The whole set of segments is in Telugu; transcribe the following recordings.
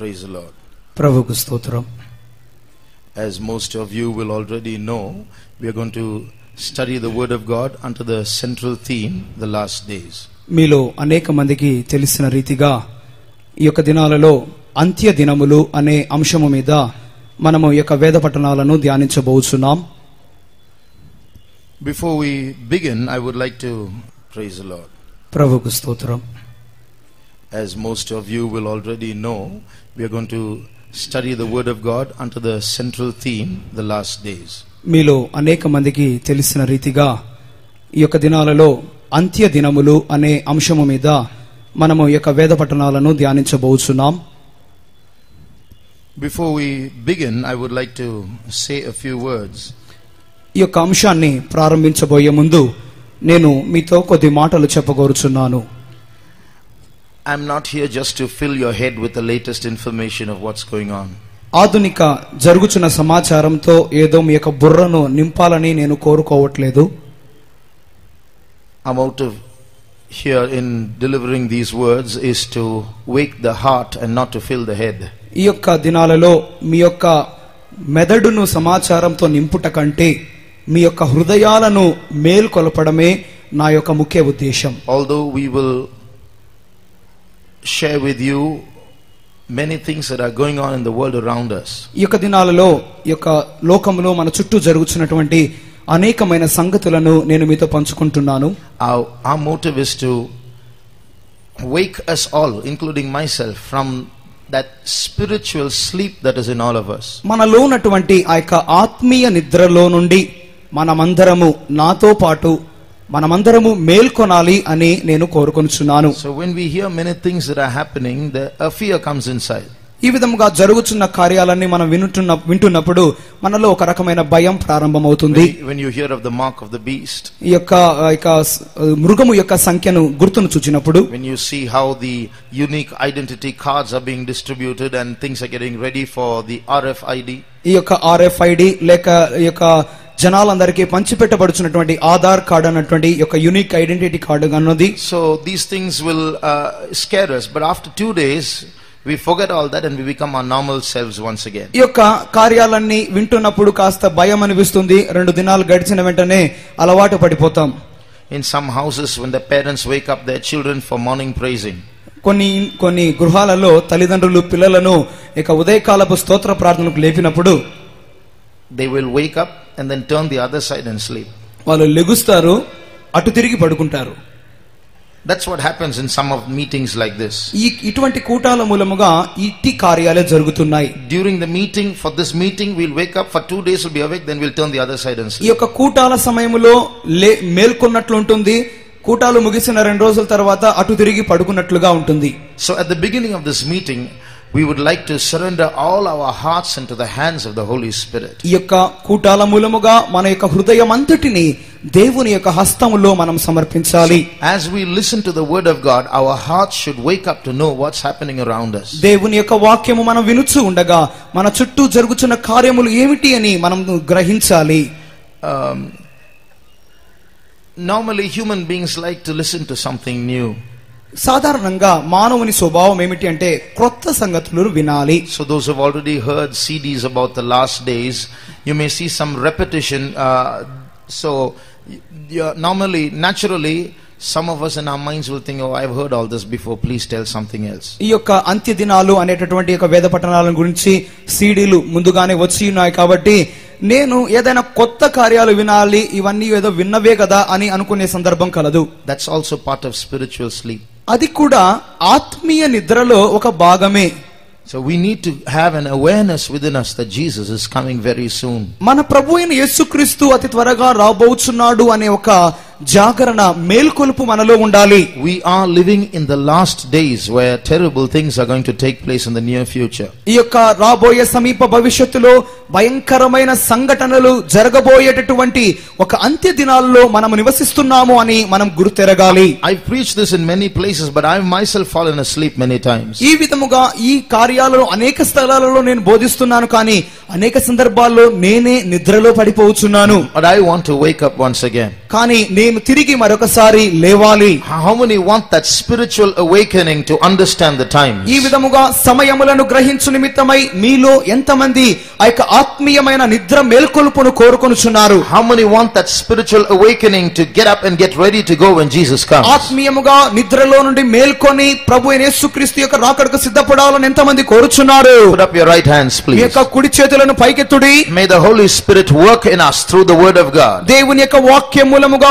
Praise the Lord. ప్రభుకు స్తోత్రం As most of you will already know, we are going to study the Word of God under the central theme, the last days. మీలో అనేక మందికి తెలిసిన రీతిగా ఈ యొక్క దినాలలో అంత్య దినములు అనే అంశము మీద మనము ఈ యొక్క వేద పట్టణాలను ధ్యానించబోచున్నాం Before we begin, I would like to praise the Lord. ప్రభుకు స్తోత్రం As most of you will already know, we are going to study the Word of God under the central theme, the last days. మీలో అనేక మందికి తెలిసిన రీతిగా ఈ యొక్క దినాలలో అంత్య దినములు అనే అంశము మీద మనము ఈ యొక్క వేద పట్టణాలను ధ్యానించబోచున్నాం Before we begin, I would like to say a few words. ఈ యొక్క అంశాన్ని ప్రారంభించబోయే ముందు నేను మీతో కొద్ది మాటలు చెప్పగోరుచున్నాను I'm not here just to fill your head with the latest information of what's going on. ఆధునిక జరుగుచున్న సమాచారంతో ఏదో మీ యొక్క బుర్రను నింపాలని నేను కోరుకోవట్లేదు Our motive here in delivering these words is to wake the heart and not to fill the head. ఈ యొక్క దినాలలో మీ యొక్క మెదడును సమాచారంతో నింపుట కంటే మీ యొక్క హృదయాలను మేల్కొలపడమే నా యొక్క ముఖ్య ఉద్దేశం Although we will share with you many things that are going on in the world around us, ఈ యొక్క దినాలలో ఈ యొక్క లోకంలో మన చుట్టూ జరుగుతున్నటువంటి అనేకమైన సంగతులను నేను మీతో పంచుకుంటున్నాను our, our motive is to wake us all, including myself, from that spiritual sleep that is in all of us. మనలో ఉన్నటువంటి ఆ యొక్క ఆత్మీయ నిద్రలో నుండి మనమందరము నాతో పాటు మనమందరము మేల్కొనాలి అని నేను కోరుకొనుచున్నాను. So when we hear many things that are happening the fear comes inside ఈ విధంగా జరుగుతున్న కార్యాలన్నీ మనం వింటున్న వింటున్నప్పుడు మనలో ఒక రకమైన భయం ప్రారంభమవుతుంది. When you hear of the mark of the beast ఈ యొక్క ఇక మృగము యొక్క సంఖ్యను గుర్తును చూచినప్పుడు when you see how the unique identity cards are being distributed and things are getting ready for the RFID ఈ యొక్క ఆర్ఎఫ్ఐడి లేక ఈ యొక్క జనాలందరికీ పంచిపెట్టబడుచున్నటువంటి ఆధార్ కార్డు అన్నటువంటి యొక్క యునిక్ ఐడెంటిటీ కార్డు అన్నది things will uh, scare us. But after two days, we forget all that and we become our normal selves once again. ఈ యొక్క కార్యాలన్నీ వింటున్నప్పుడు కాస్త భయం అనిపిస్తుంది రెండు దినాలు గడిచిన వెంటనే అలవాటు పడిపోతాం In some houses, when the parents wake up their children for morning praising, కొన్ని కొన్ని గృహాలలో తల్లిదండ్రులు పిల్లలను ఇక ఉదయకాలపు స్తోత్ర ప్రార్థనకు లేపినప్పుడు they will wake up and then turn the other side and sleep. వాళ్ళు లెగుస్తారు అటు తిరిగి పడుకుంటారు That's what happens in some of meetings like this. ఈ ఇటువంటి కూటాల మూలముగా ఇట్టి కార్యాలే జరుగుతున్నాయి During the meeting, for this meeting, we'll wake up for two days, we'll be awake, then we'll turn the other side and ఈ sleep. యొక్క కూటాల సమయంలో లే మేల్కొన్నట్లు ఉంటుంది కూటాలు ముగిసిన రెండు రోజుల తర్వాత అటు తిరిగి పడుకున్నట్లుగా ఉంటుంది So at the beginning of this meeting, we would like to surrender all our hearts into the hands of the Holy Spirit. ఈ యొక్క కూటాల మూలముగా మన యొక్క హృదయం అంతటిని దేవుని యొక్క హస్తములో మనం సమర్పించాలి As we listen to the word of God, our hearts should wake up to know what's happening around us. దేవుని యొక్క వాక్యము మనం వినుచు ఉండగా మన చుట్టూ జరుగుతున్న కార్యములు ఏమిటి అని మనం గ్రహించాలి Um, normally, human beings like to listen to something new. సాధారణంగా మానవుని స్వభావం ఏమిటి అంటే క్రొత్త సంగతులు వినాలి who've already heard CDs about the last days, you may see some repetition. Uh, so, y- you're normally, naturally, some of us in our minds will think, Oh, I've heard all this before, please tell something else. ఈ యొక్క అంత్య దినాలు అనేటటువంటి యొక్క వేద పట్టణాల గురించి సీడీలు ముందుగానే వచ్చి ఉన్నాయి కాబట్టి నేను ఏదైనా కొత్త కార్యాలు వినాలి ఇవన్నీ ఏదో విన్నవే కదా అని అనుకునే సందర్భం కలదు That's also part of spiritual sleep. అది కూడా ఆత్మీయ నిద్రలో ఒక భాగమే So, we need to have an awareness within us that Jesus is coming very soon. మన ప్రభు అయిన యేసుక్రీస్తు అతి త్వరగా రాబోచున్నాడు అనే ఒక జాగరణ మేల్కొలుపు మనలో ఉండాలి. We are living in the last days where terrible things are going to take place in the near future ఈ యొక్క రాబోయే సమీప భవిష్యత్తులో భయంకరమైన సంఘటనలు జరగబోయేటటువంటి ఒక అంత్య దినాల్లో మనము నివసిస్తున్నాము అని మనం గుర్తెరగాలి. I preach this in many places but I myself fall in asleep many times ఈ విధముగా ఈ కార్యాలను అనేక స్థలాలలో నేను బోధిస్తున్నాను కానీ అనేక సందర్భాల్లో నేనే నిద్రలో పడిపోవచ్చున్నాను but I want to wake up once again కానీ నేను తిరిగి మరొకసారి లేవాలి How many want that spiritual awakening to understand the times? ఈ విధముగా సమయములను గ్రహించు నిమిత్తమై మీలో ఎంతమంది ఆ యొక్క ఆత్మీయమైన నిద్ర మేల్కొలుపును కోరుకొనుచున్నారు How many want that spiritual awakening to get up and get ready to go when Jesus comes? ఆత్మీయముగా నిద్రలో నుండి మేల్కొని ప్రభు అయిన యేసుక్రీస్తు యొక్క రాకడకు సిద్ధపడాలని ఎంతమంది కోరుచున్నారు Put up your right hands, me please. యొక్క కుడి చేతులను పైకెత్తుడి May the Holy Spirit work in us through the Word of God. దేవుని యొక్క వాక్యం మూలముగా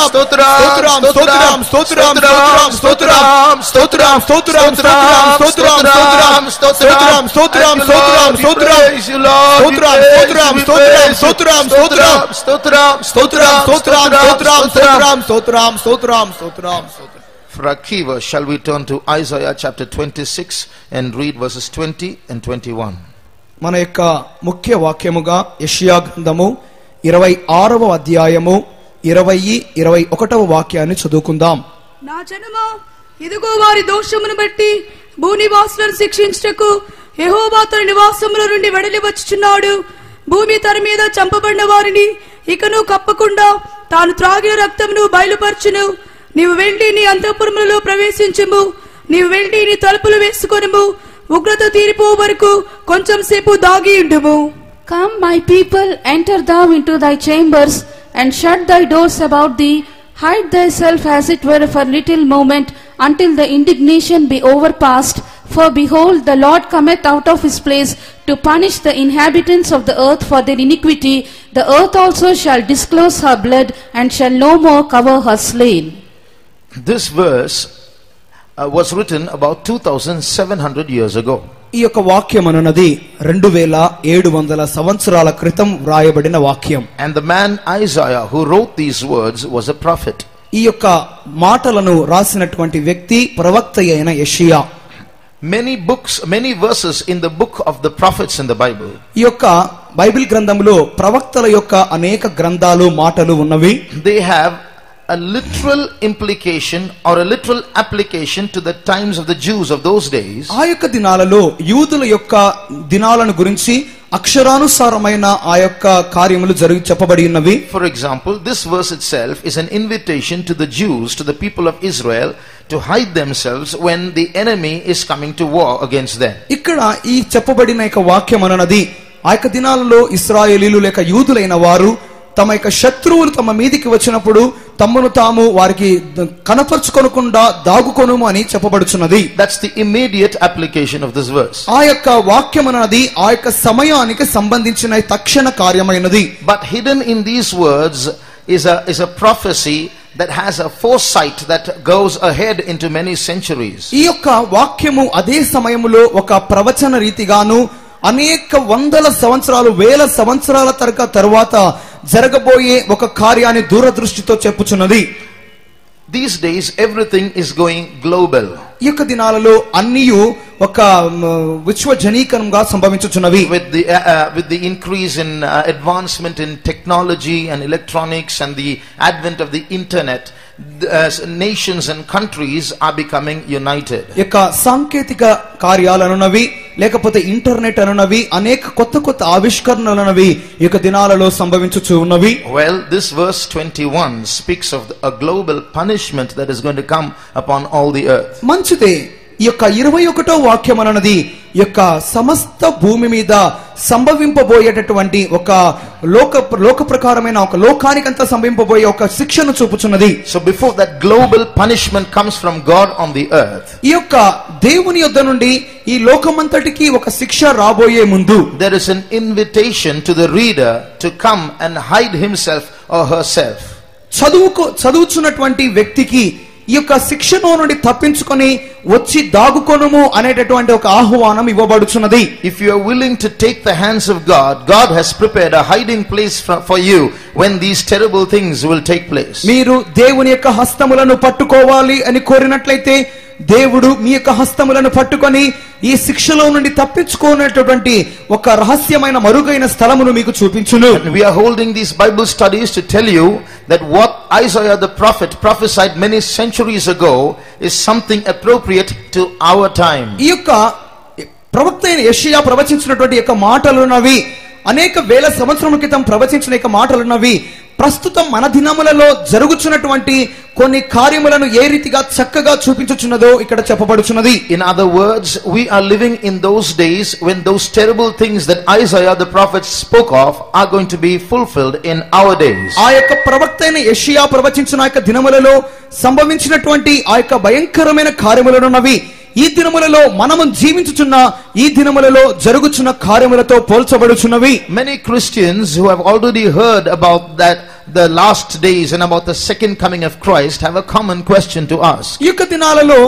స్తోత్రం స్తోత్రం స్తోత్రం స్తోత్రం స్తోత్రం స్తోత్రం స్తోత్రం స్తోత్రం స్తోత్రం స్తోత్రం స్తోత్రం స్తోత్రం స్తోత్రం స్తోత్రం స్తోత్రం స్తోత్రం స్తోత్రం స్తోత్రం స్తోత్రం For our key verse, shall we turn to Isaiah chapter 26 and read verses 20 and 21? మన యొక్క ముఖ్య వాక్యముగా యెషయా గ్రంథము ఇరవై ఆరవ అధ్యాయము ఇరవై ఇరవై ఒకటవ వాక్యాన్ని చదువుకుందాం. నా జనమా ఇదిగో వారి దోషమును బట్టి భూనివాసులను శిక్షించుటకు యెహోవా తన నివాసముల నుండి వెడలి వచ్చుచున్నాడు. భూమి తన మీద చంపబడిన వారిని ఇకను కప్పకుండా తాను త్రాగిన రక్తమును బయలుపరచును. నీవు వెళ్ళి నీ అంతఃపురములలో ప్రవేశించుము. నీవు వెళ్ళి నీ తలుపులు వేసుకొనుము. ఉగ్రత తీరిపో వరకు కొంచెం సేపు దాగి ఉండుము. Come, my people, enter thou into thy chambers, and shut thy doors about thee. Hide thyself as it were for a little moment, until the indignation be overpast. For behold, the Lord cometh out of his place to punish the inhabitants of the earth for their iniquity. The earth also shall disclose her blood, and shall no more cover her slain. This verse uh, was written about 2700 years ago. ఈ యొక్క వాక్యం అన్నది రెండు వేల ఏడు వందల సంవత్సరాల క్రితం వ్రాయబడిన వాక్యం and the man Isaiah who wrote these words was a prophet ఈ యొక్క మాటలను రాసినటువంటి వ్యక్తి ప్రవక్త అయిన యషియా many books many verses in the book of the prophets in the Bible ఈ యొక్క బైబిల్ గ్రంథంలో ప్రవక్తల యొక్క అనేక గ్రంథాలు మాటలు ఉన్నవి they have a literal implication or a literal application to the times of the Jews of those days. ఆ యొక్క దినాలలో యూదుల యొక్క దినాలను గురించి అక్షరానుసారమైన ఆ యొక్క కార్యములు జరిగి చెప్పబడి ఉన్నవి for example this verse itself is an invitation to the Jews to the people of Israel to hide themselves when the enemy is coming to war against them ఇక్కడ ఈ చెప్పబడిన యొక్క వాక్యం అన్నది ఆ యొక్క దినాలలో ఇస్రాయేలీలు లేక యూదులైన వారు తమ యొక్క శత్రువులు తమ మీదికి వచ్చినప్పుడు తమను తాము వారికి ద- కనపరుచుకొనకుండా దాగుకొనుము అని చెప్పబడుచున్నది That's the immediate application of this verse. ఆ యొక్క వాక్యం అన్నది ఆ యొక్క సమయానికి సంబంధించిన తక్షణ కార్యమైనది But hidden in these words is a, is a prophecy that has a foresight that goes ahead into many centuries. ఈ యొక్క వాక్యము అదే సమయములో ఒక ప్రవచన రీతిగాను అనేక వందల సంవత్సరాలు వేల సంవత్సరాల తరక తరువాత జరగబోయే ఒక కార్యాన్ని దూరదృష్టితో చెప్పుచున్నది these days everything is going global ఈ యొక్క దినాలలో అన్ని ఒక విశ్వజనీకరంగా సంభవించుచున్నవి with the with the increase in advancement in technology and electronics and the advent of the internet as uh, nations and countries are becoming united. ekka sanketika karyalanu navi lekapothe internet anu navi anek kotta kotta aavishkaranalanu navi ikka dinalalo sambhavinchuchu unnavi well this verse 21 speaks of a global punishment that is going to come upon all the earth. manchute ఈ యొక్క ఇరవై ఒకటో వాక్యం అన్నది యొక్క సమస్త భూమి మీద సంభవింపబోయేటటువంటి ఒక లోక లోక ప్రకారమైన ఒక లోకానికి అంతా సంభవింపబోయే ఒక శిక్షను చూపుచున్నది. So before that global punishment comes from God on the earth ఈ యొక్క దేవుని యొద్ద నుండి ఈ లోకమంతటికి ఒక శిక్ష రాబోయే ముందు there is an invitation to the reader to come and hide self or herself చదువుకు చదువుచున్నటువంటి వ్యక్తికి ఈ యొక్క శిక్షను నుండి తప్పించుకొని వచ్చి దాగుకొనుము అనేటటువంటి ఒక ఆహ్వానం ఇవ్వబడుచున్నది If you are willing to take the hands of God, God has prepared a hiding place for, for you when these terrible things will take place. మీరు దేవుని యొక్క హస్తములను పట్టుకోవాలి అని కోరినట్లయితే దేవుడు మీ యొక్క హస్తములను పట్టుకొని ఈ శిక్షలో నుండి తప్పించుకునేటటువంటి ఒక రహస్యమైన మరుగైన స్థలమును మీకు చూపించును. We are holding this Bible studies to tell you that what I so the prophet prophesied many centuries ago is something appropriate to our time ఈ యొక్క ప్రవక్త అయిన ప్రవచించినటువంటి యొక్క మాటలు ఉన్నవి అనేక వేల సంవత్సరముల క్రితం ప్రవచించిన యొక్క మాటలు ఉన్నవి ప్రస్తుతం మన దినములలో జరుగుచున్నటువంటి కొన్ని కార్యములను ఏ రీతిగా చక్కగా చూపించుచున్నదో ఇక్కడ చెప్పబడుచున్నది. In other words, we are living in those days when those terrible things that Isaiah the prophet spoke of are going to be fulfilled in our days. ఆ యొక్క ప్రవక్త అయిన యెషయా ప్రవచించిన యొక్క దినములలో సంభవించినటువంటి ఆ యొక్క భయంకరమైన కార్యములనున్నవి. ఈ దినములలో మనము జీవించుచున్న ఈ దినములలో జరుగుచున్న కార్యములతో పోల్చబడుచున్నవి. Christians who have already heard about that the last days and about the second coming of Christ have a common question to ask. ఈ యొక్క దినాలలో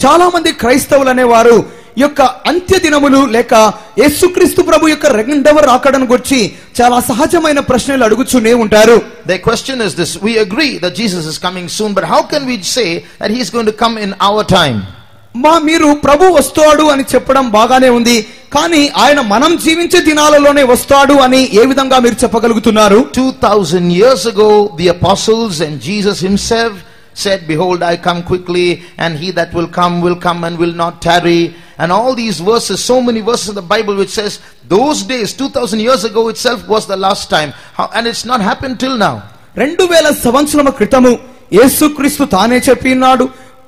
చాలా మంది క్రైస్తవులు అనేవారు ఈ యొక్క అంత్య దినములు లేక యేసుక్రీస్తు ప్రభు యొక్క రెండవ రాకడను గురించి చాలా సహజమైన ప్రశ్నలు అడుగుతూనే ఉంటారు Their question is this We agree that Jesus is coming soon, but how can we say that He's going to come in our time? మా మీరు ప్రభు వస్తాడు అని చెప్పడం బాగానే ఉంది కానీ ఆయన మనం జీవించే దినాలలోనే వస్తాడు అని ఏ విధంగా మీరు చెప్పగలుగుతున్నారు 2000 years ago, the apostles and Jesus Himself said, Behold, I come quickly, and He that will come will come and will not tarry. And all these verses, so many verses in the Bible which says, Those days, 2000 years ago itself was the last time. How, and it's not happened till now. రెండు వేల సంవత్సరముల క్రితము యేసుక్రీస్తు తానే చెప్పినాడు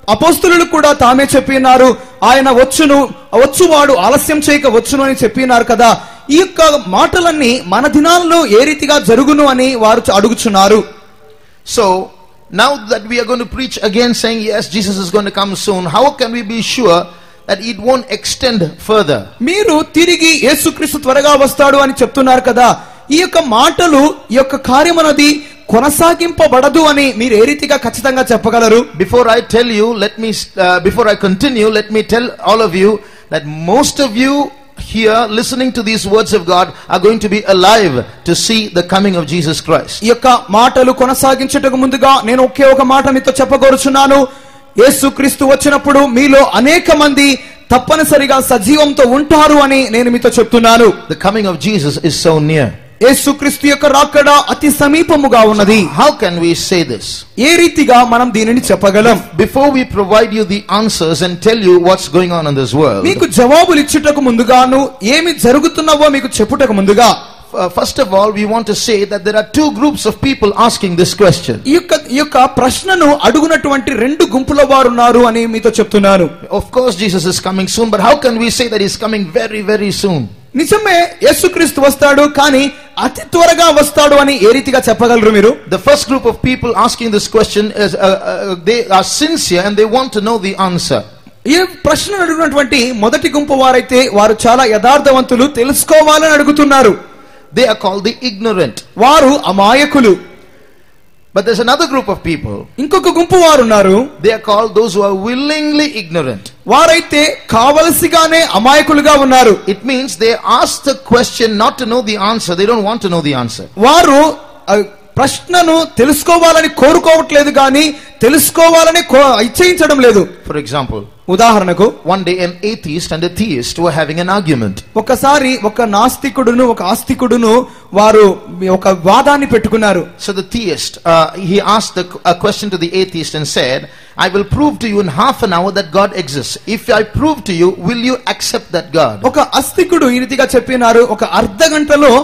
అపోస్తులు కూడా తామే చెప్పినారు. ఆయన వచ్చును వచ్చువాడు ఆలస్యం చేయక వచ్చును అని చెప్పినారు కదా. ఈ యొక్క మాటలన్నీ మన దినాల్లో ఏ రీతిగా జరుగును అని వారు అడుగుచున్నారు. We are going to preach again saying, Yes, Jesus is going to come soon, how can we be sure that it won't extend further? మీరు తిరిగి యేసుక్రీస్తు త్వరగా వస్తాడు అని చెప్తున్నారు కదా. ఈ యొక్క మాటలు ఈ యొక్క కార్యమన్నది కొనసాగింపబడదు అని మీరు ఏ రీతిగా ఖచ్చితంగా చెప్పగలరు Before I tell you, let me, uh, before I continue, let me tell all of you that most of you here listening to these words of God are going to be alive to see the coming of Jesus Christ. ఈ యొక్క మాటలు కొనసాగించటకు ముందుగా నేను ఒకే ఒక మాట మీతో చెప్పగోరుచున్నాను యేసుక్రీస్తు వచ్చినప్పుడు మీలో అనేక మంది తప్పనిసరిగా సజీవంతో ఉంటారు అని నేను మీతో చెప్తున్నాను The coming of Jesus is so near. యేసుక్రీస్తు యొక్క రాకడ అతి సమీపముగా ఉన్నది How can we say this? ఏ రీతిగా మనం దీనిని చెప్పగలం Before we provide you the answers and tell you what's going on in this world, మీకు జవాబులు ఇచ్చుటకు ముందుగాను ఏమి జరుగుతున్నవో మీకు చెప్పుటకు ముందుగా uh, first of all, we want to say that there are two groups of people asking this question. ఈ యొక్క ఈ యొక్క ప్రశ్నను అడుగునటువంటి రెండు గుంపుల వారు ఉన్నారు అని మీతో చెప్తున్నాను Of course, Jesus is coming soon, but how can we say that He's coming very, very soon? నిజమే యేసుక్రీస్తు వస్తాడు కానీ అతి త్వరగా వస్తాడు అని ఏ రీతిగా చెప్పగలరు మీరు? The first group of people asking this question they are sincere and they want know the answer ఈ ప్రశ్న అడుగుతున్నటువంటి మొదటి గుంపు వారైతే వారు చాలా యథార్థవంతులు తెలుసుకోవాలని అడుగుతున్నారు. They are call the ignorant వారు అమాయకులు. But there's another group of people. ఇంకొక గుంపు వారు ఉన్నారు They are called those who are willingly ignorant. వారైతే కావలసిగానే అమాయకులుగా ఉన్నారు It means they ask the question not to know the answer. They don't want to know the answer. వారు ఆ, ప్రశ్నను తెలుసుకోవాలని కోరుకోవట్లేదు కానీ తెలుసుకోవాలని ఇచ్చేయించడం లేదు. ఫర్ ఎగ్జాంపుల్ ఉదాహరణకు one day an atheist and theist were having an argument ఒకసారి ఒక నాస్తికుడును ఒక ఆస్తికుడును వారు ఒక వాదాన్ని పెట్టుకున్నారు. So the theist he asked question to the atheist and said I will prove to you in half an hour that God exist if I prove to you will you accept that God ఒక ఆస్తికుడు ఈ రీతిగా చెప్పినారు ఒక అర్ధ గంటలో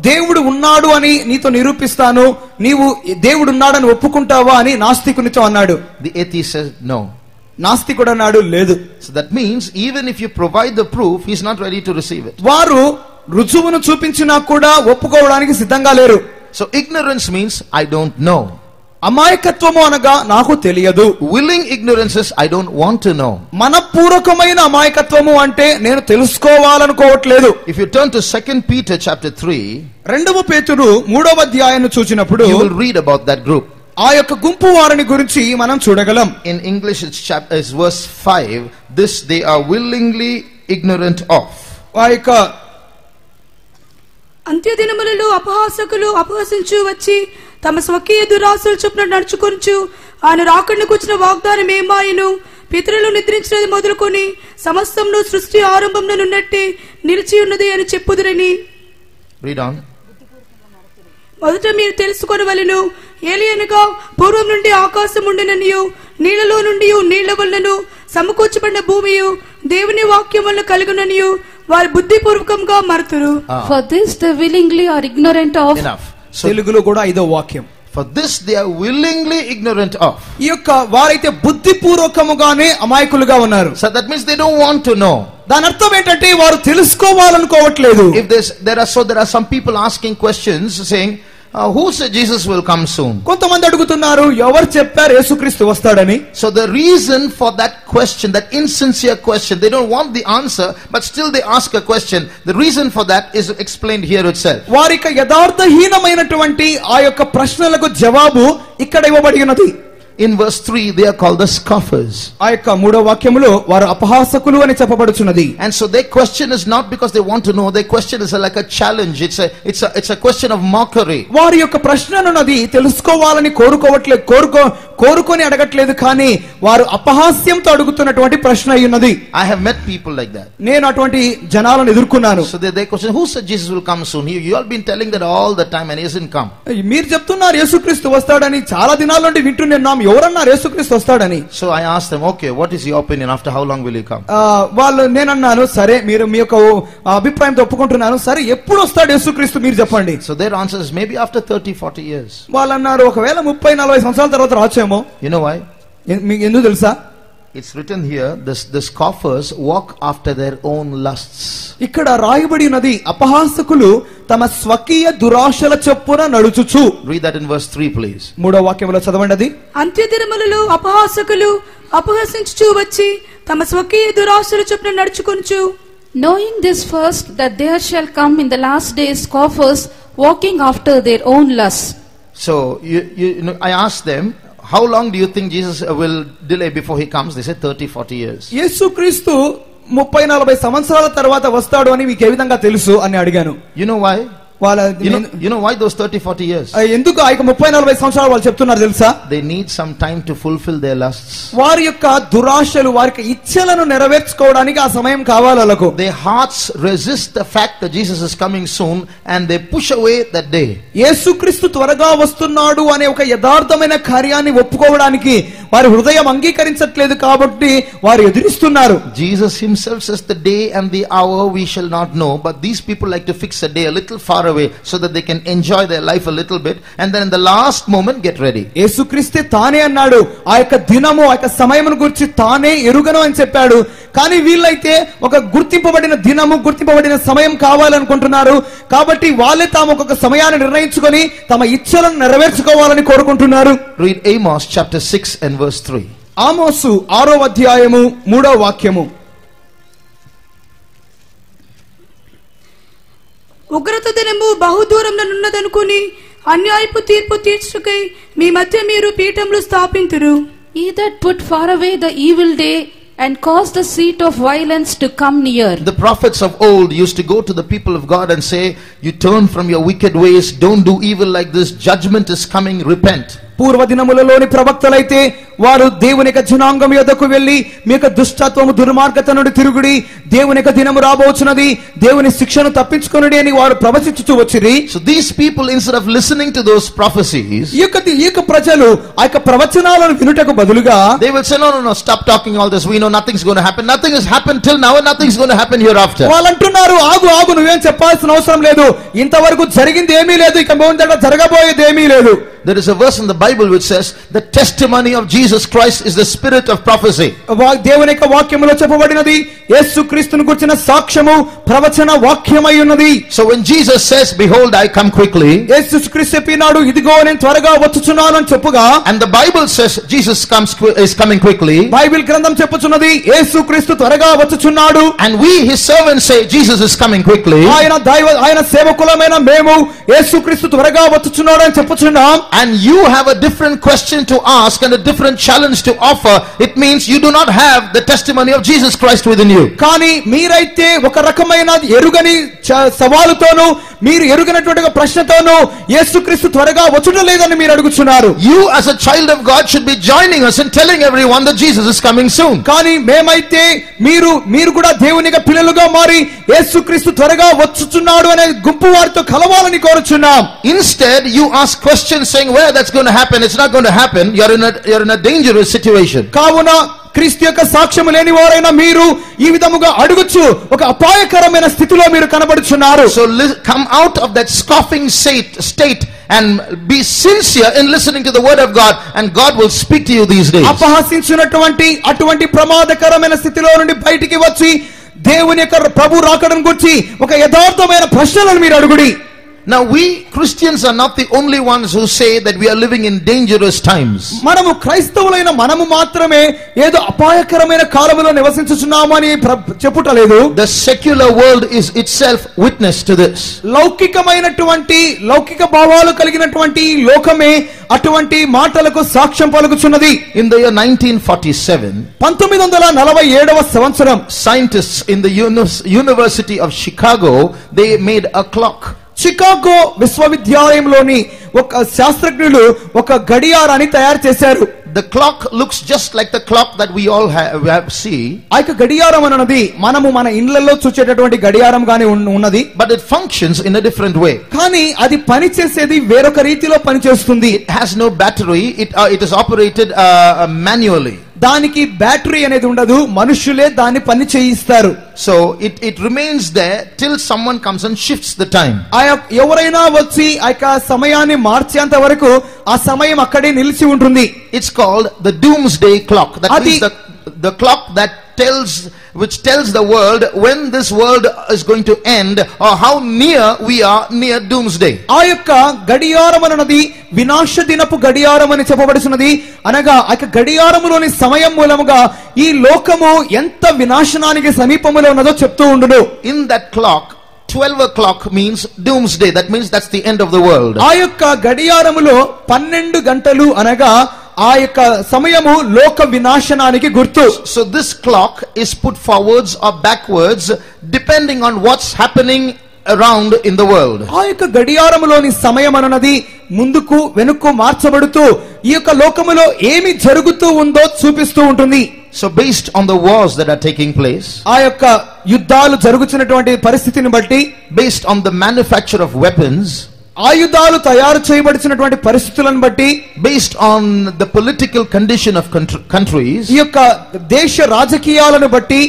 దేవుడు ఉన్నాడు అని నీతో నిరూపిస్తాను నీవు దేవుడు ఉన్నాడని ఒప్పుకుంటావా అని నాస్తికునితో అన్నాడు. ది ఎథిస్ నో నాస్తికుడు అన్నాడు లేదు. So that means even if you provide the proof is not ready to receive it వారు రుజువును చూపించినా కూడా ఒప్పుకోవడానికి సిద్ధంగా లేరు. So ignorance means I don't know అమాయకత్వము అనగా నాకు తెలియదు Willing ignorance is I don't want to know. మనపూర్వకమైన అమాయకత్వము అంటే నేను తెలుసుకోవాలనుకోవట్లేదు If you turn to 2 Peter chapter 3, రెండవ పేతురు మూడవ అధ్యాయాన్ని చూసినప్పుడు you will read about that group. ఆ యొక్క గుంపు వారిని గురించి మనం చూడగలం In English, it's, chap- it's verse 5. This they are willingly ignorant of. ఆ యొక్క అంత్యదినములలో అపహాసకులు అపహసించు వచ్చి తమ స్వకీయ దురాశలు చొప్పున నడుచుకొనుచు ఆయన రాకుండా కూర్చున్న వాగ్దానం ఏమాయను పితరులు నిద్రించినది మొదలుకొని సమస్తంలో సృష్టి ఆరంభంలో ఉన్నట్టే నిలిచి ఉన్నది అని చెప్పుదురని Read on. మొదట మీరు తెలుసుకొనవలెను ఏలియనగా పూర్వం నుండి ఆకాశం ఉండిననియు నీళ్ళలో నుండి నీళ్ళ వలనను సమకూర్చబడిన భూమియు దేవుని వాక్యం వల్ల కలుగుననియు వారి బుద్ధిపూర్వకంగా మరుతురు For this they willingly are ignorant of, enough. So తెలుగులో కూడా ఐదో వాక్యం for this they are willingly ignorant of. ఈ యొక్క వారైతే బుద్ధిపూర్వకముగానే అమాయకులుగా ఉన్నారు So that means they don't want to know. దాని అర్థం ఏంటంటే వారు తెలుసుకోవాలనుకోవట్లేదు there are so there are some people asking questions saying, uh, who said Jesus will come soon? కొంతమంది అడుగుతున్నారు ఎవరు చెప్పారు యేసుక్రీస్తు వస్తాడని So the reason for that question, that insincere question, they don't want the answer, but still they ask a question. The reason for that is explained here itself. వారి యొక్క యథార్థహీనమైనటువంటి ఆ యొక్క ప్రశ్నలకు జవాబు ఇక్కడ ఇవ్వబడి In verse 3, they are called the scoffers. ఆ యొక్క మూడో వాక్యములో వారు అపహాసకులు అని చెప్పబడుచున్నది And so their question is not because they want to know, their question is like a challenge. It's a, it's a, it's a question of mockery. వారి యొక్క ప్రశ్ననున్నది తెలుసుకోవాలని కోరుకోవట్లేదు కోరుకో కోరుకొని అడగట్లేదు కానీ వారు అపహాస్యంతో అడుగుతున్నటువంటి ప్రశ్న అయి ఉన్నది. I have met people like that నేను అటువంటి జనాలను ఎదుర్కొన్నాను. So they they question who said Jesus will come soon you have been telling that all the time and hasn't come మీరు చెప్తున్నారు యేసుక్రీస్తు వస్తాడని చాలా దినాల నుండి వింటున్నాను. నాం ఎవరన్నారు యేసుక్రీస్తు వస్తాడని? So I ask them okay what is your opinion after how long will you come వాళ్ళు నేను అన్నాను సరే మీరు మీ యొక్క అభిప్రాయంతో ఒప్పుకుంటున్నాను. సరే ఎప్పుడు వస్తాడు యేసుక్రీస్తు? మీరు చెప్పండి. So their answer is maybe after 30 40 years వాళ్ళు అన్నారు ఒకవేళ 30 40 సంవత్సరాల తర్వాత రాచే You know why? ఎ- మీకు ఎందుకు తెలుసా It's written here, this, the scoffers walk after their own lusts. ఇక్కడ రాయబడి ఉన్నది అపహాసకులు తమ స్వకీయ దురాశల చొప్పున నడుచుచు Read that in verse 3, please. మూడో వాక్యంలో చదవండి అది అంత్యదినములలో అపహాసకులు అపహసించుచూ వచ్చి తమ స్వకీయ దురాశల చొప్పున నడుచుకొనుచు knowing this first, that there shall come in the last days scoffers walking after their own lusts. So you, you, you know, I asked them, how long do you think Jesus will delay before he comes this thirty forty years యేసు క్రీస్తు ముప్పై నలభై సంవత్సరాల తర్వాత వస్తాడు అని మీకు ఏ విధంగా తెలుసు అని అడిగాను. యు నో వై వాళ్ళ you know why those 30 40 years ఎందుకు ఆయన 30 40 సంవత్సరాలు వాళ్ళు చెప్తున్నారు తెలుసా? They need some time to fulfil their lusts వారి యొక్క దురాశలు వారి యొక్క ఇచ్ఛలను నెరవేర్చుకోవడానికి ఆ సమయం కావాలి అలకు they hearts resist the fact that Jesus is coming soon and they push away that day యేసుక్రీస్తు త్వరగా వస్తున్నాడు అనే ఒక యథార్థమైన కార్యాన్ని ఒప్పుకోవడానికి వారి హృదయం అంగీకరించట్లేదు కాబట్టి వారు ఎదురిస్తున్నారు. Jesus himself says the day and the hour we shall not know but these people like to fix a day a little far away so that they can enjoy their life a little bit and then in the last moment get ready యేసుక్రీస్తే తానే అన్నాడు. ఆ యొక్క దినము ఆ యొక్క సమయమును గురించి తానే ఎరుగను అని చెప్పాడు. కానీ వీళ్ళైతే ఒక గుర్తింపబడిన దినము గుర్తింపబడిన సమయం కావాలనుకుంటున్నారు. కాబట్టి వాళ్ళే తాము ఒక సమయాన్ని నిర్ణయించుకొని తమ ఇచ్చలను నెరవేర్చుకోవాలని కోరుకుంటున్నారు. Read Amos chapter six and verse 3. ఆమోసు ఆరో అధ్యాయము మూడో వాక్యము ఉగ్రత దినము బహుదూరంలో నున్నదనుకుని అన్యాయపు తీర్పు తీర్చుకై మీ మధ్య మీరు పీఠములు స్థాపింతురు He that put far away the evil day and caused the seat of violence to come near. The prophets of old used to go to the people of God and say, You turn from your wicked ways, don't do evil like this, judgment is coming, repent. పూర్వ దినములలోని ప్రవక్తలైతే వారు దేవుని యొక్క జనాంగం యొద్దకు వెళ్ళి మీ యొక్క దుష్టత్వము దుర్మార్గత నుండి తిరుగుడి దేవుని యొక్క దినము రాబోచున్నది దేవుని శిక్షను తప్పించుకొనుడి అని వారు ప్రవచించుచూ వచ్చిరి So these people, instead of listening to those prophecies, ఈ యొక్క ఈ యొక్క ప్రజలు ఆ యొక్క ప్రవచనాలను వినుటకు బదులుగా will say, No, no, no, stop talking all this. We know nothing's going to happen. Nothing has happened till now, and nothing's going to happen hereafter. వాళ్ళు అంటున్నారు ఆగు ఆగు నువ్వేం చెప్పాల్సిన అవసరం లేదు ఇంతవరకు జరిగింది ఏమీ లేదు ఇక ముందట జరగబోయేది ఏమీ లేదు There is a verse in the Bible which says, The testimony of Jesus Jesus Christ is the spirit of prophecy. వా- దేవుని యొక్క వాక్యములో చెప్పబడినది యేసు క్రీస్తును గుర్చిన సాక్ష్యము ప్రవచన వాక్యమై ఉన్నది So when Jesus says, Behold, I come quickly, యేసు క్రీస్తు చెప్పినాడు ఇదిగో నేను త్వరగా వచ్చుచున్నాను అని చెప్పుగా and the Bible says Jesus comes qui- is coming quickly, Bible గ్రంథం చెప్పుచున్నది యేసు క్రీస్తు త్వరగా వచ్చుచున్నాడు and we, his servants, say Jesus is coming quickly, ఆయన దైవ ఆయన సేవకులమైన మేము యేసు క్రీస్తు త్వరగా వచ్చుచున్నాడు అని చెప్పుచున్నాం and you have a different question to ask and a different challenge to offer, it means you do not have the testimony of Jesus Christ within you. కానీ మీరైతే ఒక రకమైన ఎరుగని చ- సవాలుతోను మీరు ఎరుగనటువంటి ఒక ప్రశ్నతోను యేసుక్రీస్తు త్వరగా వచ్చుట లేదని మీరు అడుగుచున్నారు You, as a child of God, should be joining us in telling everyone that Jesus is coming soon. కానీ మేమైతే మీరు మీరు కూడా దేవునిగా పిల్లలుగా మారి యేసుక్రీస్తు త్వరగా వచ్చుచున్నాడు అనే గుంపు వారితో కలవాలని కోరుచున్నాం Instead, you ask questions saying where that's going to happen. It's not going to happen. You're in a, you're in a dangerous situation. కావున క్రీస్తు యొక్క సాక్ష్యము లేని వారైనా మీరు ఈ విధముగా అడుగుచు ఒక అపాయకరమైన స్థితిలో మీరు కనబడుచున్నారు So li- come out of that scoffing state, state and be sincere in listening to the word of God and God will speak to you these days. అపహసించినటువంటి అటువంటి ప్రమాదకరమైన స్థితిలో నుండి బయటికి వచ్చి దేవుని యొక్క ప్రభు రాకడం గురించి ఒక యథార్థమైన ప్రశ్నలను మీరు అడుగుడి Now we Christians are not the only ones who say that we are living in dangerous times. మనము క్రైస్తవులైన మనము మాత్రమే ఏదో అపాయకరమైన కాలములో నివసించుచున్నాము అని ప్ర- చెప్పుటలేదు The secular world is itself witness to this. లౌకికమైనటువంటి లౌకిక భావాలు కలిగినటువంటి ఈ లోకమే అటువంటి మాటలకు సాక్ష్యం పలుకుచున్నది In the year 1947, పంతొమ్మిది వందల నలభై ఏడవ సంవత్సరం scientists in the Unis- University of Chicago, they made a clock. Chicago విశ్వవిద్యాలయంలోని ఒక శాస్త్రజ్ఞులు ఒక గడియారాన్ని తయారు చేశారు The clock looks just like the clock that we all have, have see, ఆ యొక్క గడియారం అన్నది మనము మన ఇండ్లలో చూచేటటువంటి గడియారం గాని ఉన్- ఉన్నది but it functions in a different way. కానీ అది పని చేసేది వేరొక రీతిలో పనిచేస్తుంది It has no battery. It uh, it is operated uh, uh, manually. దానికి బ్యాటరీ అనేది ఉండదు మనుషులే దాన్ని పని చేయిస్తారు. So it it remains there till someone comes and shifts the time ఆ ఎవరైనా వచ్చి ఆ యొక్క సమయాన్ని మార్చేంత వరకు ఆ సమయం అక్కడే నిలిచి ఉంటుంది. It's called the doomsday clock the clock that tells which tells the world when this world is going to end or how near we are near doomsday. ఆ యొక్క గడియారం అన్నది వినాశ దినపు గడియారం అని చెప్పబడుతున్నది అనగా ఆ యొక్క గడియారములోని సమయం మూలముగా ఈ లోకము ఎంత వినాశనానికి సమీపములో ఉన్నదో చెప్తూ ఉండును In that clock, 12 o'clock means doomsday. That means that's the end of the world. ఆ యొక్క గడియారములో పన్నెండు గంటలు అనగా ఆ యొక్క సమయము లోక వినాశనానికి గుర్తు So this clock is put forwards or backwards depending on what's happening around in the world. ఆ యొక్క గడియారములోని సమయం అన్నది ముందుకు వెనుక్కు మార్చబడుతూ ఈ యొక్క లోకములో ఏమి జరుగుతూ ఉందో చూపిస్తూ ఉంటుంది So based on the wars that are taking place, ఆ యొక్క యుద్ధాలు జరుగుతున్నటువంటి పరిస్థితిని బట్టి based on the manufacture of weapons, ఆయుధాలు తయారు చేయబడినటువంటి పరిస్థితులను బట్టి based on the political condition of countr- countries, ఈ యొక్క దేశ రాజకీయాలను బట్టి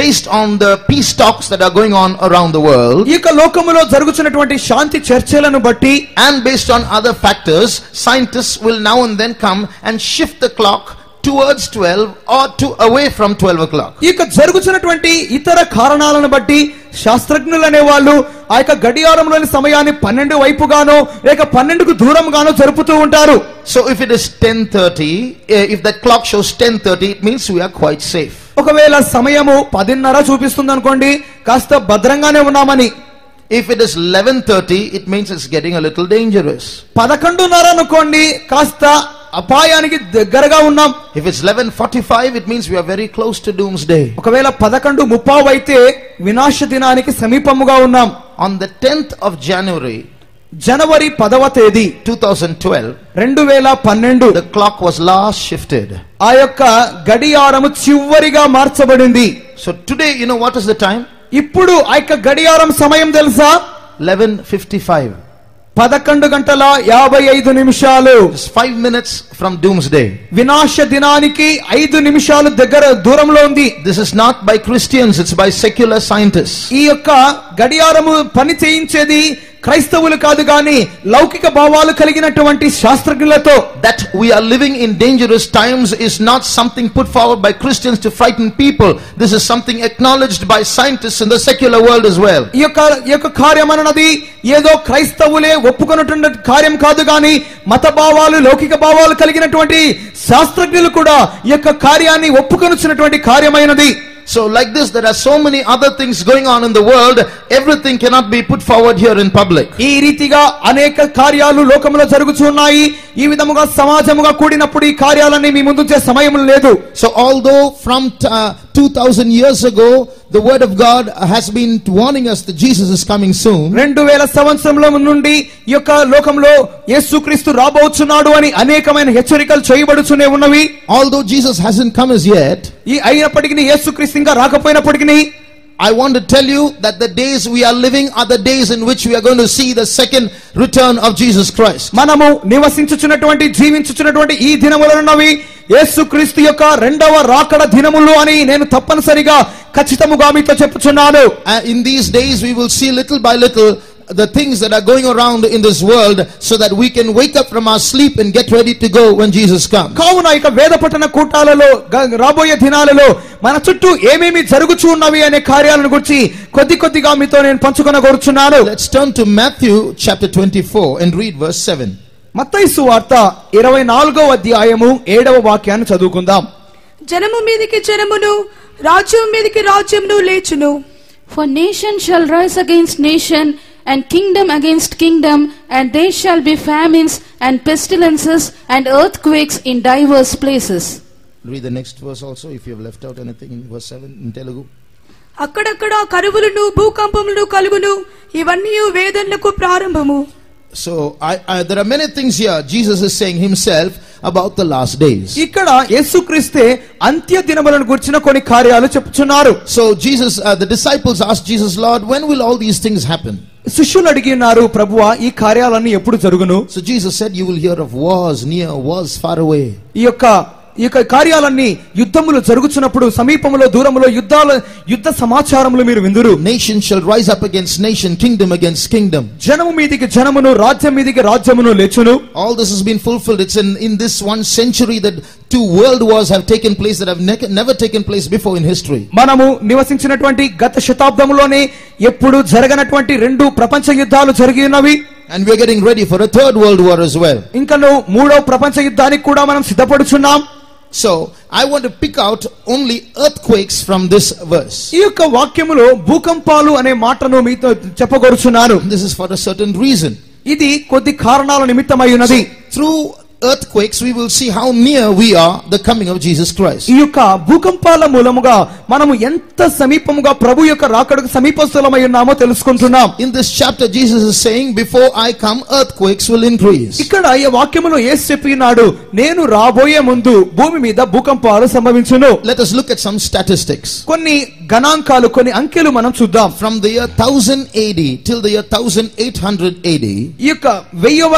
based on the peace talks that are going on around the world, ఈ యొక్క లోకములో జరుగుతున్నటువంటి శాంతి చర్చలను బట్టి and based on other factors, scientists will now and then come and shift the clock towards 12 or to away from 12 o'clock. ఈ యొక్క జరుగుతున్నటువంటి ఇతర కారణాలను బట్టి శాస్త్రజ్ఞులు అనేవాళ్ళు ఆ యొక్క గడియారంలోని సమయాన్ని పన్నెండు వైపుగానో లేక పన్నెండుకు దూరంగానో జరుపుతూ ఉంటారు So if it is 10:30, eh, if that clock shows 10:30, it means we are quite safe. ఒకవేళ సమయము పదిన్నర చూపిస్తుంది అనుకోండి కాస్త భద్రంగానే ఉన్నామని If it is 11:30, it means it's getting a little dangerous. పదకొండున్నర అనుకోండి కాస్త అపాయానికి దగ్గరగా ఉన్నాం If it's 11:45, it means we are very close to doomsday. ఒకవేళ పదకొండు ముప్పావు అయితే వినాశ దినానికి సమీపముగా ఉన్నాం On the 10th of January జనవరి పదవ తేదీ 2012, రెండు వేల పన్నెండు the clock was last shifted. ఆ యొక్క గడియారము చివరిగా మార్చబడింది So today, you know what is the time? ఇప్పుడు ఆ యొక్క గడియారం సమయం తెలుసా 11:55. పదకొండు గంటల యాభై ఐదు నిమిషాలు Just 5 minutes from doomsday. వినాశ దినానికి ఐదు నిమిషాలు దగ్గర దూరంలో ఉంది This is not by Christians, it's by secular scientists. ఈ యొక్క గడియారము పని చేయించేది క్రైస్తవులు కాదు కానీ లౌకిక భావాలు కలిగినటువంటి శాస్త్రజ్ఞులతో that we are living in dangerous times is not something put forward by Christians to fight in people this is something acknowledged by scientist in the secular world is well ఈ యొక్క ఈ కార్యం అన్నది ఏదో క్రైస్తవులే ఒప్పుకున్నటువంటి కార్యం కాదు కానీ మత భావాలు లౌకిక భావాలు కలిగినటువంటి శాస్త్రజ్ఞులు కూడా ఈ యొక్క కార్యాన్ని ఒప్పుకొనుచున్నటువంటి కార్యమైనది. So like this, there are so many other things going on in the world. Everything cannot be put forward here in public. ఈ రీతిగా అనేక కార్యాలు లోకంలో జరుగుతున్నాయి ఈ విధముగా సమాజముగా కూడినప్పుడు ఈ కార్యాలన్నీ మీ ముందుంచే సమయం లేదు So although from uh, 2000 years ago, the word of God has been warning us that Jesus is coming soon. రెండు వేల సంవత్సరంలో నుండి ఈ యొక్క లోకంలో యేసుక్రీస్తు రాబోచున్నాడు అని అనేకమైన హెచ్చరికలు చేయబడుతూనే ఉన్నవి Although Jesus hasn't come as yet, ఈ అయినప్పటికీ యేసుక్రీస్తు ఇంకా రాకపోయినప్పటికీ I want to tell you that the days we are living are the days in which we are going to see the second return of Jesus Christ. మనము నివసించుచున్నటువంటి జీవించుచున్నటువంటి ఈ దినములనున్నవి యేసుక్రీస్తు యొక్క రెండవ రాకడ దినములు అని నేను తప్పనిసరిగా ఖచ్చితముగా మీతో చెప్పుచున్నాను Uh, in these days, we will see little by little the things that are going around in this world so that we can wake up from our sleep and get ready to go when Jesus comes. కావున ఇక వేద పట్టణ కూటాలలో గ- రాబోయే దినాలలో మన చుట్టూ ఏమేమి జరుగుచూ ఉన్నవి అనే కార్యాలను గురించి కొద్ది కొద్దిగా మీతో నేను పంచుకొన కోరుచున్నాను Let's turn to Matthew chapter 24 and read verse 7. మత్తయి వార్త ఇరవై నాలుగో అధ్యాయము ఏడవ వాక్యాన్ని చదువుకుందాం జనము మీదికి జనమును రాజ్యం మీదికి రాజ్యమును లేచును For nation shall rise against nation, and kingdom against kingdom, and there shall be famines, and pestilences, and earthquakes in divers places. Read the next verse also if you have left out anything in verse 7 in Telugu. అక్కడక్కడ కరువులను భూకంపములను కలుగును ఇవన్నీ వేదనలకు ప్రారంభము So I, I, there are many things here Jesus is saying himself about the last days. ఇక్కడ యేసుక్రీస్తే అంత్య దినములను గురించిన కొన్ని కార్యాలు చెప్పుచున్నారు So Jesus, uh, the disciples asked Jesus, Lord, when will all these things happen? శిష్యులు అడిగి ఉన్నారు ప్రభు ఈ కార్యాలన్నీ ఎప్పుడు జరుగును? So Jesus said near was far away ఈ యొక్క ఈ యొక్క కార్యాలన్నీ యుద్ధములు జరుగుచున్నప్పుడు సమీపంలో దూరంలో యుద్ధాల యుద్ధ సమాచారములు మీరు విందురు. Nation shall rise up against nation kingdom against kingdom జనము మీదికి జనమును రాజ్యం మీదికి రాజ్యమును లేచును. All this has been fulfilled it's in in this one century that two world wars have taken place that have ne- never taken place before in history. మనము నివసించినటువంటి గత శతాబ్దంలోనే ఎప్పుడు జరగనటువంటి రెండు ప్రపంచ యుద్ధాలు జరిగి ఉన్నవి And we're getting ready for a third world war as well. ఇంకను మూడో ప్రపంచ యుద్ధానికి కూడా మనం సిద్ధపడుచున్నాం So I want to pick out only earthquakes from this verse. ఈ యొక్క వాక్యములో భూకంపాలు అనే మాటను మీతో చెప్పగోరుచున్నాను This is for a certain reason. ఇది కొద్ది కారణాల నిమిత్తమై ఉన్నది Through earthquakes, we will see how near we are the coming of Jesus Christ. ఈ యొక్క భూకంపాల మూలముగా మనము ఎంత సమీపముగా ప్రభు యొక్క రాకడకు సమీపస్థలమై ఉన్నామో తెలుసుకుంటున్నాం In this chapter, Jesus is saying, Before I come, earthquakes will increase. ఇక్కడ ఈ వాక్యములో ఏసు చెప్పినాడు నేను రాబోయే ముందు భూమి మీద భూకంపాలు సంభవించును Let us look at some statistics. కొన్ని గణాంకాలు కొన్ని అంకెలు మనం చూద్దాం. From the year 1000 AD till the year 1800 AD, ఈ యొక్క వెయ్యవ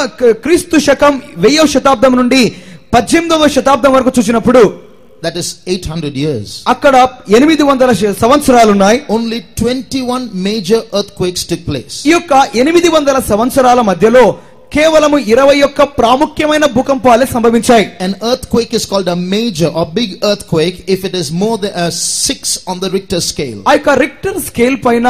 క్రీస్తు శకం వెయ్యవ శతాబ్దం నుండి పద్దెనిమిదవ శతాబ్దం వరకు చూసినప్పుడు that is 800 years, అక్కడ ఎనిమిది వందల సంవత్సరాలు ఉన్నాయి. Only 21 major earthquakes took place. ఈ యొక్క ఎనిమిది వందల సంవత్సరాల మధ్యలో కేవలము ఇరవై ఒక్క ప్రాముఖ్యమైన భూకంపాలు సంభవించాయి. An earthquake is called a major a big earthquake if it is more than six on the Richter scale ఆ యొక్క రిక్టర్ స్కేల్ పైన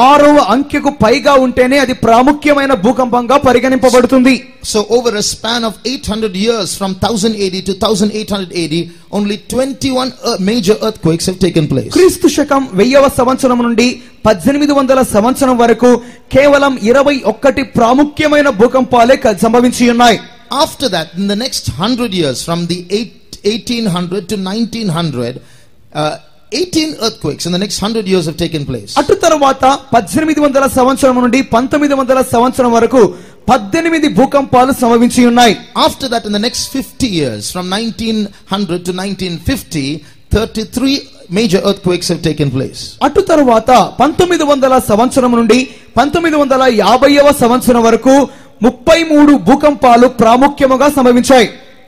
ఆరవ అంకెకు పైగా ఉంటేనే అది ప్రాముఖ్యమైన భూకంపంగా పరిగణింపబడుతుంది. So over span of eight hundred years from thousand AD to thousand eight hundred AD only twenty one major earthquakes have taken place క్రీస్తు శకం వెయ్యవ సంవత్సరం నుండి పద్దెనిమిది వందల సంవత్సరం వరకు కేవలం ఇరవై ఒక్కటి ప్రాముఖ్యమైన భూకంపాలే సంభవించి ఉన్నాయి. After that in the next hundred years from the eight eighteen hundred to nineteen hundred uh, 18 earthquakes in the next 100 years have taken place. అటు తర్వాత పద్దెనిమిది వందల సంవత్సరం నుండి పంతొమ్మిది వందల సంవత్సరం వరకు పద్దెనిమిది భూకంపాలు సంభవించి ఉన్నాయి After that, in the next 50 years, from 1900 to 1950, 33 major earthquakes have taken place. అటు తరువాత పంతొమ్మిది వందల సంవత్సరం నుండి పంతొమ్మిది వందల యాభైవ సంవత్సరం వరకు ముప్పై మూడు భూకంపాలు ప్రాముఖ్యముగా సంభవించాయి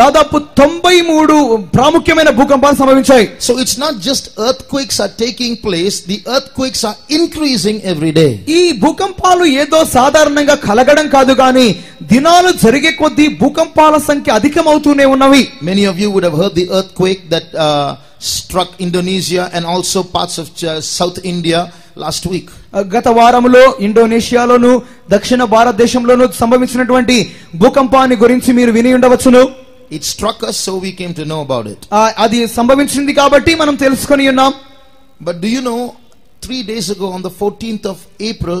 దాదాపు తొంభై మూడు ప్రాముఖ్యమైన భూకంపాలు సంభవించాయి So it's not just earthquakes are taking place, the earthquakes are increasing every day. ఈ భూకంపాలు ఏదో సాధారణంగా కలగడం కాదు కానీ దినాలు జరిగే కొద్దీ భూకంపాల సంఖ్య అధికమవుతూనే ఉన్నవి Many of you would have heard the earthquake that uh, struck Indonesia and also parts of uh, South India last week. గత వారంలో ఇండోనేషియాలోను దక్షిణ భారతదేశంలోను సంభవించినటువంటి భూకంపాన్ని గురించి మీరు విని ఉండవచ్చును It struck us, so we came to know about it. ఆ, అది సంభవించింది కాబట్టి మనం తెలుసుకొని ఉన్నాం But do you know, three days ago on the 14th of April,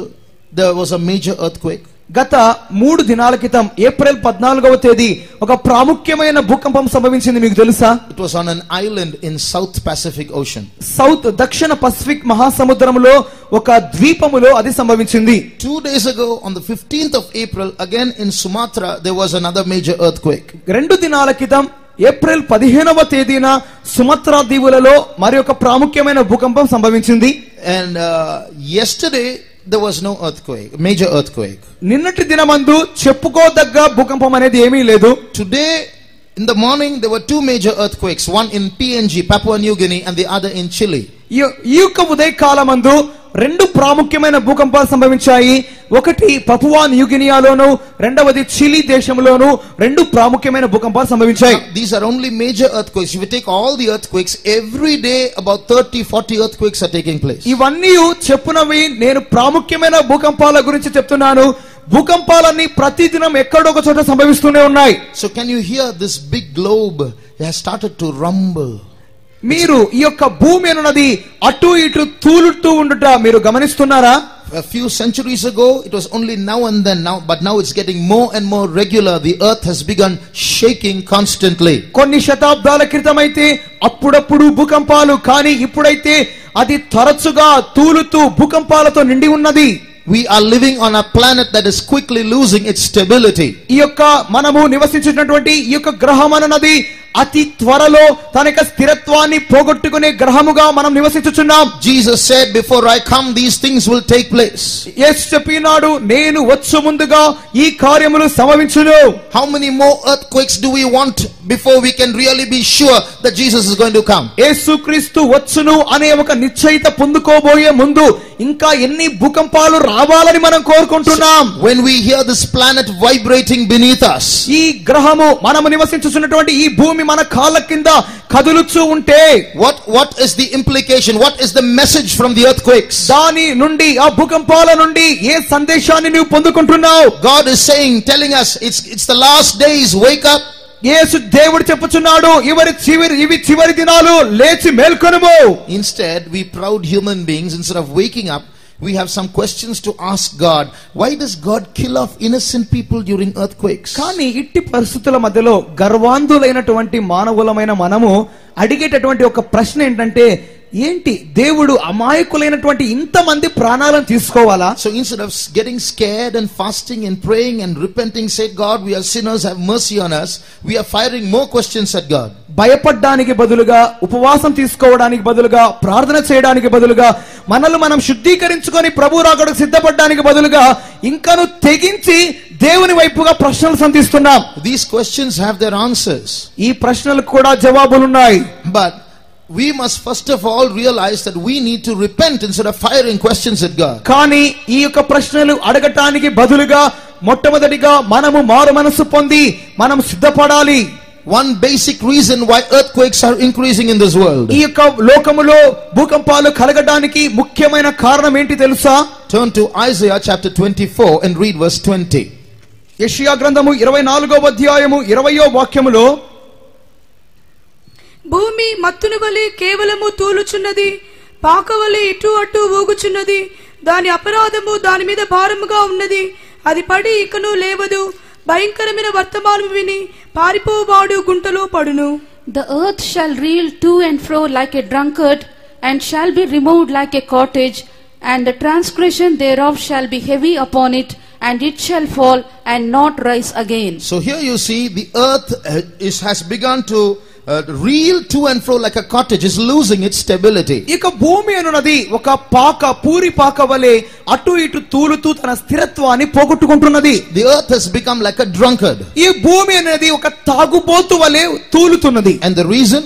there was a major earthquake. గత మూడు దినాల క్రితం ఏప్రిల్ పద్నాలుగవ తేదీ ఒక ప్రాముఖ్యమైన భూకంపం సంభవించింది మీకు తెలుసా It was on an island in South Pacific Ocean. South దక్షిణ పసిఫిక్ మహాసముద్రంలో ఒక ద్వీపములో అది సంభవించింది Two days ago, on the 15th of April, again in Sumatra, there was another major earthquake. రెండు దినాల క్రితం ఏప్రిల్ పదిహేనవ తేదీన సుమత్రా దీవులలో మరి ఒక ప్రాముఖ్యమైన భూకంపం సంభవించింది And uh, yesterday, there was no earthquake, major earthquake. నిన్నటి దినమందు చెప్పుకోదగ్గ భూకంపం అనేది ఏమీ లేదు Today, in the morning, there were two major earthquakes, one in PNG, Papua New Guinea, and the other in Chile. ఈ- ఈ యొక్క ఉదయకాలమందు రెండు ప్రాముఖ్యమైన భూకంపాలు సంభవించాయి ఒకటి పపువా న్యూగినియాలోను రెండవది చిలీ దేశంలోను రెండు ప్రాముఖ్యమైన భూకంపాలు సంభవించాయి Now, these are only major earthquakes. If you take all the earthquakes, every day about 30, 40 earthquakes are taking place. ఇవన్నీ చెప్పునవి నేను ప్రాముఖ్యమైన భూకంపాల గురించి చెప్తున్నాను భూకంపాలన్నీ ప్రతిదినం ఎక్కడో ఒక చోట సంభవిస్తూనే ఉన్నాయి So, can you hear this big globe has started to rumble? మీరు ఈ యొక్క భూమి అనున్నది అటు ఇటు తూలుతూ ఉండుట మీరు గమనిస్తున్నారా A few centuries ago, it was only now and then, now, but now it's getting more and more regular. The earth has begun shaking constantly. కొన్ని శతాబ్దాల క్రితమైతే అప్పుడప్పుడు భూకంపాలు కానీ ఇప్పుడైతే అది తరచుగా తూలుతూ భూకంపాలతో నిండి ఉన్నది We are living on a planet that is quickly losing its stability. ఈ యొక్క మనము నివసించినటువంటి ఈ యొక్క గ్రహం అన్నది అతి త్వరలో తన యొక్క స్థిరత్వాన్ని పోగొట్టుకునే గ్రహముగా మనం నివసించుచున్నాం Jesus said, Before I come, these things will take place. యేసు చెప్పినాడు నేను వచ్చు ముందుగా ఈ కార్యములు సంభవించును How many more earthquakes do we want before we can really be sure that Jesus is going to come? యేసుక్రీస్తు వచ్చును అనే ఒక నిశ్చయిత పొందుకోబోయే ముందు ఇంకా ఎన్ని భూకంపాలు రావాలని మనం కోరుకుంటున్నాం When we hear this planet vibrating beneath us, ఈ గ్రహము మనము నివసించుతున్నటువంటి ఈ భూమి మన కాళ్ళ కింద కదులుచూ ఉంటే what, what is the implication? What is the message from the earthquakes? దాని నుండి ఆ భూకంపాల నుండి ఏ సందేశాన్ని నువ్వు పొందుకుంటున్నావు God is saying, telling us, it's, it's the last days, wake up. యేసు దేవుడు చెప్పుచున్నాడు ఇవరి చివరి ఇవి చివరి దినాలు లేచి మేల్కొనుము Instead, we proud human beings, instead of waking up, we have some questions to ask God. Why does God kill off innocent people during earthquakes? కానీ ఇట్టి పరిస్థితుల మధ్యలో గర్వాంధులైనటువంటి మానవులమైన మనము అడిగేటటువంటి ఒక ప్రశ్న ఏంటంటే ఏంటి దేవుడు అమాయకులైనటువంటి ఇంత మంది ప్రాణాలను తీసుకోవాలా? So instead of getting scared and fasting and praying and repenting said God we are have mercy on us we firing more questions at God భయపడ్డానికి బదులుగా ఉపవాసం తీసుకోవడానికి బదులుగా ప్రార్థన చేయడానికి బదులుగా మనల్ని మనం శుద్ధీకరించుకొని ప్రభు రాకడకు సిద్ధపడడానికి బదులుగా ఇంకను తెగించి దేవుని వైపుగా ప్రశ్నలు సంధిస్తున్నాం. These questions have their answers ఈ ప్రశ్నలకు కూడా జవాబులున్నాయి. But we must first of all realize that we need to repent instead of firing questions at God. కానీ ఈ యొక్క ప్రశ్నలు అడగటానికి బదులుగా మొట్టమొదటిగా మనము మారు మనసు పొంది మనం సిద్ధపడాలి One basic reason why earthquakes are increasing in this world. ఈ యొక్క లోకములో భూకంపాలు కలగడానికి ముఖ్యమైన కారణం ఏంటి తెలుసా Turn to Isaiah chapter 24 and read verse 20. యెషయా గ్రంథము ఇరవై నాలుగో అధ్యాయము ఇరవయో వాక్యములో భూమి మత్తుని వలె కేవలము తూలుచున్నది పాక వలె ఇటు అటు ఊగుచున్నది దాని అపరాధము దాని మీద భారముగా ఉన్నది. అది పడి ఇకను లేవదు. భయంకరమైన వర్తమానం విని పారిపోవాడు గుంటలో పడును. The earth shall reel to and fro like a drunkard and shall be removed like a cottage and the transgression thereof shall be heavy upon it and it shall fall and not rise again so here you see the earth it has begun to uh, reel to and fro like a cottage is losing its stability. ఇక భూమి అనున్నది ఒక పాక పూరి పాక వలె అటు ఇటు తూలుతూ తన స్థిరత్వాన్ని పోగొట్టుకుంటున్నది The earth has become like a drunkard. ఈ భూమి అనేది ఒక తాగుబోతు వలె తూలుతున్నది And the reason?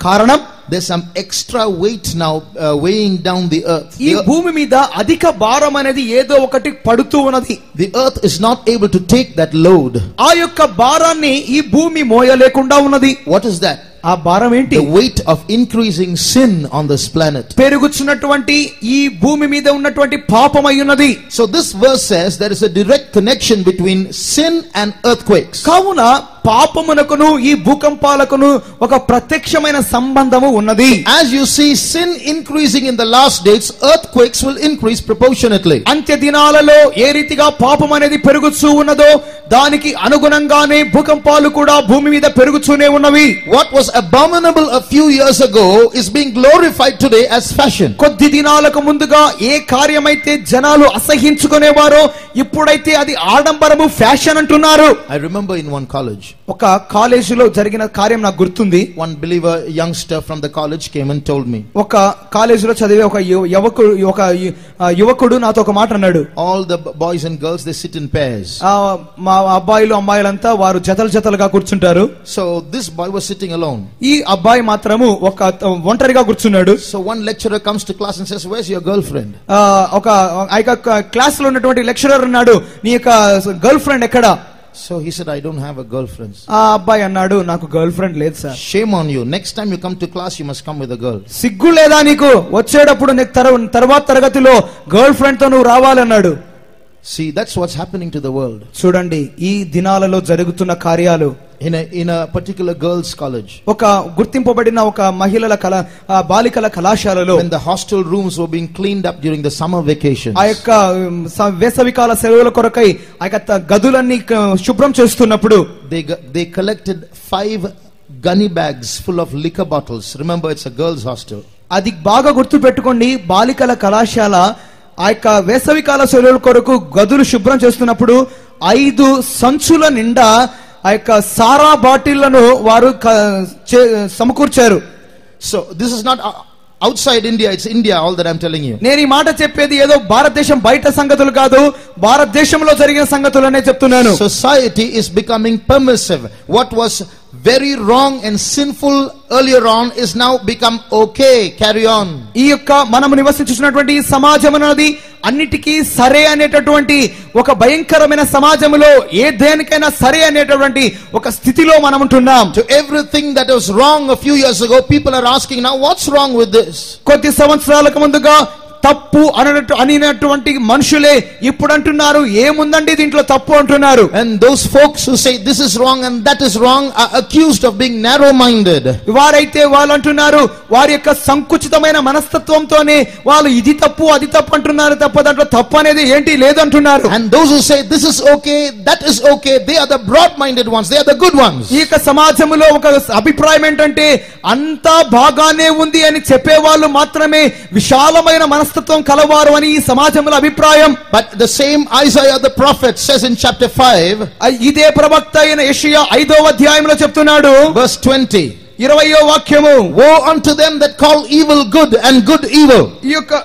కారణం There's some extra weight now uh, weighing down the earth. ఈ The, భూమి మీద అధిక భారం అనేది ఏదో ఒకటి పడుతూ ఉన్నది the earth is not able to take that load. ఆ యొక్క భారాన్ని ఈ భూమి మోయలేకుండా ఉన్నది What is that? ఆ భారం ఏంటి The weight of increasing sin on this planet. పెరుగుచున్నటువంటి ఈ భూమి మీద ఉన్నటువంటి పాపం అయి ఉన్నది So this verse says there is a direct connection between sin and earthquakes. కావున పాపమునకును ఈ భూకంపాలకును ఒక ప్రత్యక్షమైన సంబంధము ఉన్నది. As you see sin increasing in the last dates earthquakes will increase proportionately అంత్య దినాలలో ఏ రీతిగా పాపం అనేది పెరుగుతూ ఉన్నదో దానికి అనుగుణంగానే భూకంపాలు కూడా భూమి మీద పెరుగుతూనే ఉన్నవి. What was abominable a few years ago is being glorified today as fashion కొద్ది దినాలకు ముందుగా ఏ కార్యమైతే జనాలు అసహించుకునేవారో ఇప్పుడైతే అది ఆడంబరము ఫ్యాషన్ అంటున్నారు. I remember in one college ఒక కాలేజీలో జరిగిన కార్యం నాకు గుర్తుంది. One believe youngster from the college came and told me ఒక కాలేజీలో చదివే ఒక యువకుడు ఒక యువకుడు నాతో ఒక మాట అన్నాడు. All the boys and girls they sit in pairs మా అబ్బాయిలు అమ్మాయిలంతా వారు జతలు జతలుగా కూర్చుంటారు. So this boy was sitting alone ఈ అబ్బాయి మాత్రము ఒక ఒంటరిగా కూర్చున్నాడు. So one lecturer comes to class and says where's your girlfriend ఒక ఐక యొక్క క్లాస్లో ఉన్నటువంటి లెక్చరర్ ఉన్నాడు నీ యొక్క గర్ల్ ఫ్రెండ్ ఎక్కడ? So he said, "I don't have a girlfriend." ఆ అబ్బాయి అన్నాడు నాకు గర్ల్ ఫ్రెండ్ లేదు sir Shame on you. Next time you come to class, you must come with a girl. సిగ్గు లేదా నీకు వచ్చేటప్పుడు నీకు తర- తర్వాత తరగతిలో గర్ల్ ఫ్రెండ్తో నువ్వు రావాలన్నాడు See, that's what's happening to the world. చూడండి ఈ దినాలలో జరుగుతున్న కార్యాలు In a in a particular girls' college, ఒక గుర్తింపబడిన ఒక మహిళల కళ ఆ బాలికల కళాశాలలో when the hostel rooms were being cleaned up during the summer vacations, ఆ యొక్క ఉమ్, స- వేసవికాల సెలవుల కొరకై ఆ యొక్క త- గదులన్నీ క- శుభ్రం చేస్తున్నప్పుడు they got- they collected five gunny bags full of liquor bottles. Remember, it's a girls' hostel. అది బాగా గుర్తు పెట్టుకోండి బాలికల కళాశాల ఆ యొక్క వేసవికాల సెలవుల కొరకు గదులు శుభ్రం చేస్తున్నప్పుడు ఐదు సంచుల నిండా ఆ యొక్క సారా బాటిళ్ళను వారు సమకూర్చారు So this is not o- outside India; it's India. All that I'm telling you. నేను ఈ మాట చెప్పేది ఏదో భారతదేశం బయట సంగతులు కాదు భారతదేశంలో జరిగిన సంగతులనే చెప్తున్నాను Society is becoming permissive. What was very wrong and sinful earlier on is now become okay. Carry on. ఈ యొక్క మనము నివసించుతున్నటువంటి ఈ సమాజం అన్నది అన్నిటికీ సరే అనేటటువంటి ఒక భయంకరమైన సమాజంలో ఏ దేనికైనా సరే అనేటటువంటి ఒక స్థితిలో మనం ఉంటున్నాం To everything that was wrong a few years ago, people are asking now, what's wrong with this? కొద్ది సంవత్సరాలకు ముందుగా తప్పు అనట్టు అనినటువంటి మనుషులే ఇప్పుడు అంటున్నారు ఏముందండి దీంట్లో తప్పు అంటున్నారు those folks who say this is wrong and that is wrong are accused of being narrow minded. వారైతే వాళ్ళు అంటున్నారు వారి యొక్క సంకుచితమైన మనస్తత్వంతోనే వాళ్ళు ఇది తప్పు అది తప్పు అంటున్నారు తప్ప దాంట్లో తప్పు అనేది ఏంటి లేదంటున్నారు And those who say this is okay, that is okay, they are the broad minded ones, they are the good ones. ఈ యొక్క సమాజంలో ఒక అభిప్రాయం ఏంటంటే అంతా బాగానే ఉంది అని చెప్పేవాళ్ళు మాత్రమే విశాలమైన దాసత్వం కలవారు అని ఈ సమాజంలో అభిప్రాయం. But the same Isaiah the prophet says in chapter 5 ఇదే ప్రవక్త అయిన యెషయా ఐదో అధ్యాయములో చెప్తున్నాడు. వర్స్ 20 ఇరవయో వాక్యము. Woe unto them that call evil good and good evil యుక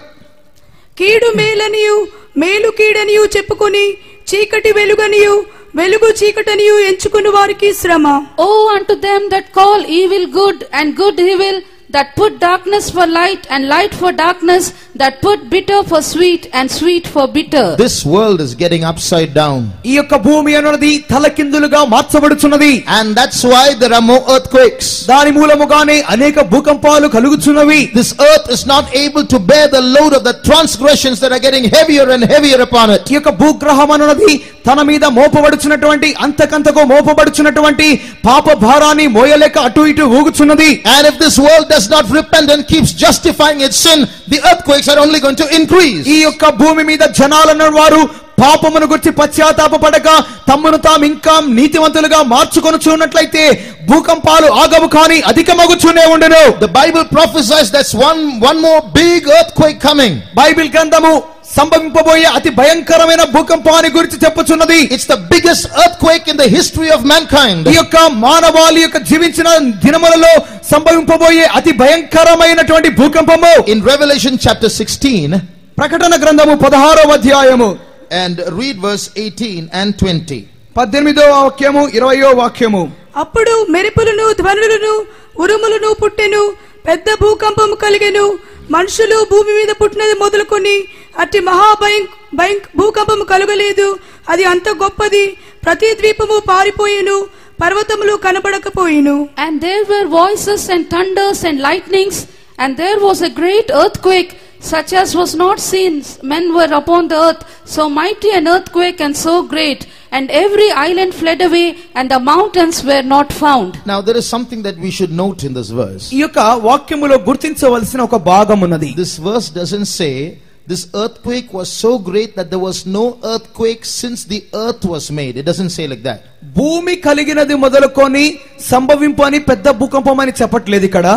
కీడు మేలనియు మేలు కీడనియు చెప్పుకొని చీకటి వెలుగనియు వెలుగు చీకటనియు ఎంచుకున్న వారికి శ్రమ. Woe unto them that call evil good and good evil that put darkness for light and light for darkness that put bitter for sweet and sweet for bitter. This world is getting upside down. ఈ యొక్క భూమి అన్నది తలకిందులుగా మార్చబడుచున్నది And that's why there are more earthquakes. దాని మూలముగానే అనేక భూకంపాలు కలుగుచున్నవి This earth is not able to bear the load of the transgressions that are getting heavier and heavier upon it. ఈ యొక్క భూగ్రహం అన్నది తన మీద మోపబడుచున్నటువంటి అంతకంతకు మోపబడుచున్నటువంటి పాప భారాన్ని మోయలేక అటు ఇటు ఊగుచున్నది And if this world does not repent and keeps justifying its sin, the earthquakes are only going to increase. ఈ యొక్క భూమి మీద జనాలన్న వారు పాపమును గురించి పశ్చాత్తాపడక తమ్మును తాము ఇంకా నీతివంతులుగా మార్చుకొని చూన్నట్లయితే భూకంపాలు ఆగవు కానీ అధికమగుచూనే ఉండును The Bible prophesies that's one, one more big earthquake coming. Bible గ్రంథము సంభవింపబోయే అతి భయంకరమైన భూకంపాన్ని గురించి చెప్పుచున్నది. It's the biggest earthquake in the history of mankind. ఈ యొక్క మానవాళి యొక్క జీవించిన దినములలో సంభవింపబోయే అతి భయంకరమైనటువంటి భూకంపము. In Revelation chapter 16, ప్రకటన గ్రంథము పదహారవ అధ్యాయము. and read verse 18 and 20. పద్దెనిమిదో వాక్యము ఇరవయో వాక్యము. అప్పుడు మెరుపులను ధ్వనులను ఉరుములను పుట్టెను పెద్ద భూకంపము కలిగెను. మనుషులు భూమి మీద పుట్టినది మొదలుకొని అట్టి మహాభయం భయం భూకంపము కలుగలేదు. అది అంత గొప్పది. ప్రతి ద్వీపము పారిపోయేను. పర్వతములు కనబడకపోయేను. And there were voices and thunders and lightnings and there was a great earthquake such as was not seen. Men were upon the earth, so mighty an earthquake and so great. And every island fled away, and the mountains were not found. Now, there is something that we should note in this verse. ఈ యొక్క వాక్యములో గుర్తించవలసిన ఒక భాగం ఉన్నది This verse doesn't say this earthquake was so great that there was no earthquake since the earth was made. It doesn't say like that. భూమి కలిగినది మొదలుకొని సంభవింపు అని పెద్ద భూకంపం అని చెప్పట్లేదు ఇక్కడ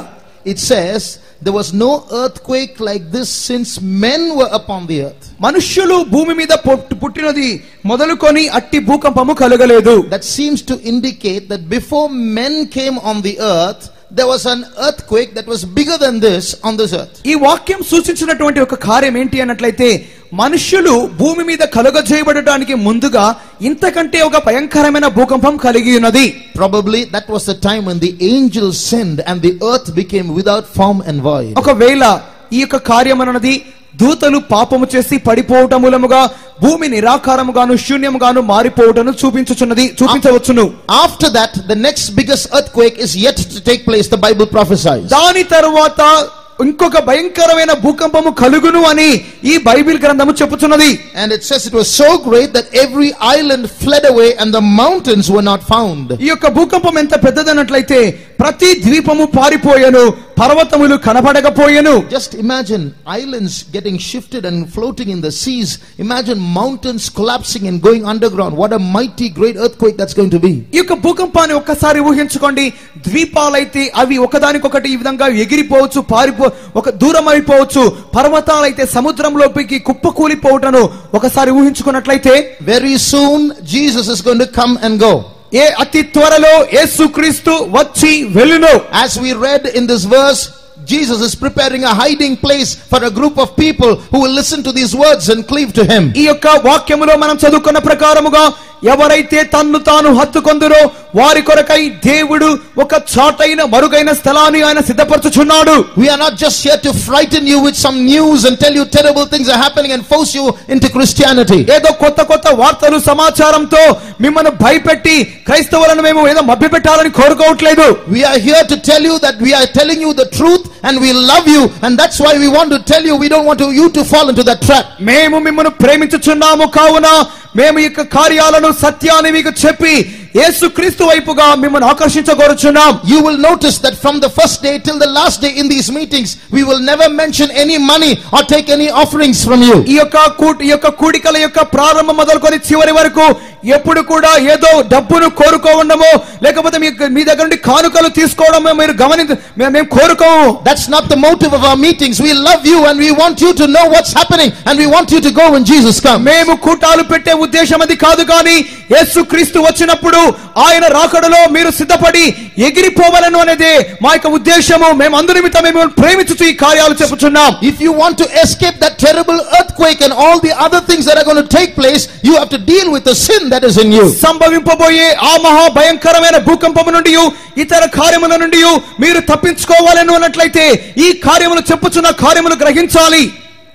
It says there was no earthquake like this since men were upon the earth. మనుష్యులు భూమి మీద పుట్- పుట్టినది మొదలుకొని అట్టి భూకంపము కలగలేదు That seems to indicate that before men came on the earth, there was an earthquake that was bigger than this on this earth. ఈ వాక్యం సూచించినటువంటి ఒక కార్యం ఏంటి అన్నట్లయితే మనుష్యులు భూమి మీద కలుగజేయబడటానికి ముందుగా ఇంతకంటే ఒక భయంకరమైన భూకంపం కలిగి ఉన్నది Probably that was the time when the angels sinned and the earth became without form and void. ఒకవేళ ఈ యొక్క కార్యం అన్నది దూతలు పాపము చేసి పడిపోవటం మూలముగా భూమి నిరాకారముగాను శూన్యముగాను మారిపోవటం చూపించుచున్నది చూపించవచ్చును. After that the next biggest earthquake is yet to take place the Bible prophesies దాని తర్వాత ఇంకొక భయంకరమైన భూకంపము కలుగును అని ఈ బైబిల్ గ్రంథము చెప్పుచున్నది. And it says it was so great that every island fled away and the mountains were not found ఈ యొక్క భూకంపం ఎంత పెద్దదన్నట్లయితే ప్రతి ద్వీపము పారిపోయెను పర్వతములు కనబడకపోయెను. Just imagine islands getting shifted and floating in the seas imagine mountains collapsing and going underground what a mighty great earthquake that's going to be ఈ యొక్క భూకంపాన్ని ఒక్కసారి ఊహించుకోండి. ద్వీపాలైతే అవి ఒకదానికొకటి ఈ విధంగా ఎగిరిపోవచ్చు పారిపో ఒక దూరం అయిపోవచ్చు పర్వతాలు అయితే సముద్రంలో పీకి కుప్ప కూలిపోవటను ఒకసారి ఊహించుకున్నట్లయితే very soon Jesus is going to come and go ఏ అతి త్వరలో యేసుక్రీస్తు వచ్చి వెళ్ళును. As we read in this verse Jesus is preparing a hiding place for a group of people who will listen to these words and cleave to him. ఎవరైతే తన్ను తాను హత్తుకొందురో వారి కొరకై దేవుడు ఒక చాటైన మరుగైన స్థలాన్ని ఆయన సిద్ధపరచుచున్నాడు. We are not just here to frighten you with ఏదో కొత్త కొత్త వార్తలు సమాచారంతో మిమ్మల్ని భయపెట్టి క్రైస్తవులను మేము ఏదో మభ్య పెట్టాలని కోరుకోవట్లేదు telling truth and we love you why we want to tell fall into that మేము మిమ్మల్ని ప్రేమించుచున్నాము కావున మేము ఈ యొక్క కార్యాలను సత్యాన్ని మీకు చెప్పి యేసుక్రీస్తు వైపుగా మిమ్మల్ని ఆకర్షించగోరుచున్నాం You will notice that from the first day till the last day in these meetings, we will never mention any money or take any offerings from you. ఈ యొక్క కూట ఈ యొక్క కూడికల యొక్క ప్రారంభం మొదలుకొని చివరి వరకు ఎప్పుడు కూడా ఏదో డబ్బును కోరుకో ఉండమో లేకపోతే మీ మీ దగ్గర నుండి కానుకలు తీసుకోవడమో మీరు గమనించ మేము మేము కోరుకోము That's not the motive of our meetings. We love you and we want you to know what's happening and we want you to go when Jesus comes. మేము కూటాలు పెట్టే ఉద్దేశం అది కాదు కానీ యేసు క్రీస్తు వచ్చినప్పుడు ఆయన రాకడలో మీరు సిద్ధపడి ఎగిరిపోవాలను అనేది మా యొక్క ఉద్దేశము. మేము అందు నిమిత్తం మేము ప్రేమించుతూ ఈ కార్యాలు చెప్పుచున్నాం. If you want to escape that terrible earthquake and all the other things that are going to take place, you have to deal with the sin that is in you. సంభవింపబోయే ఆ మహా భయంకరమైన భూకంపము నుండి ఇతర కార్యముల నుండి మీరు తప్పించుకోవాలని అన్నట్లయితే ఈ కార్యములు చెప్పుచున్న కార్యములు గ్రహించాలి.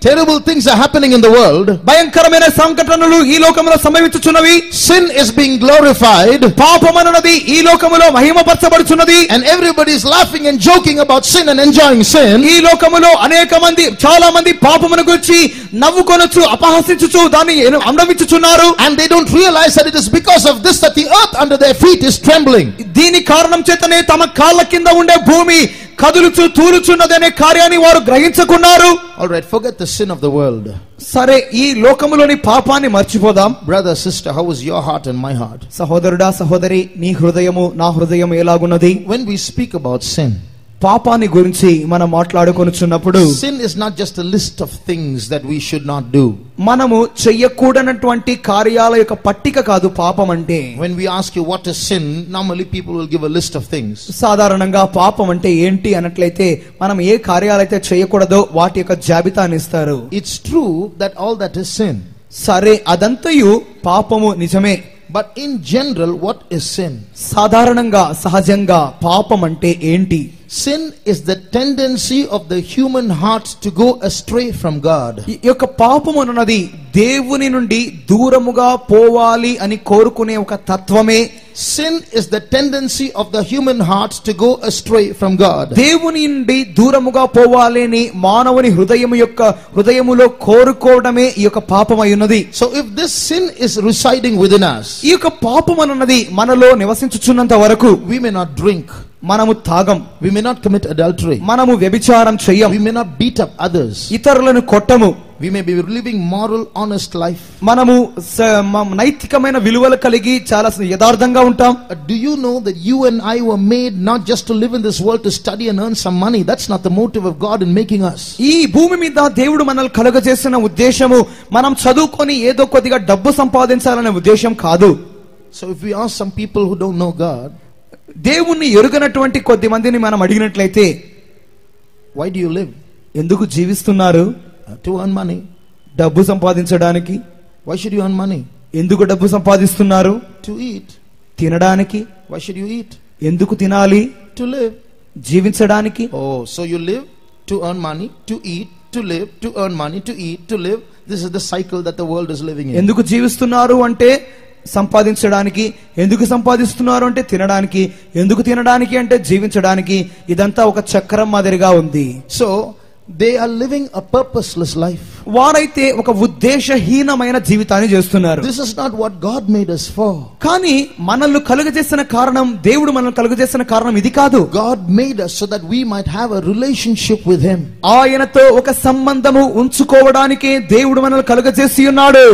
Terrible things are happening in the world. భయంకరమైన సంఘటనలు ఈ లోకములో సంభవించుచున్నవి Sin is being glorified పాపమనున్నది ఈ లోకములో మహిమపరచబడుచున్నది and everybody is laughing and joking about sin and enjoying sin. ఈ లోకములో అనేక మంది చాలా మంది పాపమును గురించి నవ్వుకొనొచ్చు అపహసించుచు దాన్ని ఎను- అనుభవించుచున్నారు And they don't realize that it is because of this that the earth under their feet is trembling. దీని కారణం చేతనే తమ కాళ్ళ కింద ఉండే భూమి కదులుచు తూలుచున్నదనే కార్యాన్ని వారు గ్రహించుకున్నారు. All right forget sin of the world సరే ఈ లోకములోని పాపాన్ని మర్చిపోదాం. Brother sister how is your heart and my heart సహోదరుడా సహోదరి నీ హృదయము నా హృదయం ఎలాగున్నది? When we speak about sin పాపాన్ని గురించి మనం మాట్లాడుకొని చున్నప్పుడు sin is not just list of things that we should not do మనము చెయ్యకూడనటువంటి కార్యాల యొక్క పట్టిక కాదు పాపం అంటే. When we ask you what is sin normally people will give a list of things సాధారణంగా పాపం అంటే ఏంటి అన్నట్లయితే మనం ఏ కార్యాలైతే చేయకూడదో వాటి యొక్క జాబితాని ఇస్తారు. It's true that all that is sin సరే అదంతయు పాపము నిజమే. But in general what is sin సాధారణంగా సహజంగా పాపం అంటే ఏంటి? Sin is the tendency of the human heart to go astray from God. ఈ యొక్క పాపము అన్నది దేవుని నుండి దూరముగా పోవాలి అని కోరుకునే ఒక తత్వమే Sin is the tendency of the human heart to go astray from God. దేవుని నుండి దూరముగా పోవాలి అని మానవుని హృదయము యొక్క హృదయములో కోరుకోవడమే ఈ యొక్క పాపమై ఉన్నది So if this sin is residing within us, ఈ యొక్క పాపం అన్నది మనలో నివసించుచున్నంత వరకు we may not drink, మనము తాగం we may not commit adultery, మనము వ్యభిచారం చెయ్యం we may not beat up others, ఇతరులను కొట్టము we may be living moral, honest life. మనము స- మ- నైతికమైన విలువలు కలిగి చాలా యథార్థంగా ఉంటాం Uh, Do you know that you and I were made not just to live in this world to study and earn some money? That's not the motive of God in making us. ఈ భూమి మీద దేవుడు మనల్ని కలుగజేసిన ఉద్దేశము మనం చదువుకొని ఏదో కొద్దిగా డబ్బు సంపాదించాలనే ఉద్దేశం కాదు So if we ask some people who don't know God, దేవుణ్ణి ఎరుగనటువంటి కొద్ది మందిని మనం అడిగినట్లయితే వై డూ లివ్ ఎందుకు జీవిస్తున్నారు? మనీ డబ్బు సంపాదించడానికి. Why should you earn money ఎందుకు డబ్బు సంపాదిస్తున్నారు? టు ఈట్ తినడానికి. వై షుడ్ యూ ఈట్ ఎందుకు తినాలి? టు లివ్ జీవించడానికి. ఓ so you live to earn money to eat to live to earn money to eat to live this is the cycle that the world is living ఎందుకు జీవిస్తున్నారు అంటే సంపాదించడానికి ఎందుకు సంపాదిస్తున్నారు అంటే తినడానికి ఎందుకు తినడానికి అంటే జీవించడానికి ఇదంతా ఒక చక్రం మాదిరిగా ఉంది. So they are living a purposeless life. వారైతే ఒక ఉద్దేశహీనమైన జీవితాన్ని చేస్తున్నారు This is not what God made us for. కానీ మనల్ని కలుగజేసిన కారణం దేవుడు మనల్ని కలుగజేసిన కారణం ఇది కాదు God made us so that we might have a relationship with Him. ఆయనతో ఒక సంబంధము ఉంచుకోవడానికే దేవుడు మనల్ని కలుగజేసి ఉన్నాడు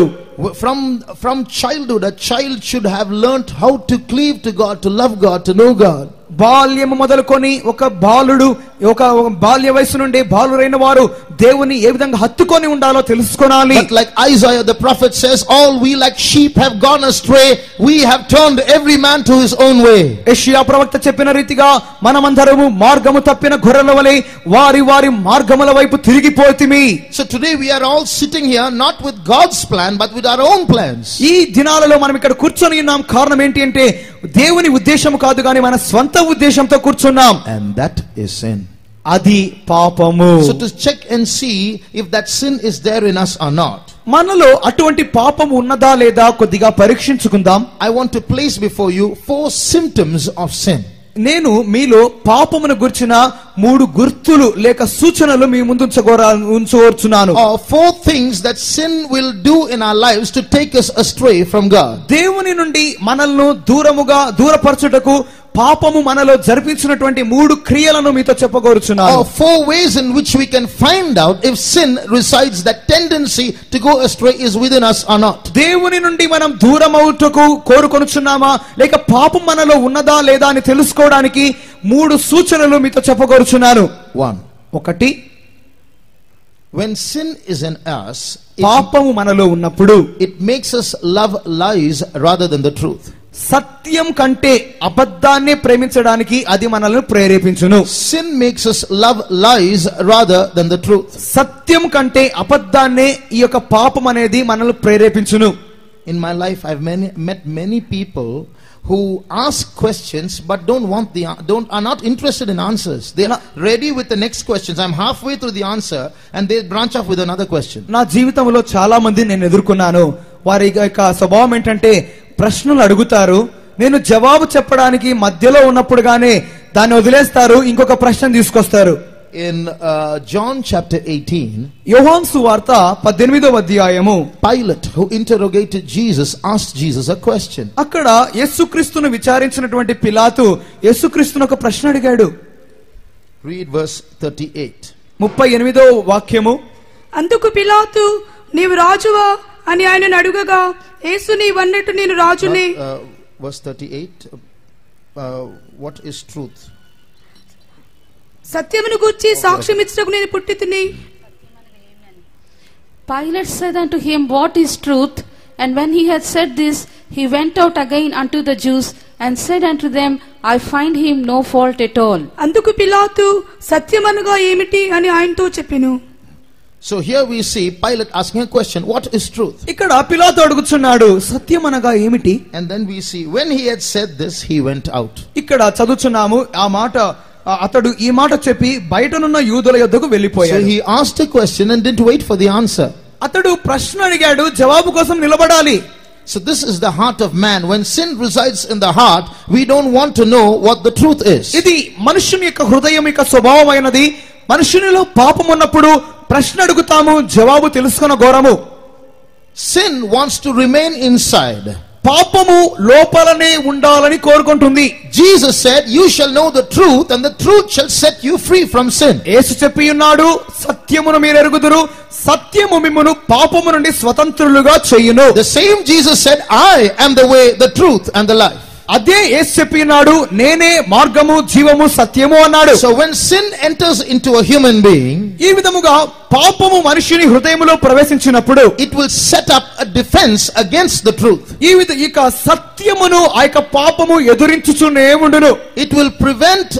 From, from childhood, a child should have learnt how to cleave to God, to love God, to know God. బాల్యము మొదలుకొని ఒక బాలుడు ఒక బాల్య వయసు నుండి బాలురైన వారు దేవుని ఏ విధంగా హత్తుకొని ఉండాలో But like Isaiah the prophet says, all we like sheep have gone astray. We have turned every man to his own way. యెషయా ప్రవక్త చెప్పిన రీతిగా మనమందరము మార్గము తప్పిన గొర్రెల వలె వారి వారి మార్గముల వైపు తిరిగిపోతిమి So today we are all sitting here not with God's plan but with our own plans. ఈ దినాలలో మనం ఇక్కడ కూర్చొని ఉన్నాం కారణం ఏంటి అంటే దేవుని ఉద్దేశం కాదు కానీ మన స్వంత ఉద్దేశంతో కూర్చున్నాం. అండ్ దట్ ఇస్ సిన్ అది పాపము. So to check and see if that sin is there in us or not మనలో అటువంటి పాపం ఉన్నదా లేదా కొద్దిగా పరీక్షించుకుందాం. I want to place before you four symptoms of sin నేను మీలో పాపమును గుర్చిన మూడు గుర్తులు లేక సూచనలు మీ ముందు ఉంచుకోర్చున్నాను four things that sin will do in our life to take us astray from God దేవుని నుండి మనల్ని దూరముగా దూరపరచుటకు పాపము మనలో జరిపించినటువంటి మూడు క్రియలను మీతో చెప్పగోరుచున్నాను. Four ways in which we can find out if sin resides the tendency to go astray is within us or not దేవుని నుండి మనం దూరం అవుటకు కోరుకొనుచున్నామా? లేక పాపం మనలో ఉన్నదా లేదా అని తెలుసుకోవడానికి మూడు సూచనలు మీతో చెప్పగోరుచున్నాను. వన్ ఒకటి when sin is in us పాపము మనలో ఉన్నప్పుడు it makes us love lies rather than the truth సత్యం కంటే అబద్ధాన్ని ప్రేమించడానికి అది మనల్ని ప్రేరేపించును Sin makes us love lies rather than the truth. సత్యం కంటే అబద్ధాన్నే ఈ యొక్క పాపం అనేది మనల్ని ప్రేరేపించును In my life, I've many, met many people who ask questions but don't want the don't are not interested in answers. They are ready with the next questions. I'm halfway through the answer and they branch off with another question. నా జీవితంలో చాలా మంది నేను ఎదుర్కొన్నాను వారి యొక్క స్వభావం ఏంటంటే ప్రశ్నలు అడుగుతారు. నేను జవాబు చెప్పడానికి మధ్యలో ఉన్నప్పుడుగానే దాన్ని వదిలేస్తారు. ఇంకొక ప్రశ్న తీసుకొస్తారు. In uh, John chapter 18, యోహాన్ సువార్త పద్దెనిమిదవ అధ్యాయము. Pilate, who interrogated Jesus, asked Jesus a question. అక్కడ యేసుక్రీస్తును విచారించినటువంటి పిలాతు యేసుక్రీస్తును ఒక ప్రశ్న అడిగాడు. Read verse 38. ముప్పై ఎనిమిదో వాక్యము. అందుకు పిలాతు నీవు రాజువా? అని ఆయన అడుగగా యేసు నీ వన్నట్టు నేను రాజుని వర్స్ 38 వాట్ ఇస్ ట్రూత్ సత్యమును గుర్చి సాక్ష్యం ఇచ్చటకు నేను పుట్టితిని Pilate said unto him what is truth and when he had said this he went out again unto the Jews and said unto them I find him no fault at all అందుకు పిలాతు సత్యమనుగా ఏమిటి? అని ఆయనతో చెప్పిను. So here we see Pilate asking a question, what is truth? ఇక్కడ పిలాతు అడుగుచున్నాడు సత్యం అనగా ఏమిటి And then we see when he had said this, he went out. ఇక్కడ చదువుచున్నాము ఆ మాట ఆ అతడు ఈ మాట చెప్పి బయటనున్న యూదుల యొద్దకు So వెళ్ళిపోయాడు he asked a question and didn't wait for the answer. అతడు ప్రశ్న అడిగాడు జవాబు కోసం నిలబడాలి So this is the heart of man. When sin resides in the heart, we don't want to know what the truth is. ఇది మనుషుని యొక్క హృదయం యొక్క స్వభావమైనది మనుషునిలో పాపం ఉన్నప్పుడు ప్రశ్న అడుగుతాము జవాబు తెలుసుకున్న ఘోరము Sin wants to remain inside. పాపము లోపలనే ఉండాలని కోరుకుంటుంది Jesus said, You shall know the truth, and the truth shall set you free from sin. యేసు చెప్పి ఉన్నాడు సత్యమును మీరు ఎరుగుదురు సత్యము మిమ్మును పాపము నుండి స్వతంత్రులుగా చెయ్యును The same Jesus said, I am the way, the truth, and the life. అదే యేసు చెప్పి ఉన్నాడు నేనే మార్గము జీవము సత్యము అన్నాడు So when sin enters into a human being, ఈ విధముగా పాపము మనిషిని హృదయములో ప్రవేశించినప్పుడు it will set up a defense against the truth. ఈ విధ ఇక సత్యమును ఆ యొక్క పాపము ఎదురించుచునే ఉండును It will prevent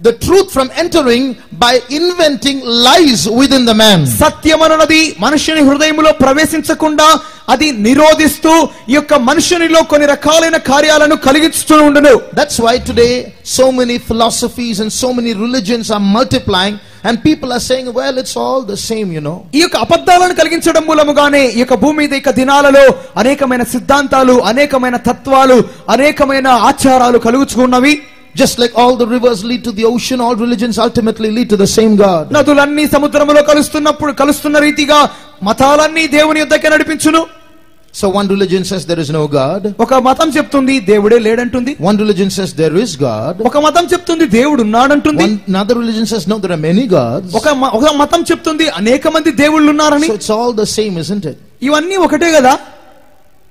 the truth from entering by inventing lies within the man. సత్యమనున్నది మనుషుని హృదయములో ప్రవేశించకుండా అది నిరోధిస్తూ ఈ యొక్క మనుషునిలో కొన్ని రకాలైన కార్యాలను కలిగిస్తూ ఉండును That's why today so many philosophies and so many religions are multiplying and people are saying, well, it's all the same, you know. ఈ యొక్క అబద్ధాలను కలిగించడం మూలముగానే ఈ యొక్క భూమి మీద ఇక దినాలలో అనేకమైన సిద్ధాంతాలు అనేకమైన తత్వాలు అనేకమైన ఆచారాలు కలుగుచుకున్నవి Just like all the rivers lead to the ocean, all religions ultimately lead to the same God. నదులన్నీ సముద్రములో కలుస్తున్నప్పుడు కలుస్తున్న రీతిగా మతాలన్నీ దేవుని యొద్దకే నడిపించును So one religion says there is no God. ఒక మతం చెప్తుంది దేవుడే లేడంటుంది One religion says there is God. ఒక మతం చెప్తుంది దేవుడు ఉన్నాడంటుంది One, another religion says no, there are many gods. ఒక మ- ఒక మతం చెప్తుంది అనేక మంది దేవుళ్ళు ఉన్నారని So it's all the same, isn't it? ఇవన్నీ ఒకటే కదా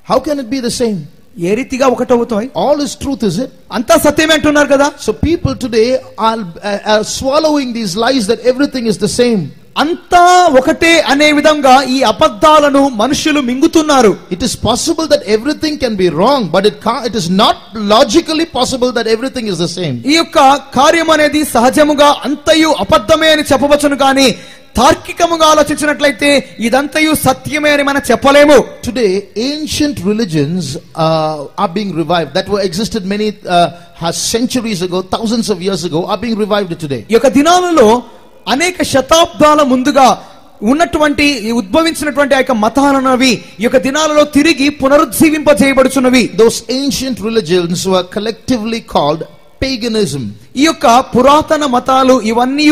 How can it be the same? ఏ రీతిగా ఒకటి అవుతాయి all is truth is it అంతా సత్యం అంటున్నారు కదా? So people today are swallowing these lies that everything is the same అంతా ఒకటే అనే విధంగా ఈ అబద్ధాలను మనుషులు మింగుతున్నారు. It is possible that everything can be wrong but it it is not logically possible that everything is the same ఈ యొక్క కార్యం అనేది సహజముగా అంతయు అబద్ధమే అని చెప్పవచ్చును కానీ తార్కికముగా ఆలోచించినట్లయితే ఇదంతయు సత్యమే అని మనం చెప్పలేము. Today ancient religions are being revive that were existed many centuries ago thousands of years go are being revived today యొక్క దినాలలో అనేక శతాబ్దాల ముందుగా ఉన్నటువంటి ఉద్భవించినటువంటి ఆ యొక్క మతాలన్నవి ఈ యొక్క దినాలలో తిరిగి పునరుద్ధీవింప చేయబడుచున్నవి those ancient religions were collectively called paganism ఈ యొక్క పురాతన మతాలు ఇవన్నీ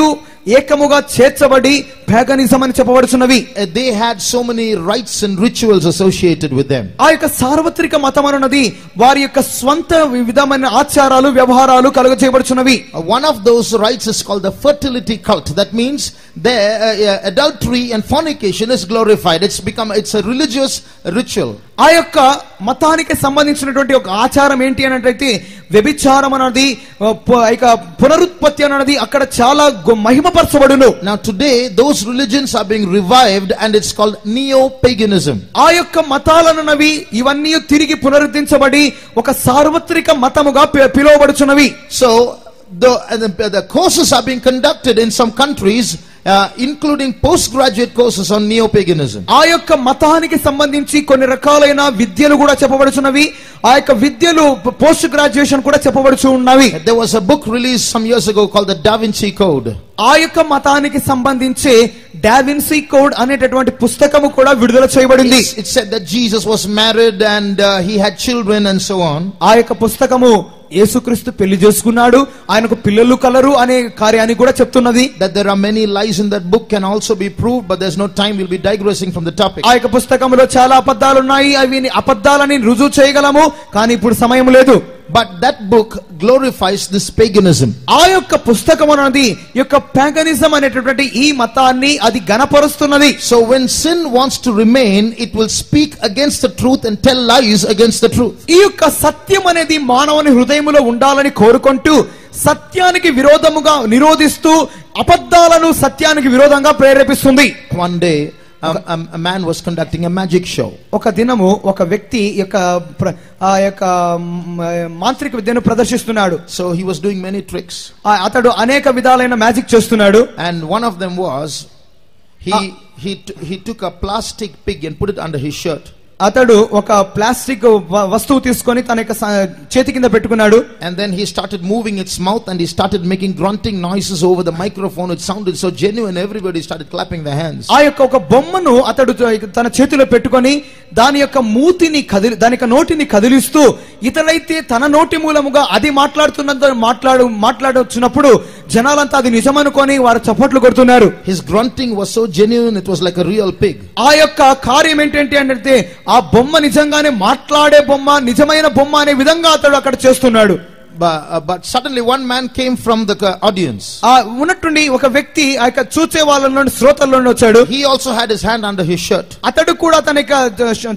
ఏకముగా చేర్చబడి ప్యాగనిజం అని చెప్పబడుచున్నవి Uh, they had so many rites and rituals associated with them. ఆ యొక్క సార్వత్రిక మతం అన్నది వారి యొక్క స్వంత విధమైన ఆచారాలు వ్యవహారాలు కలుగజేయబడుచున్నవి Uh, one of those rites is called the fertility cult. That means there uh, uh, adultery and fornication is glorified. It's become it's a religious ritual. ఆ యొక్క మతానికి సంబంధించినటువంటి ఒక ఆచారం ఏంటి అన్నట్లయితే వ్యభిచారం అన్నది ఆ, ప- ఆ యొక్క పునరుత్పత్తి అన్నది అక్కడ చాలా గొ- మహిమపరచబడును Now today those religions are being revived and it's called neo-paganism. ఆ యొక్క మతాలన్నవి ఇవన్నీ తిరిగి పునరుద్ధరించబడి ఒక సార్వత్రిక మతముగా P- పిలువబడుచున్నవి So the, uh, the the courses are being conducted in some countries, uh, including postgraduate courses on neo-paganism. ఆ యొక్క మతానికి సంబంధించి కొన్ని రకాలైన విద్యలు కూడా చెప్పబడుచున్నవి ఆ యొక్క విద్యలు పోస్ట్ గ్రాడ్యుయేషన్ కూడా చెప్పబడుచు ఉన్నవి There was a book released some years ago called the Da Vinci Code. ఆ యొక్క మతానికి సంబంధించి డావిన్సీ కోడ్ అనేటటువంటి పుస్తకము కూడా విడుదల చేయబడింది It's- It said that Jesus was married and uh, he had children and so on. ఆ యొక్క పుస్తకము యేసుక్రీస్తు పెళ్ళి చేసుకున్నాడు ఆయనకు పిల్లలు కలరు అనే కార్యాన్ని కూడా చెప్తున్నది That there are many lies in that book can also be proved, but there's no time. We'll be digressing from the topic. ఆ యొక్క పుస్తకంలో చాలా అబద్ధాలు ఉన్నాయి అవి అబద్ధాలని రుజువు చేయగలము కానీ ఇప్పుడు సమయం లేదు But that book glorifies this paganism. ఆ యొక్క పుస్తకం అన్నది ఈ యొక్క ప్యాగనిజం అనేటటువంటి ఈ మతాన్ని అది గణపరుస్తున్నది So when sin wants to remain, it will speak against the truth and tell lies against the truth. ఈ యొక్క సత్యం అనేది మానవుని హృదయములో ఉండాలని కోరుకుంటూ సత్యానికి విరోధముగా నిరోధిస్తూ అబద్ధాలను సత్యానికి విరోధంగా ప్రేరేపిస్తుంది One day, man was conducting a magic show ఒక దినము ఒక వ్యక్తి యొక్క ఆ యొక్క మాంత్రిక విద్యను ప్రదర్శిస్తున్నాడు. So he was doing many tricks అతడు అనేక విధాలైన మ్యాజిక్ చేస్తున్నాడు. And one of them was he he he took a plastic pig and put it under his shirt అతడు ఒక ప్లాస్టిక్ వస్తువు తీసుకొని తన యొక్క చేతి కింద పెట్టుకున్నాడు. And then he started moving its mouth and he started making grunting noises over the microphone it sound so genuine everybody started clapping the hands ఆ యొక్క ఒక బొమ్మను అతడు తన చేతిలో పెట్టుకొని దాని యొక్క మూతిని కదిలి దాని యొక్క నోటిని కదిలిస్తూ ఇతరులైతే తన నోటి మూలముగా అది మాట్లాడుతున్నంత మాట్లాడు మాట్లాడొచ్చినప్పుడు జనాలంతా అది నిజం అనుకొని వారు చప్పట్లు కొడుతున్నారు. His grunting was so genuine it was like real pig ఆ యొక్క కార్యం ఏంటంటే అంటే ఆ బొమ్మ నిజంగానే మాట్లాడే బొమ్మ నిజమైన బొమ్మ అనే విధంగా అతడు అక్కడ చేస్తున్నాడు. But, uh, but suddenly one man came from the uh, audience. ఆ ఉన్నట్టుండి ఒక వ్యక్తి ఆ యొక్క చూచే వాళ్ళ నుండి శ్రోతల నుండి వచ్చాడు He also had his hand under his shirt. అతడు కూడా తన యొక్క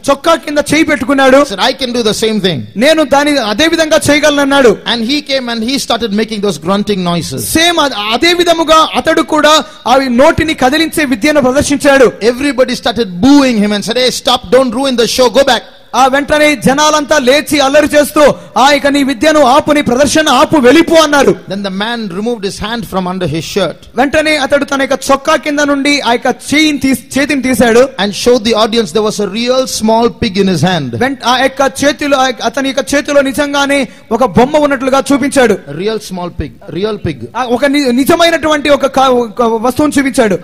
చొక్కా కింద చేయి పెట్టుకున్నాడు He said, I can do the same thing. నేను దాని అదే విధంగా చేయగలనన్నాడు And he came and he started making those grunting noises. Same అదే విధముగా అతడు కూడా ఆ నోటిని కదిలించే విద్యను ప్రదర్శించాడు Everybody started booing him and said, Hey, stop, don't ruin the show, go back. ఆ వెంటనే జనాలంతా లేచి అల్లరి చేస్తూ ఆ ఇక నీ విద్యను ఆపు నీ ప్రదర్శన ఆపు వెళ్ళిపో అన్నారు. Then the man removed his hand from under his shirt వెంటనే అతడు తన యొక్క చొక్కా కింద నుండి ఆ యొక్క చేయిని తీసి చేతిని తీశాడు. the audience there was a real small pig in his hand. వెంట ఆ యొక్క చేతిలో అతని యొక్క చేతిలో నిజంగానే ఒక బొమ్మ ఉన్నట్లుగా చూపించాడు. Small pig, real pig. ఆ ఒక నిజమైనటువంటి ఒక వస్తువును చూపించాడు.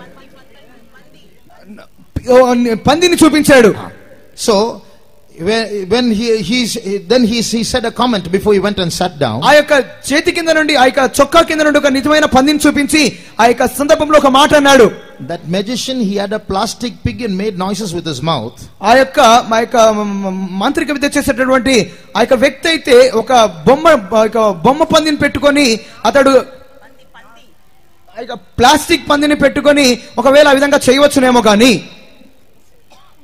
పందిని చూపించాడు. So when, he he's then he, he said a comment before he went and sat down. ఆ యొక్క చేతి కింద నుండి ఆ యొక్క చొక్కా కింద నుండి ఒక నిజమైన పందిని చూపించి ఆ యొక్క సందర్భంలో ఒక మాట అన్నాడు That magician he had a plastic pig and made noises with his mouth. ఆ యొక్క మా యొక్క మాంత్రిక విద్య చేసేటటువంటి ఆ యొక్క వ్యక్తి అయితే ఒక బొమ్మ బొమ్మ పందిని పెట్టుకొని అతడు ప్లాస్టిక్ పందిని పెట్టుకొని ఒకవేళ ఆ విధంగా చేయవచ్చునేమో కానీ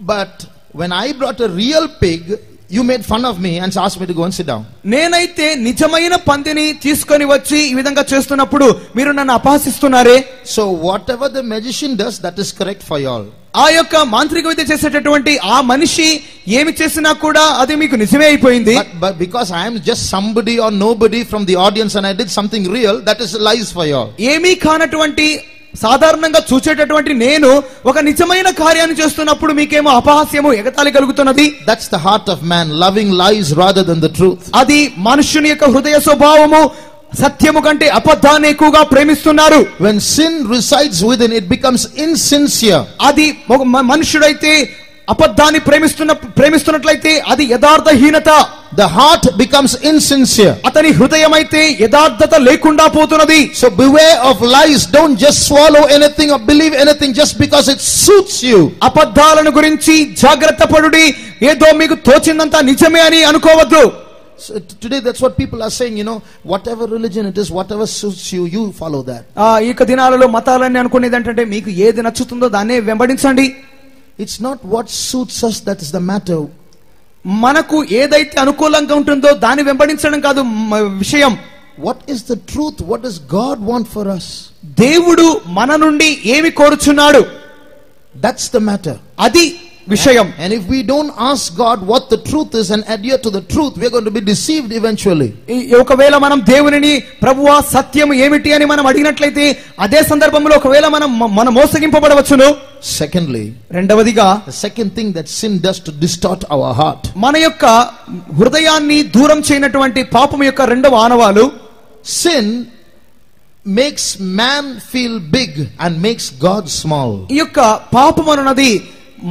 But when I brought a real pig, you made fun of me and asked me to go and sit down. నేనైతే నిజమైన పందిని తీసుకొని వచ్చి ఈ విధంగా చేస్తున్నప్పుడు మీరు నన్ను అపహసిస్తున్నారే So whatever the magician does, that is correct for y'all. ఆ యొక్క మాంత్రిక విద్య చేసేటటువంటి ఆ మనిషి ఏమి చేసినా కూడా అది మీకు నిజమే అయిపోయింది but because I am just somebody or nobody from the audience and I did something real, that is lies for y'all. ఏమీ కానటువంటి సాధారణంగా చూసేటటువంటి నేను ఒక నిజమైన కార్యాన్ని చేస్తున్నప్పుడు మీకేమో అపహాస్యము ఎగతాళి కలుగుతున్నది That's the heart of man, loving lies rather than the truth. అది మనుష్యుని యొక్క హృదయ స్వభావము సత్యము కంటే అబద్ధాన్ని ఎక్కువగా ప్రేమిస్తున్నారు When sin resides within, it becomes insincere. అది ఒక మ- మనుష్యుడైతే అబద్ధాన్ని ప్రేమిస్తున్న ప్రేమిస్తున్నట్లయితే అది యథార్థహీనత The heart becomes insincere. అతని హృదయం అయితే యథార్థత లేకుండా పోతున్నది So beware of lies. Don't just swallow anything or believe anything just because it suits you. అబద్ధాలను గురించి జాగ్రత్త పడుడి ఏదో మీకు తోచిందంత నిజమే అని అనుకోవద్దు So t- today, that's what people are saying. You know, whatever religion it is, whatever suits you, you follow that. ఆ ఈ యొక్క దినాలలో మతాలన్నీ అనుకునేది ఏంటంటే మీకు ఏది నచ్చుతుందో దాన్నే వెంబడించండి It's not what suits us that is the matter. మనకు ఏదైతే అనుకూలంగా ఉంటుందో దాన్ని వెంబడించడం కాదు విషయం. What is the truth what is God want for us దేవుడు మన నుండి ఏమి కోరుచున్నాడు? దట్స్ ద మ్యాటర్ అది విషయం And if we don't ask God what the truth is and adhere to the truth, we're going to be deceived eventually. ఈ- ఒకవేళ మనం దేవునిని ప్రభువా సత్యం ఏమిటి అని మనం అడిగినట్లయితే అదే సందర్భంలో ఒకవేళ మనం మ- మన మోసగింపబడవచ్చును Secondly, రెండవదిగా the second thing that sin does to distort our heart మన యొక్క హృదయాన్ని దూరం చేయనటువంటి పాపం యొక్క రెండవ ఆనవాలు sin makes man feel big and makes God small. ఈ యొక్క పాపం అన్నది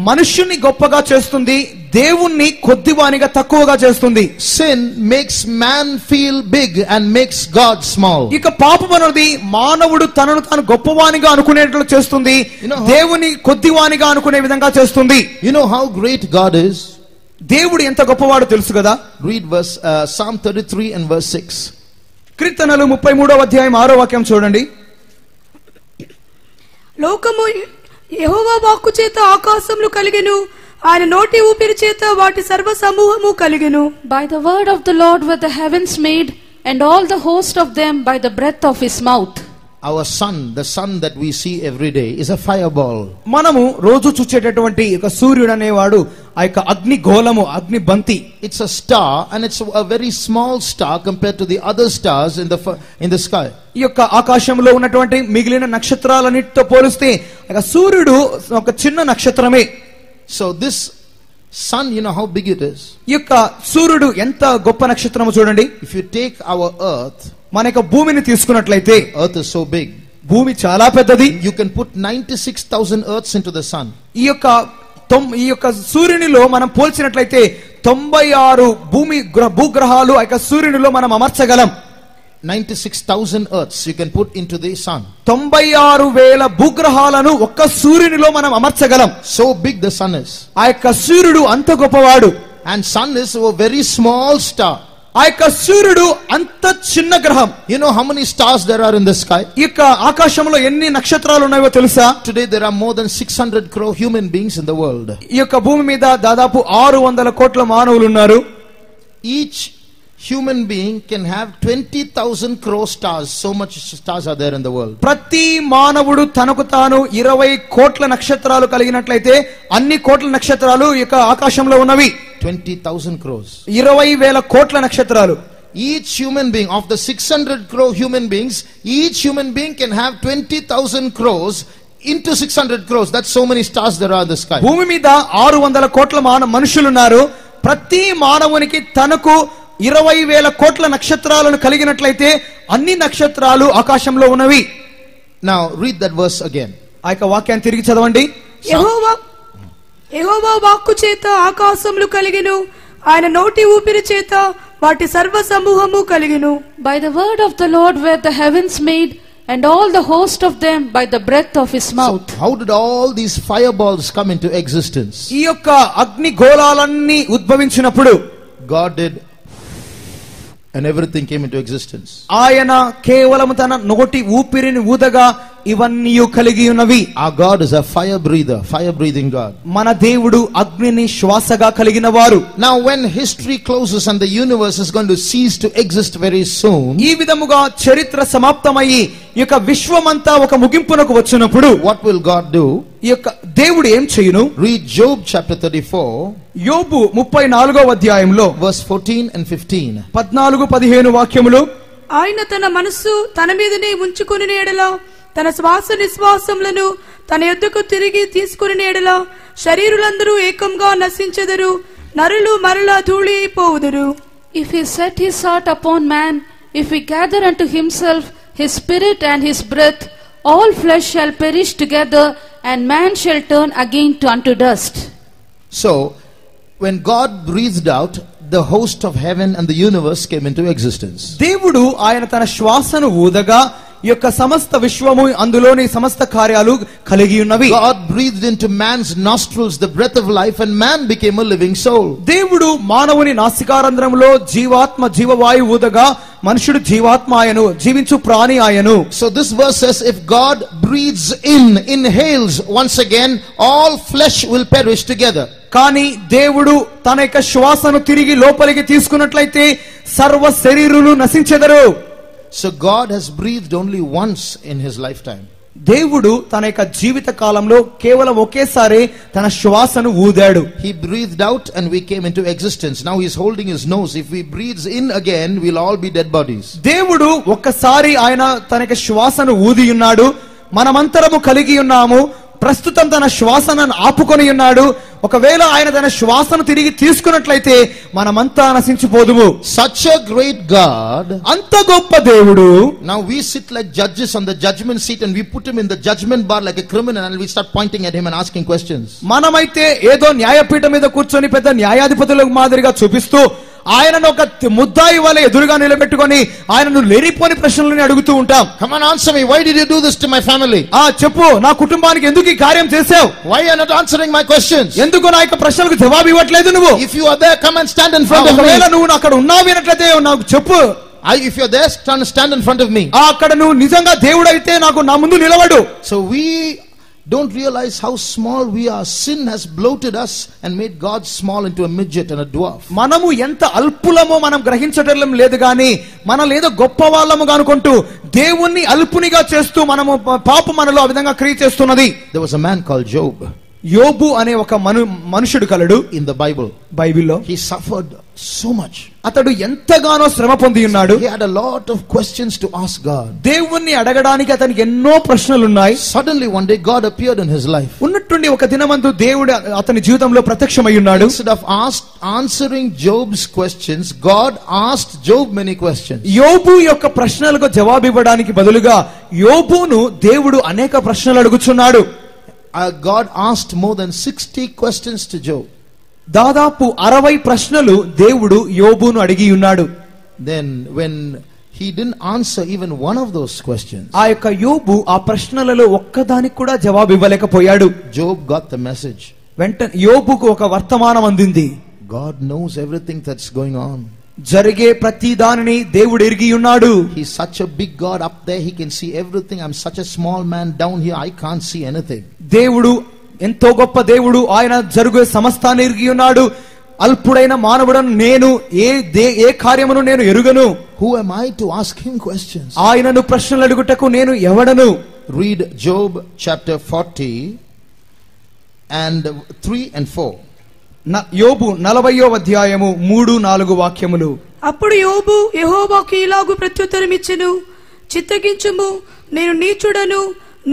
మనుష్యుని గొప్పగా చేస్తుంది దేవుణ్ణి కొద్దివానిగా తక్కువగా చేస్తుంది Sin makes man feel big and makes God small. ఇక పాపం అన్నది మానవుడు తనను తాను గొప్పవానిగా అనుకునేట్లు చేస్తుంది దేవుని కొద్దివానిగా అనుకునే విధంగా చేస్తుంది You know how great God is? దేవుడు ఎంత గొప్పవాడో తెలుసు కదా Read verse uh, Psalm 33 and verse 6. కీర్తనలు ముప్పై మూడవ అధ్యాయం ఆరో వాక్యం చూడండి లోకము యహోవా వాక్కు చేత ఆకాశములు కలిగెను. ఆయన నోటి ఊపిరి చేత వాటి సర్వ సమూహము కలిగెను. By the word of the Lord were the heavens made and all the host of them by the breath of his mouth mouth. Our sun, the sun that we see every day, is a fireball. మనము రోజు చూచేటటువంటి ఒక సూర్యుడు అనేవాడు ఆ యొక్క అగ్ని గోళము అగ్ని బంతి It's a star, and it's a very small star compared to the other stars in the fi- in the sky. ఈ యొక్క ఆకాశంలో ఉన్నటువంటి మిగిలిన నక్షత్రాలన్నిటితో పోలిస్తే సూర్యుడు ఒక చిన్న నక్షత్రమే So this sun, you know how big it is. ఈ యొక్క సూర్యుడు ఎంత గొప్ప నక్షత్రము చూడండి If you take our Earth, మన యొక్క భూమిని తీసుకున్నట్లయితే is so big. భూమి చాలా పెద్దది You can put 96,000 Earths into the sun. ఈ యొక్క ఈ యొక్క సూర్యునిలో మనం పోల్చినట్లయితే తొంభై ఆరు భూమి గ్ర- భూగ్రహాలు ఆ యొక్క సూర్యునిలో మనం అమర్చగలం 96,000 Earths you can put into the sun. తొంభై ఆరు వేల భూగ్రహాలను ఒక్క సూర్యునిలో మనం అమర్చగలం So big the sun is. ఆ యొక్క సూర్యుడు అంత గొప్పవాడు And sun is a very small star. ఆ యొక్క సూర్యుడు అంత చిన్న గ్రహం know how many stars there are in the sky? ఈ యొక్క ఆకాశంలో ఎన్ని నక్షత్రాలు ఉన్నాయో తెలుసా Today there are more than 600 crore human beings in the world. ఈ యొక్క భూమి మీద దాదాపు ఆరు వందల కోట్ల మానవులు ఉన్నారు Each human being can have 20,000 crore stars. So much stars are there in the world. ప్రతి మానవుడు తనకు తాను ఇరవై కోట్ల నక్షత్రాలు కలిగినట్లయితే అన్ని కోట్ల నక్షత్రాలు యొక్క ఆకాశంలో ఉన్నవి 20,000 crores. ఇరవై వేల కోట్ల నక్షత్రాలు each human being of the six hundred crore human beings each human being can have twenty thousand crores into six hundred crores that so many stars there భూమి మీద ఆరు వందల కోట్ల మాన మనుషులు ఉన్నారు ప్రతి మానవునికి తనకు ఇరవై వేల కోట్ల నక్షత్రాలను కలిగినట్లయితే అన్ని నక్షత్రాలు ఆకాశంలో ఉన్నవి. నా రీడ్ దట్ వర్స్ అగైన్ ఆ యొక్క వాక్యాన్ని తిరిగి చదవండి. యహోవా యహోవా వాక్కు చేత ఆకాశములు కలిగిను. ఆయన నోటి ఊపిరి చేత వాటి సర్వ సమూహము కలిగిను By the word of the Lord were the heavens made, and all the host of them by the breath of his mouth. How did all these fireballs come into existence? ఈ యొక్క అగ్ని గోళాలన్నీ ఉద్భవించినప్పుడు God did, and everything came into existence. ఆయన కేవలం తన నోటి ఊపిరిని ఊదగా ఇవన్నీ కలిగి ఉన్నవి Our God is a fire breather, fire breathing God. మన దేవుడు అగ్నిని శ్వాసగా కలిగిన వారు Now, when history closes and the universe is going to cease to exist very soon, ఈ విధముగా చరిత్ర సమాప్తమయ్యి ఈ యొక్క విశ్వమంతా ఒక ముగింపునకు వచ్చినప్పుడు what will God do? ఈ యొక్క దేవుడు ఏం చేయును Read Job chapter 34, యోబు ముప్పై నాలుగో అధ్యాయంలో verse 14 and 15. పద్నాలుగు పదిహేను వాక్యములు ఆయన తన మనస్సు తన మీదనే ఉంచుకుని ఎడల తన శ్వాస నిశ్వాసములను తన యొద్దకు తిరిగి తీసుకుని ఎడల శరీరులందరూ ఏకంగా నశించెదరు నరులు మరలా ధూళి అయిపోవుదురు If he set his heart upon man, if he gather unto himself his spirit and his breath, all flesh shall perish together, and man shall turn again to unto dust. So, when God breathed out, the host of heaven and the universe came into existence. దేవుడు ఆయన తన శ్వాసను ఊదగా ఈ యొక్క సమస్త విశ్వము అందులోని సమస్త కార్యాలు కలిగి ఉన్నవి. God breathed into man's nostrils the breath of life and man became a living soul దేవుడు మానవుని నాసికారంధ్రములో జీవాత్మ జీవవాయు ఊదగా మనుషుడు జీవాత్మ ఆయను జీవించు ప్రాణి ఆయను. So this verses if God breathes in inhales once again all flesh will perish together కానీ దేవుడు తన యొక్క శ్వాసను తిరిగి లోపలికి తీసుకున్నట్లయితే సర్వ శరీరులు నశించెదరు. So God has breathed only once in his lifetime. దేవుడు తన యొక్క జీవిత కాలంలో కేవలం ఒకేసారి తన శ్వాసను ఊదాడు He breathed out and we came into existence. Now he's holding his nose. If he breathes in again, we'll all be dead bodies. దేవుడు ఒక్కసారి ఆయన తన యొక్క శ్వాసను ఊది ఉన్నాడు మనమంతరము కలిగి ఉన్నాము ప్రస్తుతం తన శ్వాసను ఆపుకొని ఉన్నాడు ఒకవేళ ఆయన తన శ్వాసను తిరిగి తీసుకున్నట్లయితే మనమంతా నశించిపోదుము. సచ్ అ అంత గొప్ప దేవుడు. Now we sit like judges on seat and we put in judgment bar like criminal and at him and asking మనమైతే ఏదో న్యాయపీఠం మీద కూర్చొని పెద్ద న్యాయాధిపతుల మాదిరిగా చూపిస్తూ ఆయనను ఒక ముద్దాయి వల్ల ఎదురుగా నిలబెట్టుకొని ఆయనను లేనిపోని ప్రశ్నలను అడుగుతూ ఉంటాం. Come answer me why my family ఆ చెప్పు నా కుటుంబానికి ఎందుకు ఈ కార్యం చేసావు వై ఆర్ మై క్వశ్చన్స్ ఎందుకు నా యొక్క ప్రశ్నలకు జవాబు ఇవ్వట్లేదు నువ్వు you are there, come and stand in front of ఒకవేళ me. నువ్వు అక్కడ ఉన్నావు అన్నట్లయితే నాకు చెప్పు I, if you're there, stand, stand in front of me. అక్కడ నువ్వు నిజంగా దేవుడైతే నాకు నా ముందు నిలవడు So we don't realize how small we are. Sin has bloated us and made God small into a midget and a dwarf. మనము ఎంత అల్పులమో మనం గ్రహించటం లేదు గాని మనం ఏదో గొప్ప వాళ్ళము అనుకుంటూ దేవుణ్ణి అల్పునిగా చేస్తూ మనము పాపం మనలో ఆ విధంగా క్రియ చేస్తున్నది There was a man called Job యోబు అనే ఒక మను మనుషుడు కలడు. ఇన్ ద బైబుల్ బైబిల్లో హీ సఫర్డ్ సో మచ్ అతడు ఎంతగానో శ్రమ పొంది ఉన్నాడు. A lot of questions to ask దేవుణ్ణి అడగడానికి అతనికి ఎన్నో ప్రశ్నలు ఉన్నాయి suddenly one day God appeared in his life ఉన్నట్టుండి ఒక దినమందు దేవుడు అతని జీవితంలో ప్రత్యక్షమై ఉన్నాడు. Instead answering Job's questions God asked Job many questions యోబు యొక్క ప్రశ్నలకు జవాబు ఇవ్వడానికి బదులుగా యోబును దేవుడు అనేక ప్రశ్నలు అడుగుచున్నాడు. Uh, God asked more than 60 questions to Job. దాదాపు అరవై ప్రశ్నలు దేవుడు యోబును అడిగి ఉన్నాడు Then, when he didn't answer even one of those questions, ఆ యొక్క యోబు ఆ ప్రశ్నలలో ఒక్కదానికి కూడా జవాబు ఇవ్వలేకపోయాడు Job got the message. వెంట యోబుకు ఒక వర్తమానం అందింది God knows everything that's going on. జరిగే ప్రతి దానిని దేవుడు ఎరిగి ఉన్నాడు. He such big God up there he can see everything I such small man down here I can see anything దేవుడు ఎంతో గొప్ప దేవుడు. ఆయన జరిగే సమస్తాన్ని ఎరిగి ఉన్నాడు. అల్పుడైన మానవుడను నేను ఏ దే ఏ కార్యమును నేను ఎరుగను. Who am I to ask him questions ఆయనను ప్రశ్నలు అడుగుటకు నేను ఎవడను. Read Job chapter 40 and three and four న- యోబు నలభయో అధ్యాయము మూడు నాలుగు వాక్యములు అప్పుడు యోబు యెహోవాకు ఇలాగు ప్రత్యుత్తరం ఇచ్చెను చిత్తగించుము నేను నీచుడను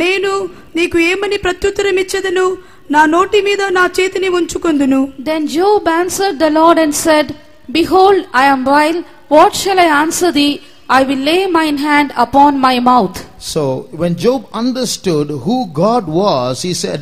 నేను నీకు ఏమని ప్రత్యుత్తరం ఇచ్చేదను నా నోటి మీద నా చేతిని ఉంచుకొందును Then Job answered the Lord and said, Behold, I am vile. What shall I answer thee? I will lay mine hand upon my mouth. So, when Job understood who God was, he said,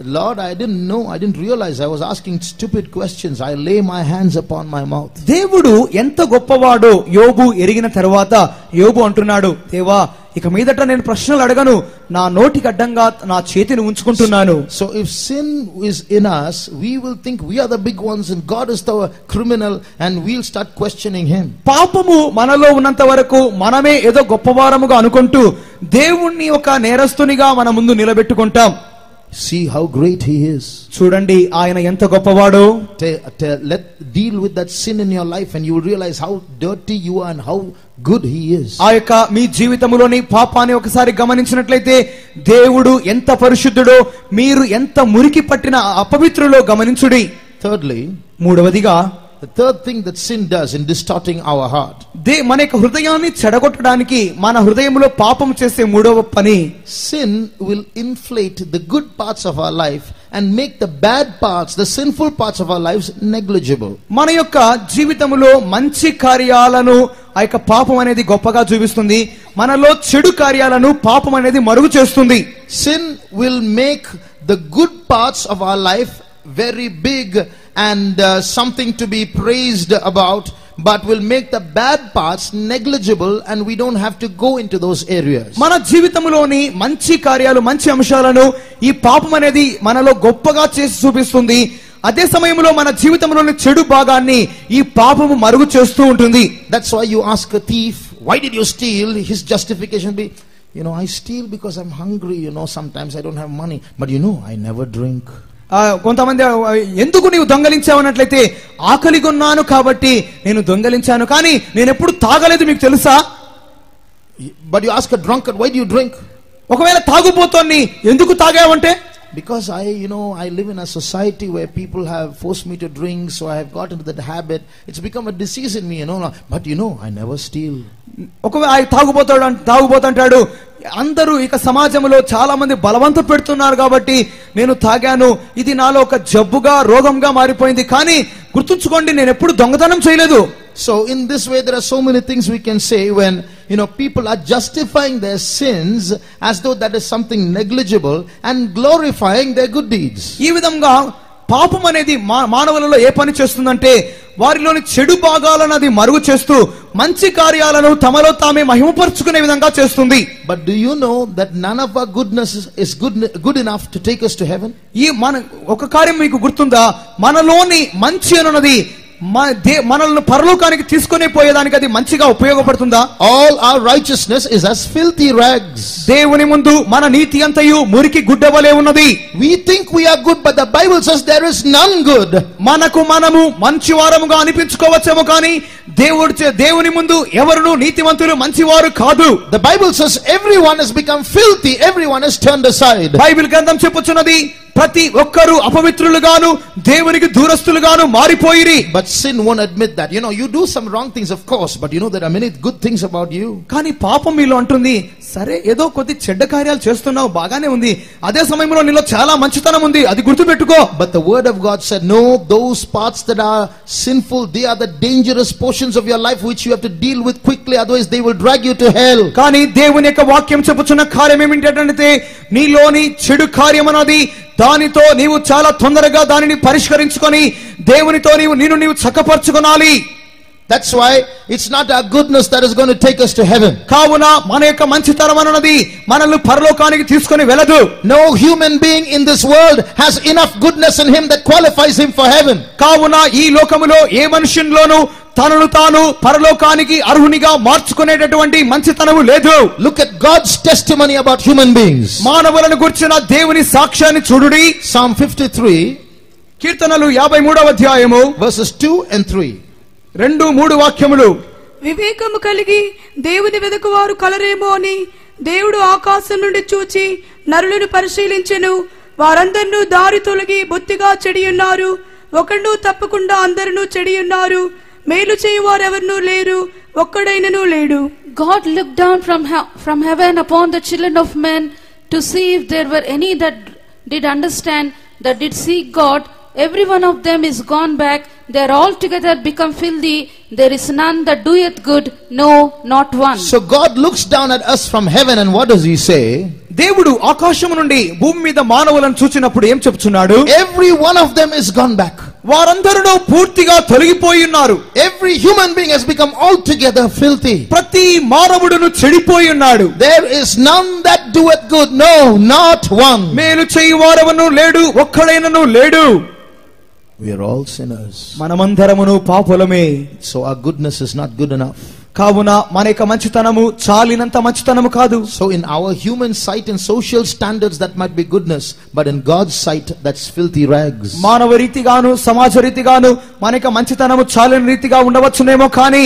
Lord I didn't know I didn't realise I was asking stupid questions I lay my hands upon my mouth దేవుడు ఎంత గొప్పవాడు యోగు ఎరిగిన తర్వాత యోగు అంటున్నాడు దేవా ఇక మీదట నేను ప్రశ్నలు అడగను. నా నోటికి అడ్డంగా నా చేతిని ఉంచుకుంటున్నాను. So if sin is in us we will think we are the big ones in God is the criminal and we will start questioning him పాపము మనలో ఉన్నంత వరకు మనమే ఏదో గొప్పవారముగా అనుకుంటూ దేవుణ్ణి ఒక నేరస్తునిగా మన ముందు నిలబెట్టుకుంటాం. See how great He is. చూడండి ఆయన ఎంత గొప్పవాడో with that sin in your life and you will realize how dirty you are and how good he is ఆ యొక్క మీ జీవితంలోని పాపాన్ని ఒకసారి గమనించినట్లయితే దేవుడు ఎంత పరిశుద్ధుడో మీరు ఎంత మురికి పట్టిన అపవిత్రులో గమనించుడి thirdly మూడవదిగా the third thing that sin does in distorting our heart they మన యొక్క హృదయాన్ని చెడగొట్టడానికి మన హృదయంలో పాపం చేసే మూడవ పని sin will inflate the good parts of our life and make the bad parts the sinful parts of our lives negligible మన యొక్క జీవితంలో మంచి కార్యాలను ఆ యొక్క పాపం అనేది గొప్పగా చూపిస్తుంది మనలో చెడు కార్యాలను పాపం అనేది మరుగు చేస్తుంది sin will make the good parts of our life very big and uh, something to be praised about but will make the bad parts negligible and we don't have to go into those areas మన జీవితంలోని మంచి కార్యాలు మంచి అంశాలను ఈ పాపం అనేది మనలో గొప్పగా చేసి చూపిస్తుంది అదే సమయంలో మన జీవితంలోని చెడు భాగాన్ని ఈ పాపము మరుగు చేస్తూ ఉంటుంది That's why you ask a thief, why did you steal? His justification be, you know, I steal because I'm hungry, you know, sometimes I don't have money. But you know, I never drink. ఆ, కొంతమంది ఎందుకు నీవు దొంగలించావు అన్నట్లయితే ఆకలిగా ఉన్నాను కాబట్టి నేను దొంగలించాను. కానీ నేను ఎప్పుడు తాగలేదు మీకు తెలుసా? But you ask drunk why you drink ఒకవేళ తాగుబోతోంది ఎందుకు తాగావంటే? Because I you know I live in a society where people have force me to drink so I have got in that habit it's become a disease in me you know but you know I never steal ఒకవేళ ఆయన తాగుబోతాడు తాగుబోతుంటాడు. అందరూ ఇక సమాజంలో చాలా మంది బలవంతం పెడుతున్నారు కాబట్టి నేను తాగాను. ఇది నాలో ఒక జబ్బుగా రోగంగా మారిపోయింది. కానీ గుర్తుంచుకోండి నేను ఎప్పుడు దొంగతనం చేయలేదు. So in this way there are so many things we can say when you know people are justifying their sins as though that is something negligible and glorifying their good deeds ఈ విధంగా పాపం అనేది మా మానవులలో ఏ పని చేస్తుందంటే వారిలోని చెడు భాగాలను అది మరుగు చేస్తూ మంచి కార్యాలను తమలో తామే మహిమపరుచుకునే విధంగా చేస్తుంది do you know that none of our goodness is, is good, good enough to take us to heaven? ఈ మన ఒక కార్యం మీకు గుర్తుందా మనలోని మంచి అనున్నది మనల్ని పరలోకానికి తీసుకొని పోయేదానికి అది మంచిగా ఉపయోగపడుతుందా? All our righteousness is as filthy rags దేవుని ముందు మన నీతి అంతయు మురికి గుడ్డవలే ఉన్నది. We think we are good but the Bible says there is none good మనకు మనము మంచి వారముగా అనిపించుకోవచ్చేమో కానీ దేవుడు దేవుని ముందు ఎవరును నీతివంతులు మంచివారు కాదు. The Bible says everyone has become filthy every everyone has turned aside Bible గ్రంథం చెప్పుచున్నది ప్రతి ఒక్కరూ అపవిత్రులుగాను దేవునికి దూరస్తులుగాను మారిపోయి but sin own admit that you know you do some wrong things of course but you know there are many good things about you కానీ పాపం మీలో అంటుంది సరే ఏదో కొద్ది చెడ్డ కార్యాలు చేస్తున్నావు బాగానే ఉంది. అదే సమయంలో నీలో చాలా మంచితనం ఉంది అది గుర్తు పెట్టుకో but the word of God said no those parts that are sinful they are the dangerous portions of your life which you have to deal with quickly otherwise they will drag you to hell కానీ దేవుని యొక్క వాక్యం చెప్పుచున్న కార్యం ఏమిటంటే నీలోని చెడు కార్యం అనేది దానితో నీవు చాలా తొందరగా దానిని పరిష్కరించుకొని దేవునితో నీవు నిన్ను నీవు చక్కపరచుకొనాలి That's why it's not our goodness that is going to take us to heaven. కావున మన యొక్క మంచితనం అన్నది మనల్ని పరలోకానికి తీసుకొని వెళ్ళదు No human being in this world has enough goodness in him that qualifies him for heaven. కావున ఈ లోకములో ఏ మనుషుల్లోనూ తనను తాను పరలోకానికి అర్హునిగా మార్చుకునేటటువంటి మంచితనము లేదు. Look at God's testimony about human beings. మానవులను గుర్చిన దేవుని సాక్ష్యాన్ని చూడుడి. Psalm 53, కీర్తనలు యాభై మూడవ అధ్యాయము. verses 2 and 3. రెండు మూడు వాక్యములు. వివేకము కలిగి దేవుని వెదకువారు కలరేమో అని దేవుడు ఆకాశం నుండి చూచి నరులను పరిశీలించెను. వారందరినూ దారి తొలగి బొత్తిగా చెడియున్నారు. ఒకడు తప్పకుండా అందరినూ చెడియున్నారు. మేలు చేయువారెవరనూ లేరు ఒక్కడైనను లేడు God looked down from, he- from heaven upon the children of men to see if there were any that did understand, that did seek God. Every one of them is gone back. They are altogether become filthy. There is none that doeth good, no, not one. So God looks down at us from heaven and what does he say? దేవుడు ఆకాశము నుండి భూమి మీద మానవులను చూచినప్పుడు ఏం చెప్తున్నాడు Every one of them is gone back. వారందరూ పూర్తిగా తొలగిపోయి ఉన్నారు Every human being has become altogether filthy. ప్రతి మానవుడును చెడిపోయి ఉన్నాడు There is none that doeth good. No, not one. మేలు చేయువారెవను లేడు ఒక్కడైనను లేడు We are all sinners. మనమందరమును పాపులమే So our goodness is not good enough. కావున మన యొక్క మంచితనము చాలినంత మంచితనము కాదు So in our human sight and social standards that might be goodness, but in God's sight that's filthy rags. మానవ రీతిగాను సమాజ రీతిగాను మన యొక్క మంచితనము చాలిన రీతిగా ఉండవచ్చునేమో కానీ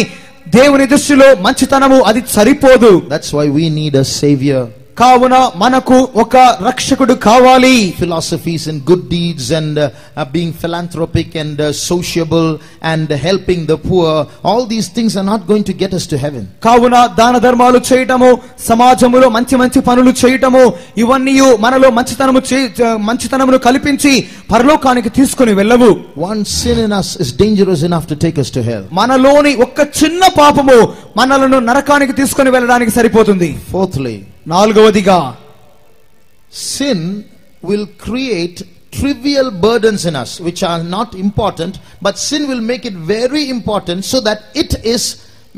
దేవుని దృష్టిలో మంచితనము అది సరిపోదు That's why we need a savior. కావున మనకు ఒక రక్షకుడు కావాలి Philosophies and good deeds and uh, uh, being philanthropic and uh, sociable and helping the poor, all these things are not going to get us to heaven. కావున దాన ధర్మాలు చేయటము సమాజములో మంచి మంచి పనులు చేయటము ఇవన్నీ మనలో మంచితనము చే- మంచితనమును కల్పించి పరలోకానికి తీసుకుని వెళ్ళవు One sin in us is dangerous enough to take us to hell. మనలోని ఒక్క చిన్న పాపము మనలను నరకానికి తీసుకుని వెళ్ళడానికి సరిపోతుంది Fourthly, నాలుగవదిగా sin will create trivial burdens in us which are not important, but sin will make it very important so that it is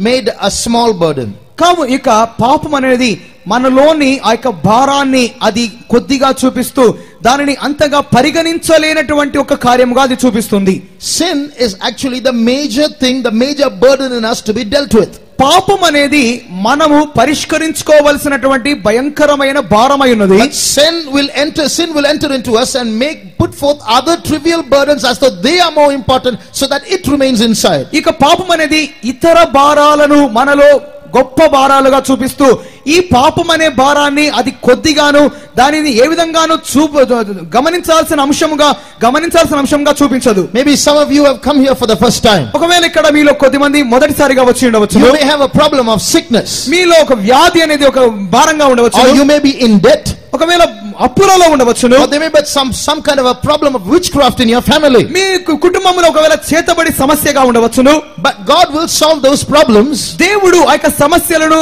made a small burden. కావు ఇక పాపం అనేది మనలోని ఆ యొక్క భారాన్ని అది కొద్దిగా చూపిస్తూ దానిని అంతగా పరిగణించలేనటువంటి ఒక కార్యముగా అది చూపిస్తుంది. Sin is actually the major thing the major burden in us to be dealt with పాపం అనేది మనము పరిష్కరించుకోవలసినటువంటి భయంకరమైన భారమై ఉన్నది. Sin will enter sin will enter into us and make put forth other trivial burdens as though they are more important so that it remains inside ఇక పాపం అనేది ఇతర భారాలను మనలో గొప్ప భారాలుగా చూపిస్తూ ఈ పాపం అనే భారాన్ని అది కొద్దిగాను దానిని ఏ విధంగానూ చూప గమనించాల్సిన అంశంగా గమనించాల్సిన అంశంగా చూపించదు. Maybe some of you have come here for the first time ఒకవేళ ఇక్కడ మీలో కొద్ది మంది మొదటిసారిగా వచ్చి ఉండవచ్చు you may have a problem of sickness మీలో ఒక వ్యాధి అనేది ఒక భారంగా ఉండవచ్చు you may be in debt ఒకవేళ అప్పులలో ఉండవచ్చు some kind of problem of witchcraft in your family మీ కుటుంబంలో ఒకవేళ చేతబడి సమస్యగా ఉండవచ్చును. But God will solve those problems దేవుడు ఆ యొక్క సమస్యలను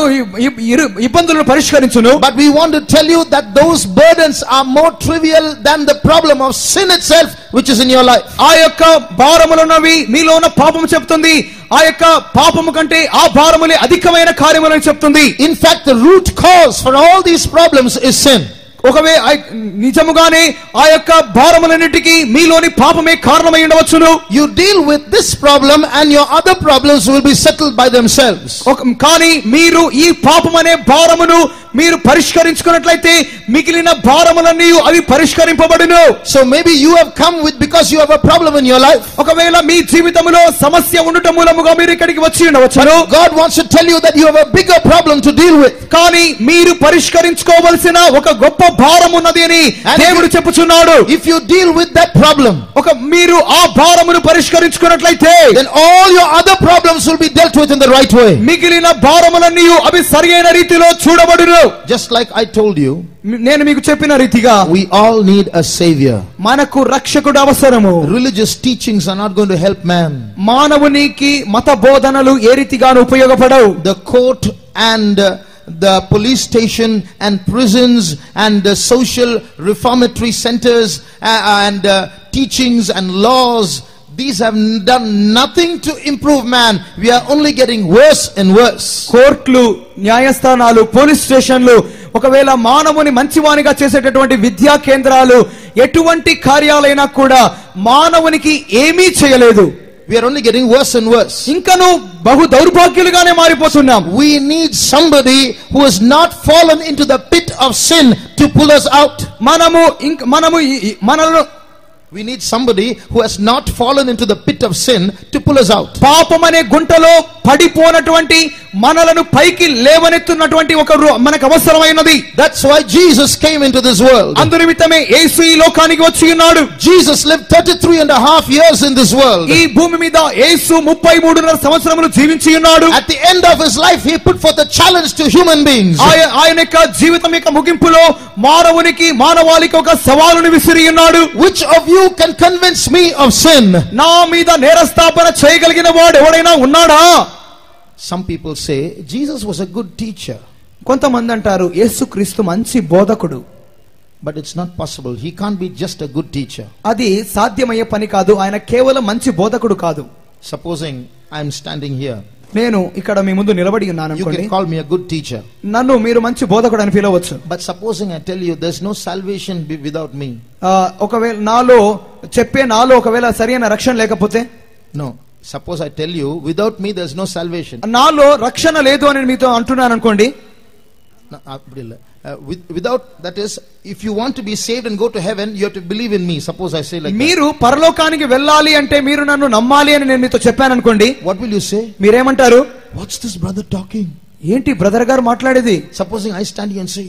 ఇబ్బందులను పరిష్కరించును. But we want to tell you that those burdens are more trivial than the problem of sin itself which is in your life ఆ యొక్క భారములనవి మీలో ఉన్న పాపం చెప్తుంది. ఆ యొక్క పాపము కంటే ఆ భారములే అధికమైన కార్యములని చెప్తుంది. In fact the root cause for all these problems is sin ఒకవే నిజముగానే ఆ యొక్క భారములన్నిటికి మీలోని పాపమే కారణమై ఉండవచ్చును. You deal with this problem and your other problems will be settled by them కానీ మీరు ఈ పాపం అనే భారమును మీరు పరిష్కరించుకున్నట్లయితే మిగిలిన భారములన్నీ అవి పరిష్కరింపబడును. So maybe you have come with because you have a problem in your life ఒకవేళ మీ జీవితములో సమస్య ఉండటం మూలముగా మీరు ఇక్కడికి వచ్చి ఉండవచ్చు God wants to tell you that you big a bigger problem to deal with కానీ మీరు పరిష్కరించుకోవలసిన ఒక గొప్ప భారం ఉన్నది అని దేవుడు చెప్పుచున్నాడు. If you deal with that problem ఒక మీరు ఆ భారమును పరిష్కరించుకున్నట్లయితే all your other problems will be dealt with in the right way మిగిలిన భారములన్నీ అవి సరైన రీతిలో చూడబడును. Just like I told you, నేను మీకు చెప్పిన రీతిగా we all need a savior. మనకు రక్షకుడు అవసరము Religious teachings are not going to help man. మానవునికి మత బోధనలు ఏ రీతిగాను ఉపయోగపడవు The court and uh, the police station and prisons and the social reformatory centers uh, and uh, teachings and laws these have done nothing to improve man we are only getting worse and worse కోర్టులు న్యాయస్థానాలు పోలీస్ స్టేషన్లు ఒకవేళ మానవుని మంచివానిగా చేసేటటువంటి విద్యా కేంద్రాలు ఎటువంటి కార్యాలైనా కూడా మానవునికి ఏమీ చేయలేదు we are only getting worse and worse ఇంకను బహు దౌర్భాగ్యులుగానే మారిపోతున్నాం we need somebody who has not fallen into the pit of sin to pull us out మనము ఇంక మనము మనలను we need somebody who has not fallen into the pit of sin to pull us out పాపం అనే గుంటలో పడిపోనటువంటి మనలను పైకి లేవనెత్తున్నటువంటి ఒక రు- మనకు అవసరమైనది that's why jesus came into this world అందు నిమిత్తమే యేసు ఈ లోకానికి వచ్చి ఉన్నాడు Jesus lived 33 and a half years in this world. ఈ భూమి మీద యేసు ముప్పై మూడున్నర సంవత్సరములు జీవించి ఉన్నాడు At the end of his life, he put forth a challenge to human beings. ఆయ- ఆయన యొక్క జీవితం యొక్క ముగింపులో మానవునికి మానవాళికి ఒక సవాలును విసిరి ఉన్నాడు Which of you you can convince me of sin నా మీద నేరస్థాపన చేయగలిగిన వాడు ఎవడైనా ఉన్నాడా? Some people say Jesus was a good teacher కొంతమంది అంటారు యేసు క్రీస్తు మంచి బోధకుడు. But it's not possible he can be just a good teacher అది సాధ్యమయ్యే పని కాదు. ఆయన కేవలం మంచి బోధకుడు కాదు. సపోజింగ్ ఐఎమ్ స్టాండింగ్ హియర్ నేను ఇక్కడ మీ ముందు నిలబడి ఉన్నాను you అనుకోండి can call me a good teacher. నన్ను మీరు మంచి బోధకుడు అని పిలవచ్చు But supposing I tell you there's no salvation be- without me. ఆ, ఒకవేళ నాలో చెప్పే నాలో ఒకవేళ సరైన రక్షణ లేకపోతే No. Suppose I tell you without me there's no salvation. నాలో రక్షణ లేదు అని మీతో అంటున్నాను అనుకోండి No, அப்படி இல்ல. Uh, with, without that is if you want to be saved and go to heaven you have to believe in me suppose i say like that. మీరు పరలోకానికి వెళ్ళాలి అంటే మీరు నన్ను నమ్మాలి అని నేను మీతో చెప్పాను అనుకోండి what will you say మీరేమంటారు what's this brother talking ఏంటి బ్రదర్ గారు మాట్లాడేది supposing i stand here and say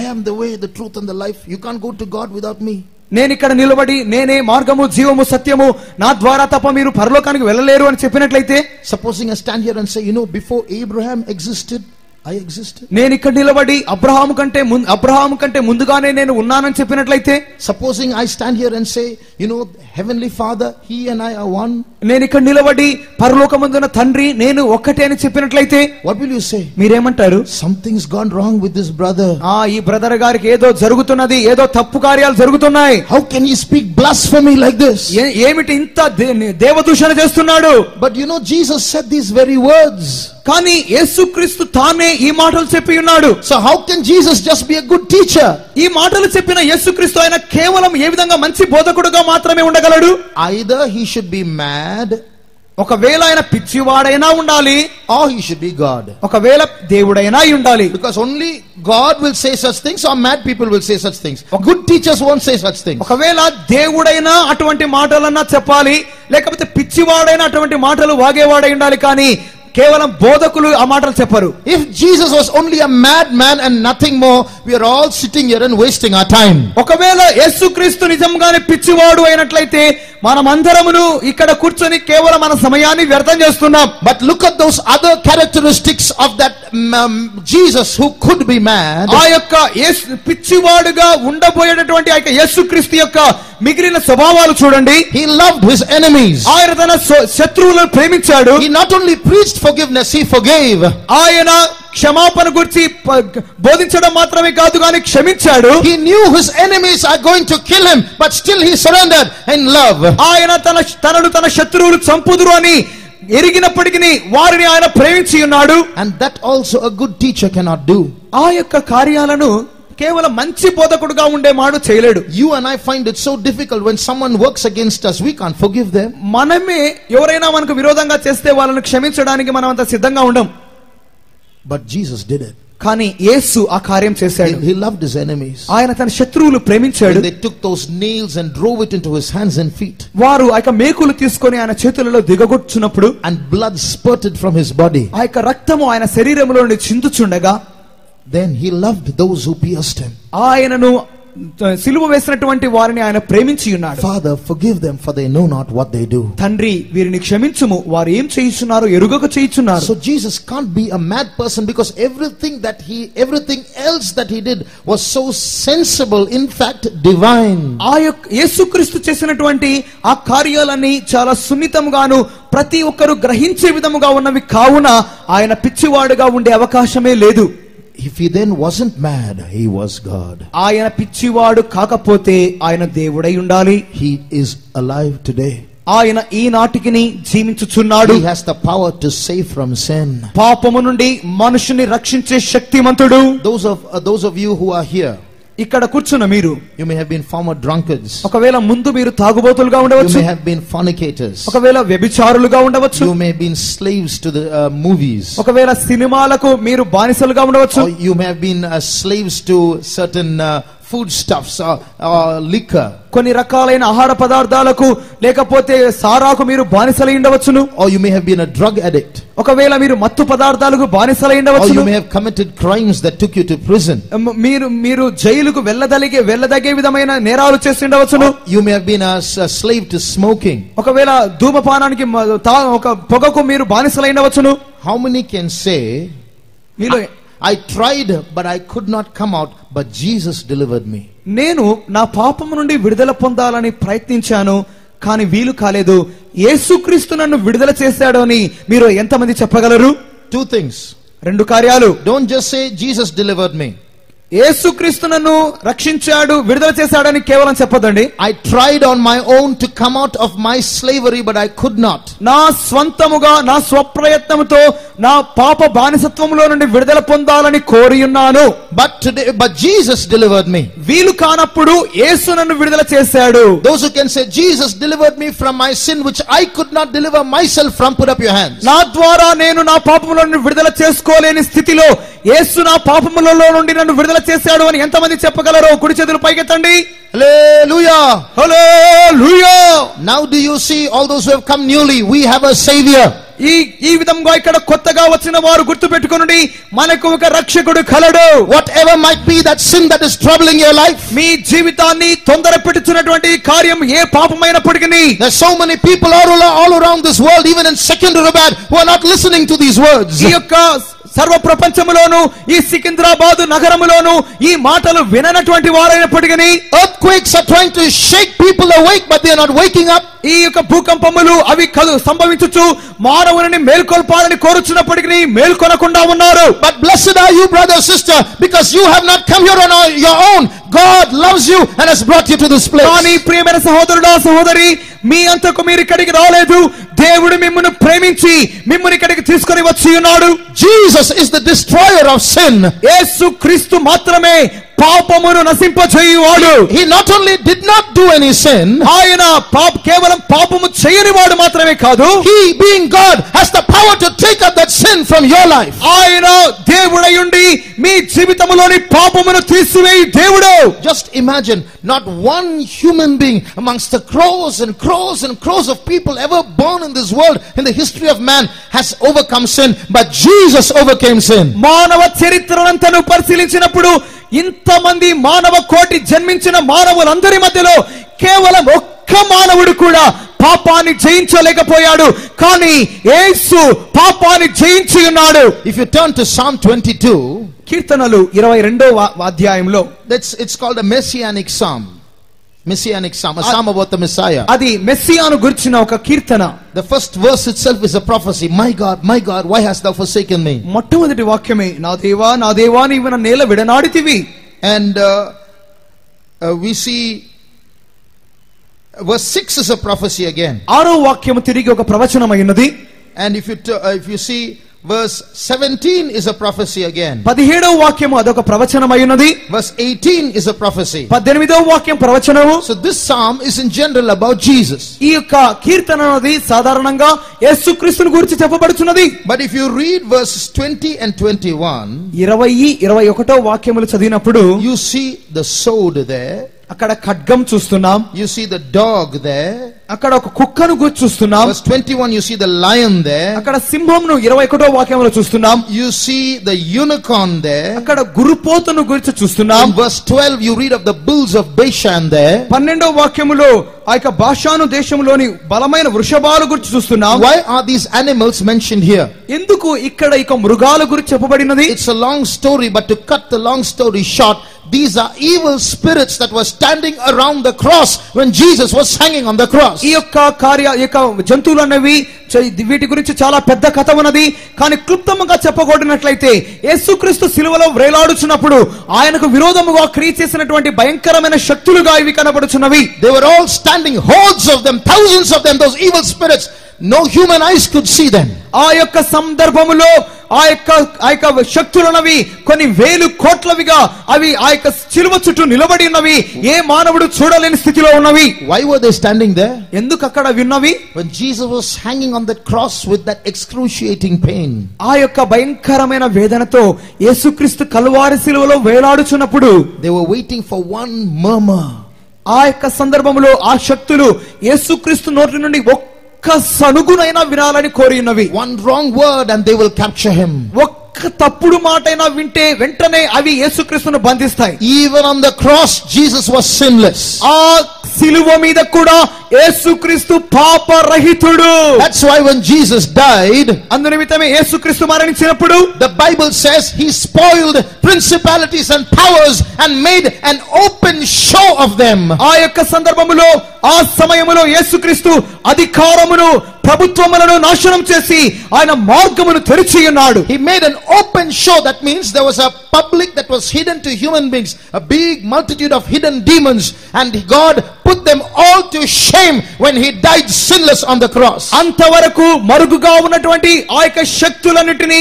i am the way the truth and the life you can't go to god without me నేను ఇక్కడ నిలబడి నేనే మార్గము జీవము సత్యము నా ద్వారా తప్ప మీరు పరలోకానికి వెళ్ళలేరు అని చెప్పినట్లయితే supposing i stand here and say you know before abraham existed I exist నేను ఇక్కడ నిలబడి అబ్రహాం కంటే ముందు అబ్రహాం కంటే ముందుగానే నేను ఉన్నానని చెప్పినట్లయితే supposing I stand here and say you know heavenly father he and I one నేను ఇక్కడ నిలబడి పరలోకమందున తండ్రి నేను ఒక్కటే అని చెప్పినట్లయితే వాట్ విల్ యు సే మీరేమంటారు? Something is gone wrong with this brother ఆ ఈ బ్రదర్ గారికి ఏదో జరుగుతున్నది ఏదో తప్పు కార్యాలు జరుగుతున్నాయి. How can you speak blasphemy like this ఏమిటి ఇంత దేవదూషణ చేస్తున్నాడు? But you know Jesus said this very words కానీ యేసుక్రీస్తు తానే అనే ఈ మాటలు చెప్పి ఉన్నాడు. So how can Jesus just be a good teacher ఈ మాటలు చెప్పిన యేసు క్రీస్తు ఆయన కేవలం ఏ విధంగా మంచి బోధకుడుగా మాత్రమే ఉండగలడు? Either he should be mad ఒకవేళ ఆయన పిచ్చివాడైనా ఉండాలి. ఆ హీ షుడ్ బి గాడ్ ఒకవేళ దేవుడైనా ఉండాలి. Because only God will say such things or mad people will say such things good teachers won't say such things ఒకవేళ దేవుడైనా అటువంటి మాటలన్నా చెప్పాలి లేకపోతే పిచ్చివాడైనా అటువంటి మాటలు వాగేవాడై ఉండాలి కానీ కేవలం బోధకులు ఆ మాటలు చెప్పరు. If Jesus was only a mad man and nothing more we are all sitting here and wasting our time ఒకవేళ యేసుక్రీస్తు నిజంగానే పిచ్చివాడు అయినట్లయితే మనం అందరమును ఇక్కడ కూర్చొని కేవలం మన సమయాన్ని వ్యర్థం చేస్తున్నాం. But look at those other characteristics of that Jesus who could be man ఆ యొక్క పిచ్చివాడుగా ఉండబోయేటటువంటి ఆ యొక్క యేసు యొక్క మిగిలిన స్వభావాలు చూడండి He loved his enemies. ఆయన తన స్వ- శత్రువులను ప్రేమించాడు He not only preached forgiveness, he forgave. ఆయన క్షమాపణ గురించి ప- బోధించడం మాత్రమే కాదు కానీ క్షమించాడు He knew his enemies are going to kill him, but still he surrendered in love. ఆయన తన తనను తన శత్రువులు చంపుదురు అని ఎరిగినప్పటికీ వారిని ఆయన ప్రేమించి ఉన్నాడు And that also a good teacher cannot do. ఆ యొక్క కార్యాలను కేవలం మంచి బోధకుడుగా ఉండే మాడు చేయలేడు. You and I find it so difficult when someone works against us we can forgive they మనమే ఎవరైనా మనకు విరోధంగా చేస్తే వాళ్ళని క్షమించడానికి మనం అంత సిద్ధంగా ఉండం. బట్ జీసస్ డిడ్ కానీ యేసు ఆ కార్యం చేశాడు. హి లవ్డ్ హిస్ ఎనిమీస్ ఆయన తన శత్రువులు ప్రేమించాడు. They took those nails and drove it into his hands and feet వారు ఆయన మేకులు తీసుకొని ఆయన చేతులలో దిగగొట్టునప్పుడు and blood spurted from his body ఆయన రక్తము ఆయన శరీరములో నుండి చిందుచుండగా then he loved those who pierced him. ఆయనను సిలువ వేసినటువంటి వారిని ఆయన ప్రేమించి ఉన్నాడు Father, forgive them, for they know not what they do. తండ్రి వీరిని క్షమించుము వారు ఏం చేయిచున్నారో ఎరుగక చేయిచున్నారు So Jesus can't be a mad person because everything that he, everything else that he did was so sensible, in fact, divine. ఆ యేసుక్రీస్తు చేసినటువంటి ఆ కార్యాలన్నీ చాలా సున్నితంగాను ప్రతి ఒక్కరు గ్రహించే విధముగా ఉన్నవి కావున ఆయన పిచ్చివాడుగా ఉండే అవకాశమే లేదు If he then wasn't mad, he was God. ఆయన పిచ్చివాడు కాకపోతే ఆయన దేవుడై ఉండాలి He is alive today. ఆయన ఈనాటికి జీవించుచున్నాడు He has the power to save from sin. పాపము నుండి మనుషుని రక్షించే శక్తిమంతుడు Those of uh, those of you who are here, ఇక్కడ కూర్చున్న మీరు you may have been former drunkards. ఒకవేళ ముందు మీరు తాగుబోతులుగా You ఉండవచ్చు may have been fornicators. ఒకవేళ వ్యభిచారులుగా ఉండవచ్చు You may have been slaves to the uh, movies. ఒకవేళ సినిమాలకు మీరు బానిసలుగా ఉండవచ్చు Or you may have been uh, slaves food stuffs like కొన్ని రకాలైన ఆహార పదార్థాలకు లేకపోతే సారాకు మీరు బానిసలై ఉండవచ్చును? Or you may have been a drug addict ఒకవేళ మీరు మత్తు పదార్థాలకు బానిసలై ఉండవచ్చు or you may have committed crimes that took you to prison మీరు మీరు జైలుకు వెళ్ళదలిగే వెళ్ళదగే విధమైన నేరాలు చేసి ఉండవచ్చును? You may have been a slave to smoking ఒకవేళ ధూమపానానికి ఒక పొగకు మీరు బానిసలై ఉండవచ్చును? హౌ మెనీ కెన్ సే మీలో I tried but I could not come out but Jesus delivered me నేను నా పాపము నుండి విడుదల పొందాలని ప్రయత్నించాను కానీ వీలు కాలేదు. యేసుక్రీస్తు నన్ను విడుదల చేశాడు అని మీరు ఎంతమంది చెప్పగలరు? టూ థింగ్స్ రెండు కార్యాలు. Don't just say Jesus delivered me యేసుక్రీస్తు నన్ను రక్షించాడు విడుదల చేశాడని కేవలం చెప్పదండి I tried on my own to come out of my slavery, but I could not. నా స్వంతముగా నా స్వప్రయత్నముతో నా పాప బానిసత్వములో నుండి విడుదల పొందాలని కోరి ఉన్నాను But today, but Jesus delivered me. వీలు కానప్పుడు యేసు నన్ను విడుదల చేశాడు Those who can say, Jesus delivered me from my sin, which I could not deliver myself from, put up your hands. నా ద్వారా నేను నా పాపములో నుండి విడుదల చేసుకోలేని స్థితిలో యేసు నా పాపములలో నుండి నన్ను విడుదల చేశాడు అని ఎంతమంది చెప్పగలరో కుడి చేతులు పైకెత్తండి Hallelujah. Hallelujah Now do you see all those who have come newly? We have a savior. ఈ ఈ విధంగా ఇక్కడ కొత్తగా వచ్చిన వారు గుర్తు పెట్టుకుని మనకు ఒక రక్షకుడు కలడు Whatever might be that sin that is troubling your life. మీ జీవితాన్ని తొందర పెట్టుచున్నటువంటి కార్యం ఏ పాపమైనప్పటికీ There's so many people all, alo- all around this world, even in Secunderabad, who are not listening to these words. ఈ యొక్క సర్వ ప్రపంచములోను ఈ సికింద్రాబాద్ నగరములోను ఈ మాటలు విననటువంటి వారైనప్పటికీ earthquakes are trying to shake people awake but they are not waking up ఈ యొక్క భూకంపములు అవి కలు సంభవించుచు మానవుని మేల్కొల్పాలని కోరుచున్నప్పటికీ మేల్కొనకుండా ఉన్నారు. But blessed are you brother sister because you have not come here on your own God loves you and has brought you to this place కానీ ప్రియమైన సహోదరుడా సహోదరి మీ అంతకు మీరు ఇక్కడికి రాలేదు. దేవుడు మిమ్మల్ని ప్రేమించి మిమ్మల్ని ఇక్కడికి తీసుకొని వచ్చి ఉన్నాడు Jesus is the destroyer of sin. యేసు క్రీస్తు మాత్రమే పాపమును నశింపచేయువాడు He not only did not do any sin, ఆయన పాప కేవలం పాపము చేయని వాడు మాత్రమే కాదు He, being God, has the power to take up that sin from your life. ఆయన దేవుడయుండి మీ జీవితములోని పాపమును తీసివేయి దేవుడు Just imagine, not one human being amongst the crores and crores and crores of people ever born in this world in the history of man has overcome sin, but Jesus overcame sin. మానవ చరిత్రనంతను పరిశీలించినప్పుడు మంది మానవ కోటి జన్మించిన మానవులందరి మధ్యలో కేవలం ఒక్క మానవుడు కూడా పాపాన్ని జయించలేకపోయాడు. కానీ యేసు పాపాన్ని జయించి ఉన్నాడు if you turn to Psalm 22 కీర్తనలు 22వ అధ్యాయంలో that's it's called the messianic psalm messianic psalm psalm about the Messiah అది మెస్సియాను గురించిన ఒక కీర్తన. The first verse itself is a prophecy my God my God why hast thou forsaken me మొట్టమొదటి వాక్యమే నా దేవా నా దేవా నీవు నా నేల విడనాడితివి. And uh, uh, we see verse 6 is a prophecy again. ఆరో వాక్యము తిరిగి ఒక ప్రవచనమైనది And if you, t- uh, if you see Verse 17 is a prophecy again. పదిహేడవ వాక్యము అదొక ప్రవచనం ఉన్నది Verse 18 is a prophecy. పద్దెనిమిదవ వాక్యం ప్రవచనము So this psalm is in general about Jesus. ఈ యొక్క కీర్తన అనేది సాధారణంగా యేసుక్రీస్తుని గురించి చెప్పబడుచున్నది But if you read verses 20 and 21, ఇరవై ఇరవై ఒకటో వాక్యములు చదివినప్పుడు you see the sword there, అక్కడ ఖడ్గం చూస్తున్నాం. You see the dog there అక్కడ ఒక కుక్కను గురించి చూస్తున్నాం. Twenty one you see the lion there అక్కడ సింహం ఇరవై 21వ వాక్యంలో చూస్తున్నాం. You see the unicorn there అక్కడ గురుపోతును గురించి చూస్తున్నాం. Verse 12 you read of the bulls of Bashan there 12వ వాక్యములో ఆ ఆయక బాషాను దేశములోని బలమైన వృషభాల గురించి చూస్తున్నాం. Why are these animals mentioned here ఎందుకు ఇక్కడ ఇక మృగాల గురించి చెప్పబడినది? It's a long story but to cut the long story short these are evil spirits that was standing around the cross when Jesus was hanging on the cross ఈ యొక్క కార్య ఈ యొక్క జంతువులు అనేవి వీటి గురించి చాలా పెద్ద కథ ఉన్నది. కానీ క్లుప్తంగా చెప్పకూడనట్లయితే యేసుక్రీస్తు సిలువలో వ్రేలాడుచున్నప్పుడు ఆయనకు విరోధముగా క్రియ చేసినటువంటి భయంకరమైన శక్తులుగా ఇవి కనబడుచున్నవి. There were all standing hordes of them thousands of them those evil spirits No human eyes could see them. ఆ యొక్క సందర్భములో ఆ యొక్క ఆ యొక్క శక్తులున్నవి కొన్ని వేలు కోట్లవిగా అవి ఆ యొక్క చిలువ చుట్టూ నిలబడి ఉన్నవి ఏ మానవుడు చూడలేని స్థితిలో ఉన్నవి Why were they standing there? ఎందుకు అక్కడ విన్నవి When Jesus was hanging on that cross with that excruciating pain. ఆ యొక్క భయంకరమైన వేదనతో యేసుక్రీస్తు కలువారి శిలువలో వేలాడుచున్నప్పుడు They were waiting for one murmur. ఆ యొక్క సందర్భంలో ఆ శక్తులు యేసుక్రీస్తు నోటి నుండి ఒక్క సనుగునైనా వినాలని కోరి ఉన్నవి One wrong word and they will capture him. ఒక్క తప్పుడు మాటైనా వింటే వెంటనే అవి యేసుక్రీస్తును బంధిస్తాయి Even on the cross, Jesus was sinless. ఆ సిలువ మీద కూడా యేసుక్రీస్తు పాపరహితుడు That's why when Jesus died, అందు నిమిత్తమే యేసుక్రీస్తు మరణించినప్పుడు the Bible says he spoiled principalities and powers and made an open show of them. ఆ యొక్క సందర్భములో ఆ సమయములో యేసుక్రీస్తు అధికారమును ప్రభుత్వములను నాశనం చేసి ఆయన మార్గమును తెరిచి ఉన్నాడు He made an open show. That means there was a public that was hidden to human beings, a big multitude of hidden demons, and God put them all to shame when he died sinless on the cross. అంతవరకు మరుగుగా ఉన్నటువంటి ఆ యొక్క శక్తులన్నిటినీ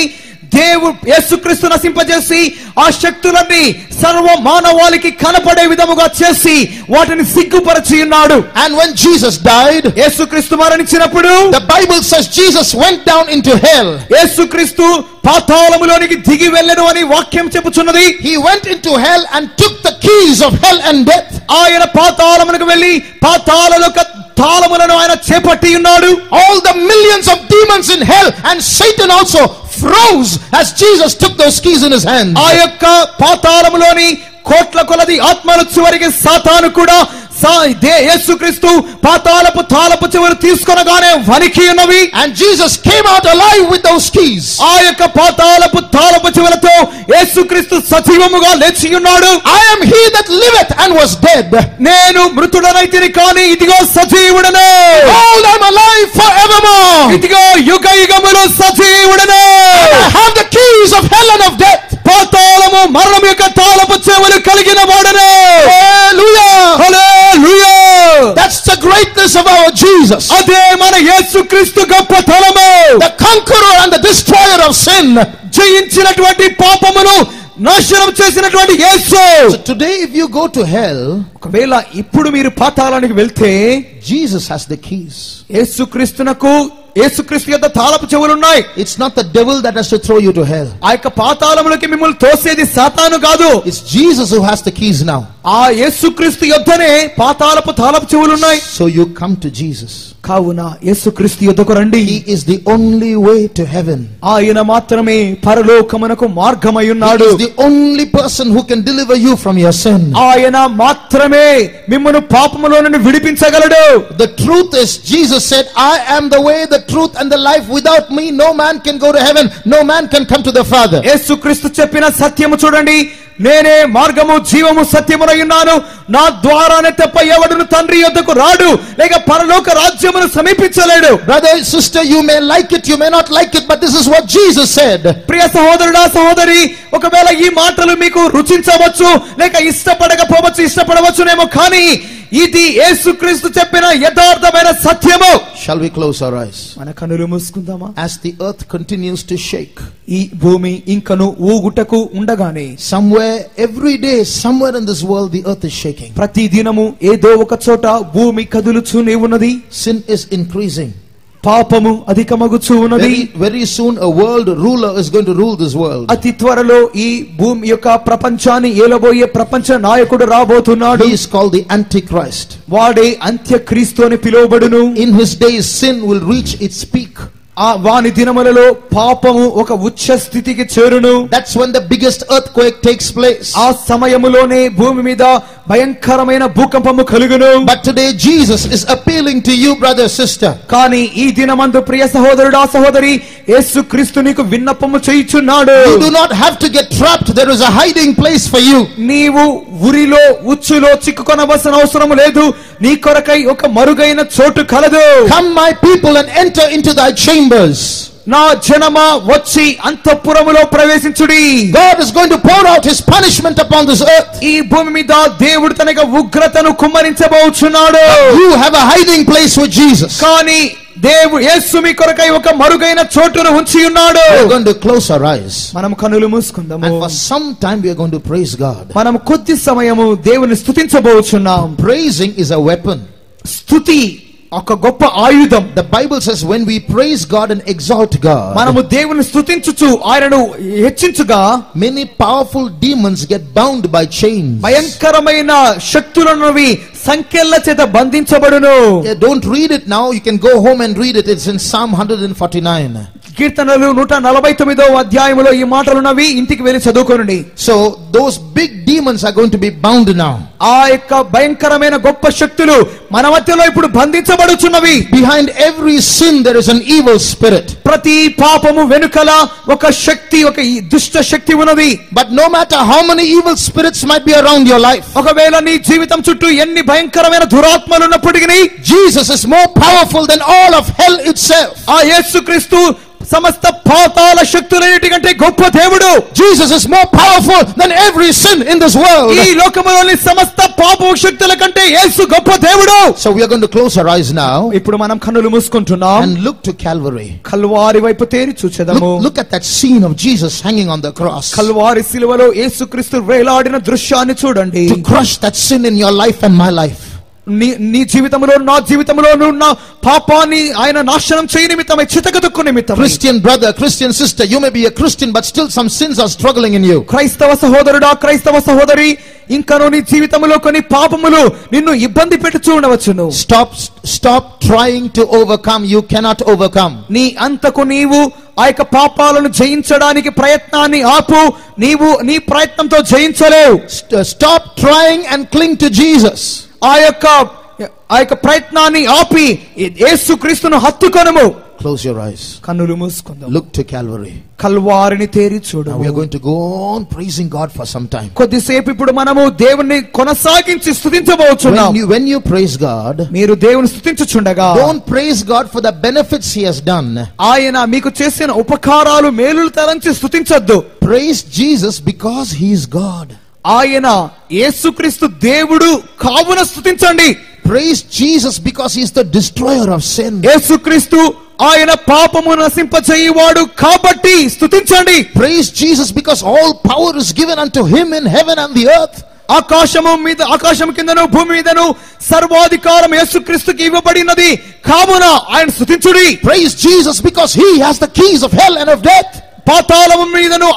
దేవుడు యేసుక్రీస్తు నశింపజేసి ఆ శక్తులన్నీ సర్వ మానవాళికి కనపడే విధముగా చేసి వాటిని సిగ్గుపరచి ఉన్నాడు And when Jesus died, యేసుక్రీస్తు మరణించినప్పుడు the Bible says Jesus went down into hell. యేసుక్రీస్తు పాతాళములోనికి దిగి వెళ్ళను అని వాక్యం చెప్పుచున్నది He went into hell and took the keys of hell and death. ఆయన పాతాళమునకు వెళ్ళి పాతాళలో పాతాళములను ఆయన చేపట్టి ఉన్నాడు. All the millions of demons in hell and Satan also froze has Jesus took those keys in his hand ఆ యొక్క పాతాళములోని కోట్ల కొలది ఆత్మలు చివరికి సాతాను కూడా సా- దే- యేసుక్రీస్తు పాతాళపు తాళపు చివరి తీసుకొనగానే వణికి ఉన్నవి And Jesus came out alive with those keys. ఆ యొక్క పాతాళపు తాళపు చివరతో యేసుక్రీస్తు సజీవముగా లేచి ఉన్నాడు I am he that liveth and was dead. నేను మృతుడనైతిని కానీ ఇదిగో సజీవుడనే Behold, I'm alive forevermore. ఇదిగో యుగ యుగములు సజీవుడనే I have the keys of hell and of death. పాతాళము మరణం యొక్క తాళపు చెవులు కలిగిన వాడనే That's the greatness of our Jesus. అదే మన యేసుక్రీస్తు గొప్పతనము The conqueror and the destroyer of sin. జయించినటువంటి పాపమును నాశనం చేసినటువంటి యేసు So today if you go to hell, ఒకవేళ ఇప్పుడు మీరు పాతాళానికి వెళ్తే Jesus has the keys. యేసుక్రీస్తునకు యేసుక్రీస్తు యొక్క తాళపు చెవులు ఉన్నాయి It's not the devil that has to throw you to hell. ఆ యొక్క పాతాళములకి మిమ్మల్ని తోసేది సాతాను కాదు It's Jesus who has the keys now. ఆ యేసుక్రీస్తు యొద్దనే పాతాళపు తాళపు చెవులు ఉన్నాయి So you come to Jesus. కావున యేసుక్రీస్తు యొద్దకు రండి He is the only way to heaven. ఆయన మాత్రమే పరలోకమునకు మార్గమై He ఉన్నాడు is the only person who can deliver you from your sin. ఆయన మాత్రమే మిమ్మల్ని పాపములో నుండి విడిపించగలడు The truth is, Jesus said, I am the way, the truth, and the life. Without me, no man can go to heaven. No man can come to the Father. యేసుక్రీస్తు చెప్పిన సత్యము చూడండి నేనే మార్గము జీవము సత్యమునై ఉన్నాను నా ద్వారానే తప్ప ఎవడును తండ్రి యొద్దకు రాడు లేక పరలోక రాజ్యమును సమీపించలేడు Brother, sister, you may like it, you may not like it, but this is what Jesus said. ప్రియ సహోదరుడా సహోదరి ఒకవేళ ఈ మాటలు మీకు రుచించవచ్చు లేక ఇష్టపడకపోవచ్చు ఇష్టపడవచ్చునేమో కానీ ఇది యేసుక్రీస్తు చెప్పిన యథార్థమైన సత్యము Shall we close our eyes? మన కనులు మూసుకుందామా As the earth continues to shake, ఈ భూమి ఇంకను ఊగుటకు ఉండగానే somewhere, every day, somewhere in this world, the earth is shaking. ప్రతి దినము ఏదో ఒక చోట భూమి కదులుచూనే ఉన్నది Sin is increasing. పాపము అధికమగుచు ఉన్నది. Very soon world ruler is going to rule this world అతి త్వరలో ఈ భూమి యొక్క ప్రపంచాన్ని ఏలబోయే ప్రపంచ నాయకుడు రాబోతున్నాడు. He is called the antichrist వాడే అంత్యక్రీస్తు అని పిలువబడును. In his day sin will reach its peak ఆ వాని దినములలో పాపము ఒక ఉచ్చ స్థితికి చేరును. That's when the biggest earthquake takes place ఆ సమయములోనే భూమి మీద భయంకరమైన భూకంపము కలుగును But today, Jesus is appealing to you, brother, sister. కానీ ఈ దినమందు ప్రియ సహోదరుడా సహోదరి యేసు క్రీస్తు నీకు విన్నపము చేయుచున్నాడు You do not have to get trapped. There is a hiding place for you. నీవు ఉరిలో ఉచ్చులో చిక్కుకొనవలసిన అవసరం లేదు నీ కొరకై ఒక మరుగైన చోటు కలదు Come, my people, and enter into thy chambers. నా జనమా వచ్చి అంతఃపురములో ప్రవేశించుడి God is going to pour out his punishment upon this earth. ఈ భూమి మీద దేవుడు తన యొక్క ఉగ్రతను కుమ్మరించబోచున్నాడు You have a hiding place with Jesus. కానీ దేవుడు యేసు మీ కొరకై ఒక మరుగైన చోటును ఉంచి ఉన్నాడు We're going to close our eyes. మనం కనులు మూసుకుందాము And for some time, we are going to praise God. మనం కొద్ది సమయము దేవుని స్థుతించబోచున్నాం Praising is a weapon. స్థుతి ఒక గొప్ప ఆయుధం The Bible says when we praise God and exalt God, మనము దేవుని స్థుతించుచు ఆయనను హెచ్చించుగా many powerful demons get bound by chains. భయంకరమైన శక్తులన్నవి సంఖ్యల చేత బంధించబడును Yeah, don't read it now. You can go home and read it. It's in Psalm 149. కీర్తనలు నూట నలభై తొమ్మిదో అధ్యాయంలో ఈ మాటలు ఉన్నవి ఇంటికి వెళ్ళి చదువుకోనండి. So those big demons are going to be bound నా ఆ యొక్క భయంకరమైన గొప్ప శక్తులు మన మధ్యలో ఇప్పుడు బంధించబడుచున్నవి. Behind every sin there is an evil spirit ప్రతి పాపము వెనుకల ఒక శక్తి ఒక దుష్ట శక్తి ఉన్నది. But no matter how many evil spirits may be around your life ఒకవేళ నీ జీవితం చుట్టూ ఎన్ని భయంకరమైన దురాత్మలు ఉన్నప్పటికీ Jesus is more powerful than all of hell it's self ఆ యేసు సమస్త పాతాల శక్తులన్నిటికంటే గొప్ప దేవుడు Jesus is more powerful than every sin in this world. ఈ లోకములోని సమస్త పాప శక్తుల కంటే యేసు గొప్ప దేవుడు So we are going to close our eyes now ఇప్పుడు మనం కన్నులు మూసుకుంటున్నాం and look to Calvary. Calvary వైపు తేరి చూచెదము Look, look at that scene of Jesus hanging on the cross Calvary శిలువలో యేసుక్రీస్తు వేలాడిన దృశ్యాన్ని చూడండి to crush that sin in your life and my life. నీ నీ జీవితంలో నా జీవితంలో ఉన్న పాపాన్ని ఆయన నాశనం చేయ నిమిత్తమై చితకదుకు నిమిత్తం Christian brother Christian sister you may be Christian but still some sins are struggling in you క్రైస్తవ సహోదరుడా క్రైస్తవ సహోదరి ఇంకా నీ జీవితంలో కొన్ని పాపములు నిన్ను ఇబ్బంది పెట్టు చూడవచ్చును stop stop trying to overcome you cannot overcome నీ అంతకు నీవు ఆ యొక్క పాపాలను జయించడానికి ప్రయత్నాన్ని ఆపు నీవు నీ ప్రయత్నంతో జయించలేవు. Stop trying and cling to Jesus ఆ యొక్క ఆ యొక్క ప్రయత్నాన్ని ఆపి యేసు క్రీస్తును హత్తుకొనము Close your eyes. కన్నులు మూసుకుందాం Look to Calvary. కల్వారిని తేరి చూడు Now we are going to go on praising God for some time. కొద్దిసేపు ఇప్పుడు మనము దేవుణ్ణి కొనసాగించి స్థుతించబోచున్నాం When you, when you praise God, మీరు దేవుని స్థుతించుచుండగా don't praise God for the benefits He has done. ఆయన మీకు చేసిన ఉపకారాలు మేలులు తలంచి స్థుతించొద్దు Praise Jesus because He is God. ఆయన యేసుక్రీస్తు దేవుడు కావున స్థుతించండి praise Jesus because his the destroyer of sin యేసుక్రీస్తు ఆయన పాపము నశింప చేయువాడు కాబట్టి స్తుతించండి. Praise Jesus because all power is given unto him in heaven and the earth ఆకాశము మీద ఆకాశం కిందను భూమి మీదను సర్వాధికారం యేసుక్రీస్తుకి ఇవ్వబడినది. కావున ఆయన స్తుతించుడి. Praise Jesus because he has the keys of hell and of death పాతాళము మీదను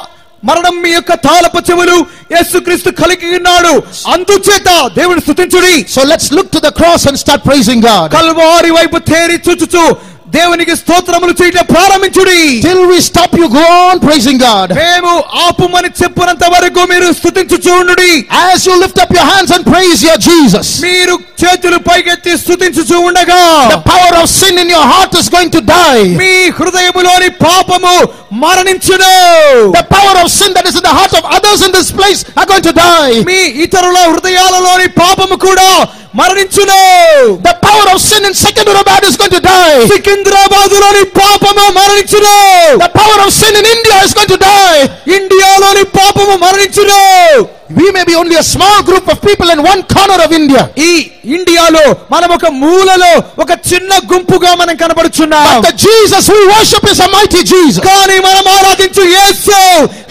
మరణం మీ యొక్క తాళపు చెవులు యేసుక్రీస్తు కలిగి ఉన్నాడు. అందుచేత దేవుని స్థుతించుడి So let's look to the cross and start praising God. Calvary వైపు తేరి చూచుచు. దేవునికి స్తోత్రములు చేయటం ప్రారంభించుడి Till we stop, you go on praising God. మేము ఆపుమని చెప్పినంత వరకు మీరు స్థుతించుచు ఉండుడి As you lift up your hands and praise your Jesus, మీరు చేతులు పైకెత్తి స్థుతించుచు ఉండగా the power of sin in your heart is going to die. మీ హృదయములోని పాపము మరణించును The power of sin that is in the heart of others in this place are going to die. మీ ఇతరుల హృదయాలలోని పాపము కూడా మరణించును The power of sin in Secunderabad is going to die. సికింద్రాబాదులోని పాపము మరణించును The power of sin in India is going to die. ఇండియాలోని పాపం పాపము మరణించును We may be only a small group of people in one corner of India. ఈ ఇండియాలో మనం ఒక మూలలో ఒక చిన్న గుంపుగా మనం కనబడుచున్నాం. Jesus we worship is mighty Jesus కానీ మనం ఆరాధించు యేసు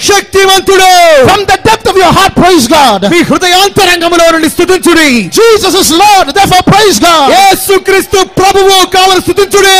శక్తివంతుడు. From the depth of your heart praise God మీ హృదయాంతరంగములో నుండి స్తుతించుడి. Jesus is lord therefore praise God యేసు క్రీస్తు ప్రభువు కావల స్తుతించుడి.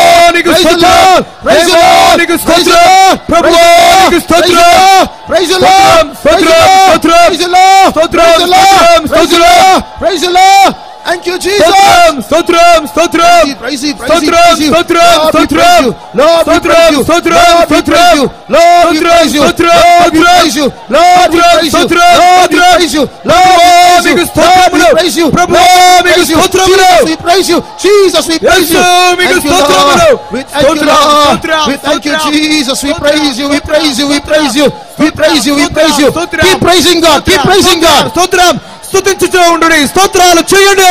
Praise the Lord! Praise the Lord! Praise the Lord! Praise the Lord! Praise the Lord! Praise the Lord! Praise the Lord! Praise the Lord! Praise the Lord! Thank you, Jesus. Stotram, stotram, stotram, stotram, stotram, stotram. Lord, we praise you. Stotram, stotram, Lord, we praise you. Lord, we praise you. Lord, we praise you. Lord, we praise you. Lord, praise you. Prabhu, Lord, we మీకు praise you. స్తోత్రములు. Jesus, we praise you. Jesus, we praise you. యేసు, మీకు Thank you, స్తోత్రములు. Lord. We thank you, స్తోత్రం, Lord. స్తోత్రం, We thank you, స్తోత్రం. Jesus. We స్తోత్రం, praise you. We స్తోత్రం, praise you. We స్తోత్రం. praise you. We praise you. We praise you. స్తోత్రం. Keep praising God. Keep praising God. స్తోత్రం స్తుతించుచూ ఉండు స్తోత్రాలు చేయండి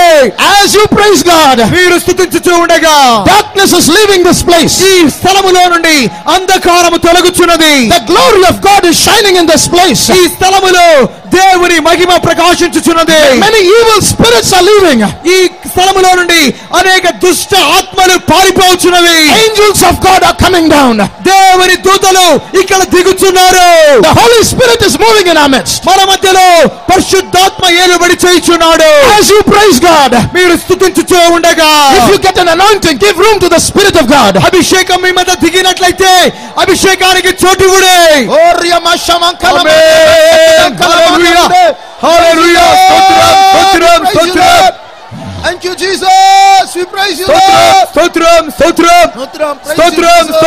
As you praise God, మీరు స్తుతించుచూ ఉండగా darkness is leaving this place. ఈ స్థలములో నుండి అంధకారము తొలగుచున్నది The glory of God is shining in this place. ఈ స్థలములో దేవుని మహిమ ప్రకాశించుచున్నది Many evil spirits are leaving. ఈ స్థలములో నుండి అనేక దుష్ట ఆత్మలు పారిపోవచ్చున్నవి Angels of God are coming down. దేవుని దూతలు ఇక్కడ దిగుచున్నారు The Holy Spirit is moving in our midst. మన మధ్యలో పరిశుద్ధాత్మ ఏలుబడి చేయుచున్నాడు As you praise God, మీరు స్తుతించుచూ ఉండగా if you get an anointing, give room to the Spirit of God. అభిషేకం మీ మీద దిగినట్లయితే అభిషేకానికి చోటు ఇవ్వుడే Oh, Riyama Shaman Kalama. Amen. Hallelujah. Hallelujah. స్తోత్రం, స్తోత్రం, స్తోత్రం. Thank you, Jesus. We praise you, Lord. స్తోత్రం స్తోత్రం Stotram, praise స్తోత్రం you, Jesus.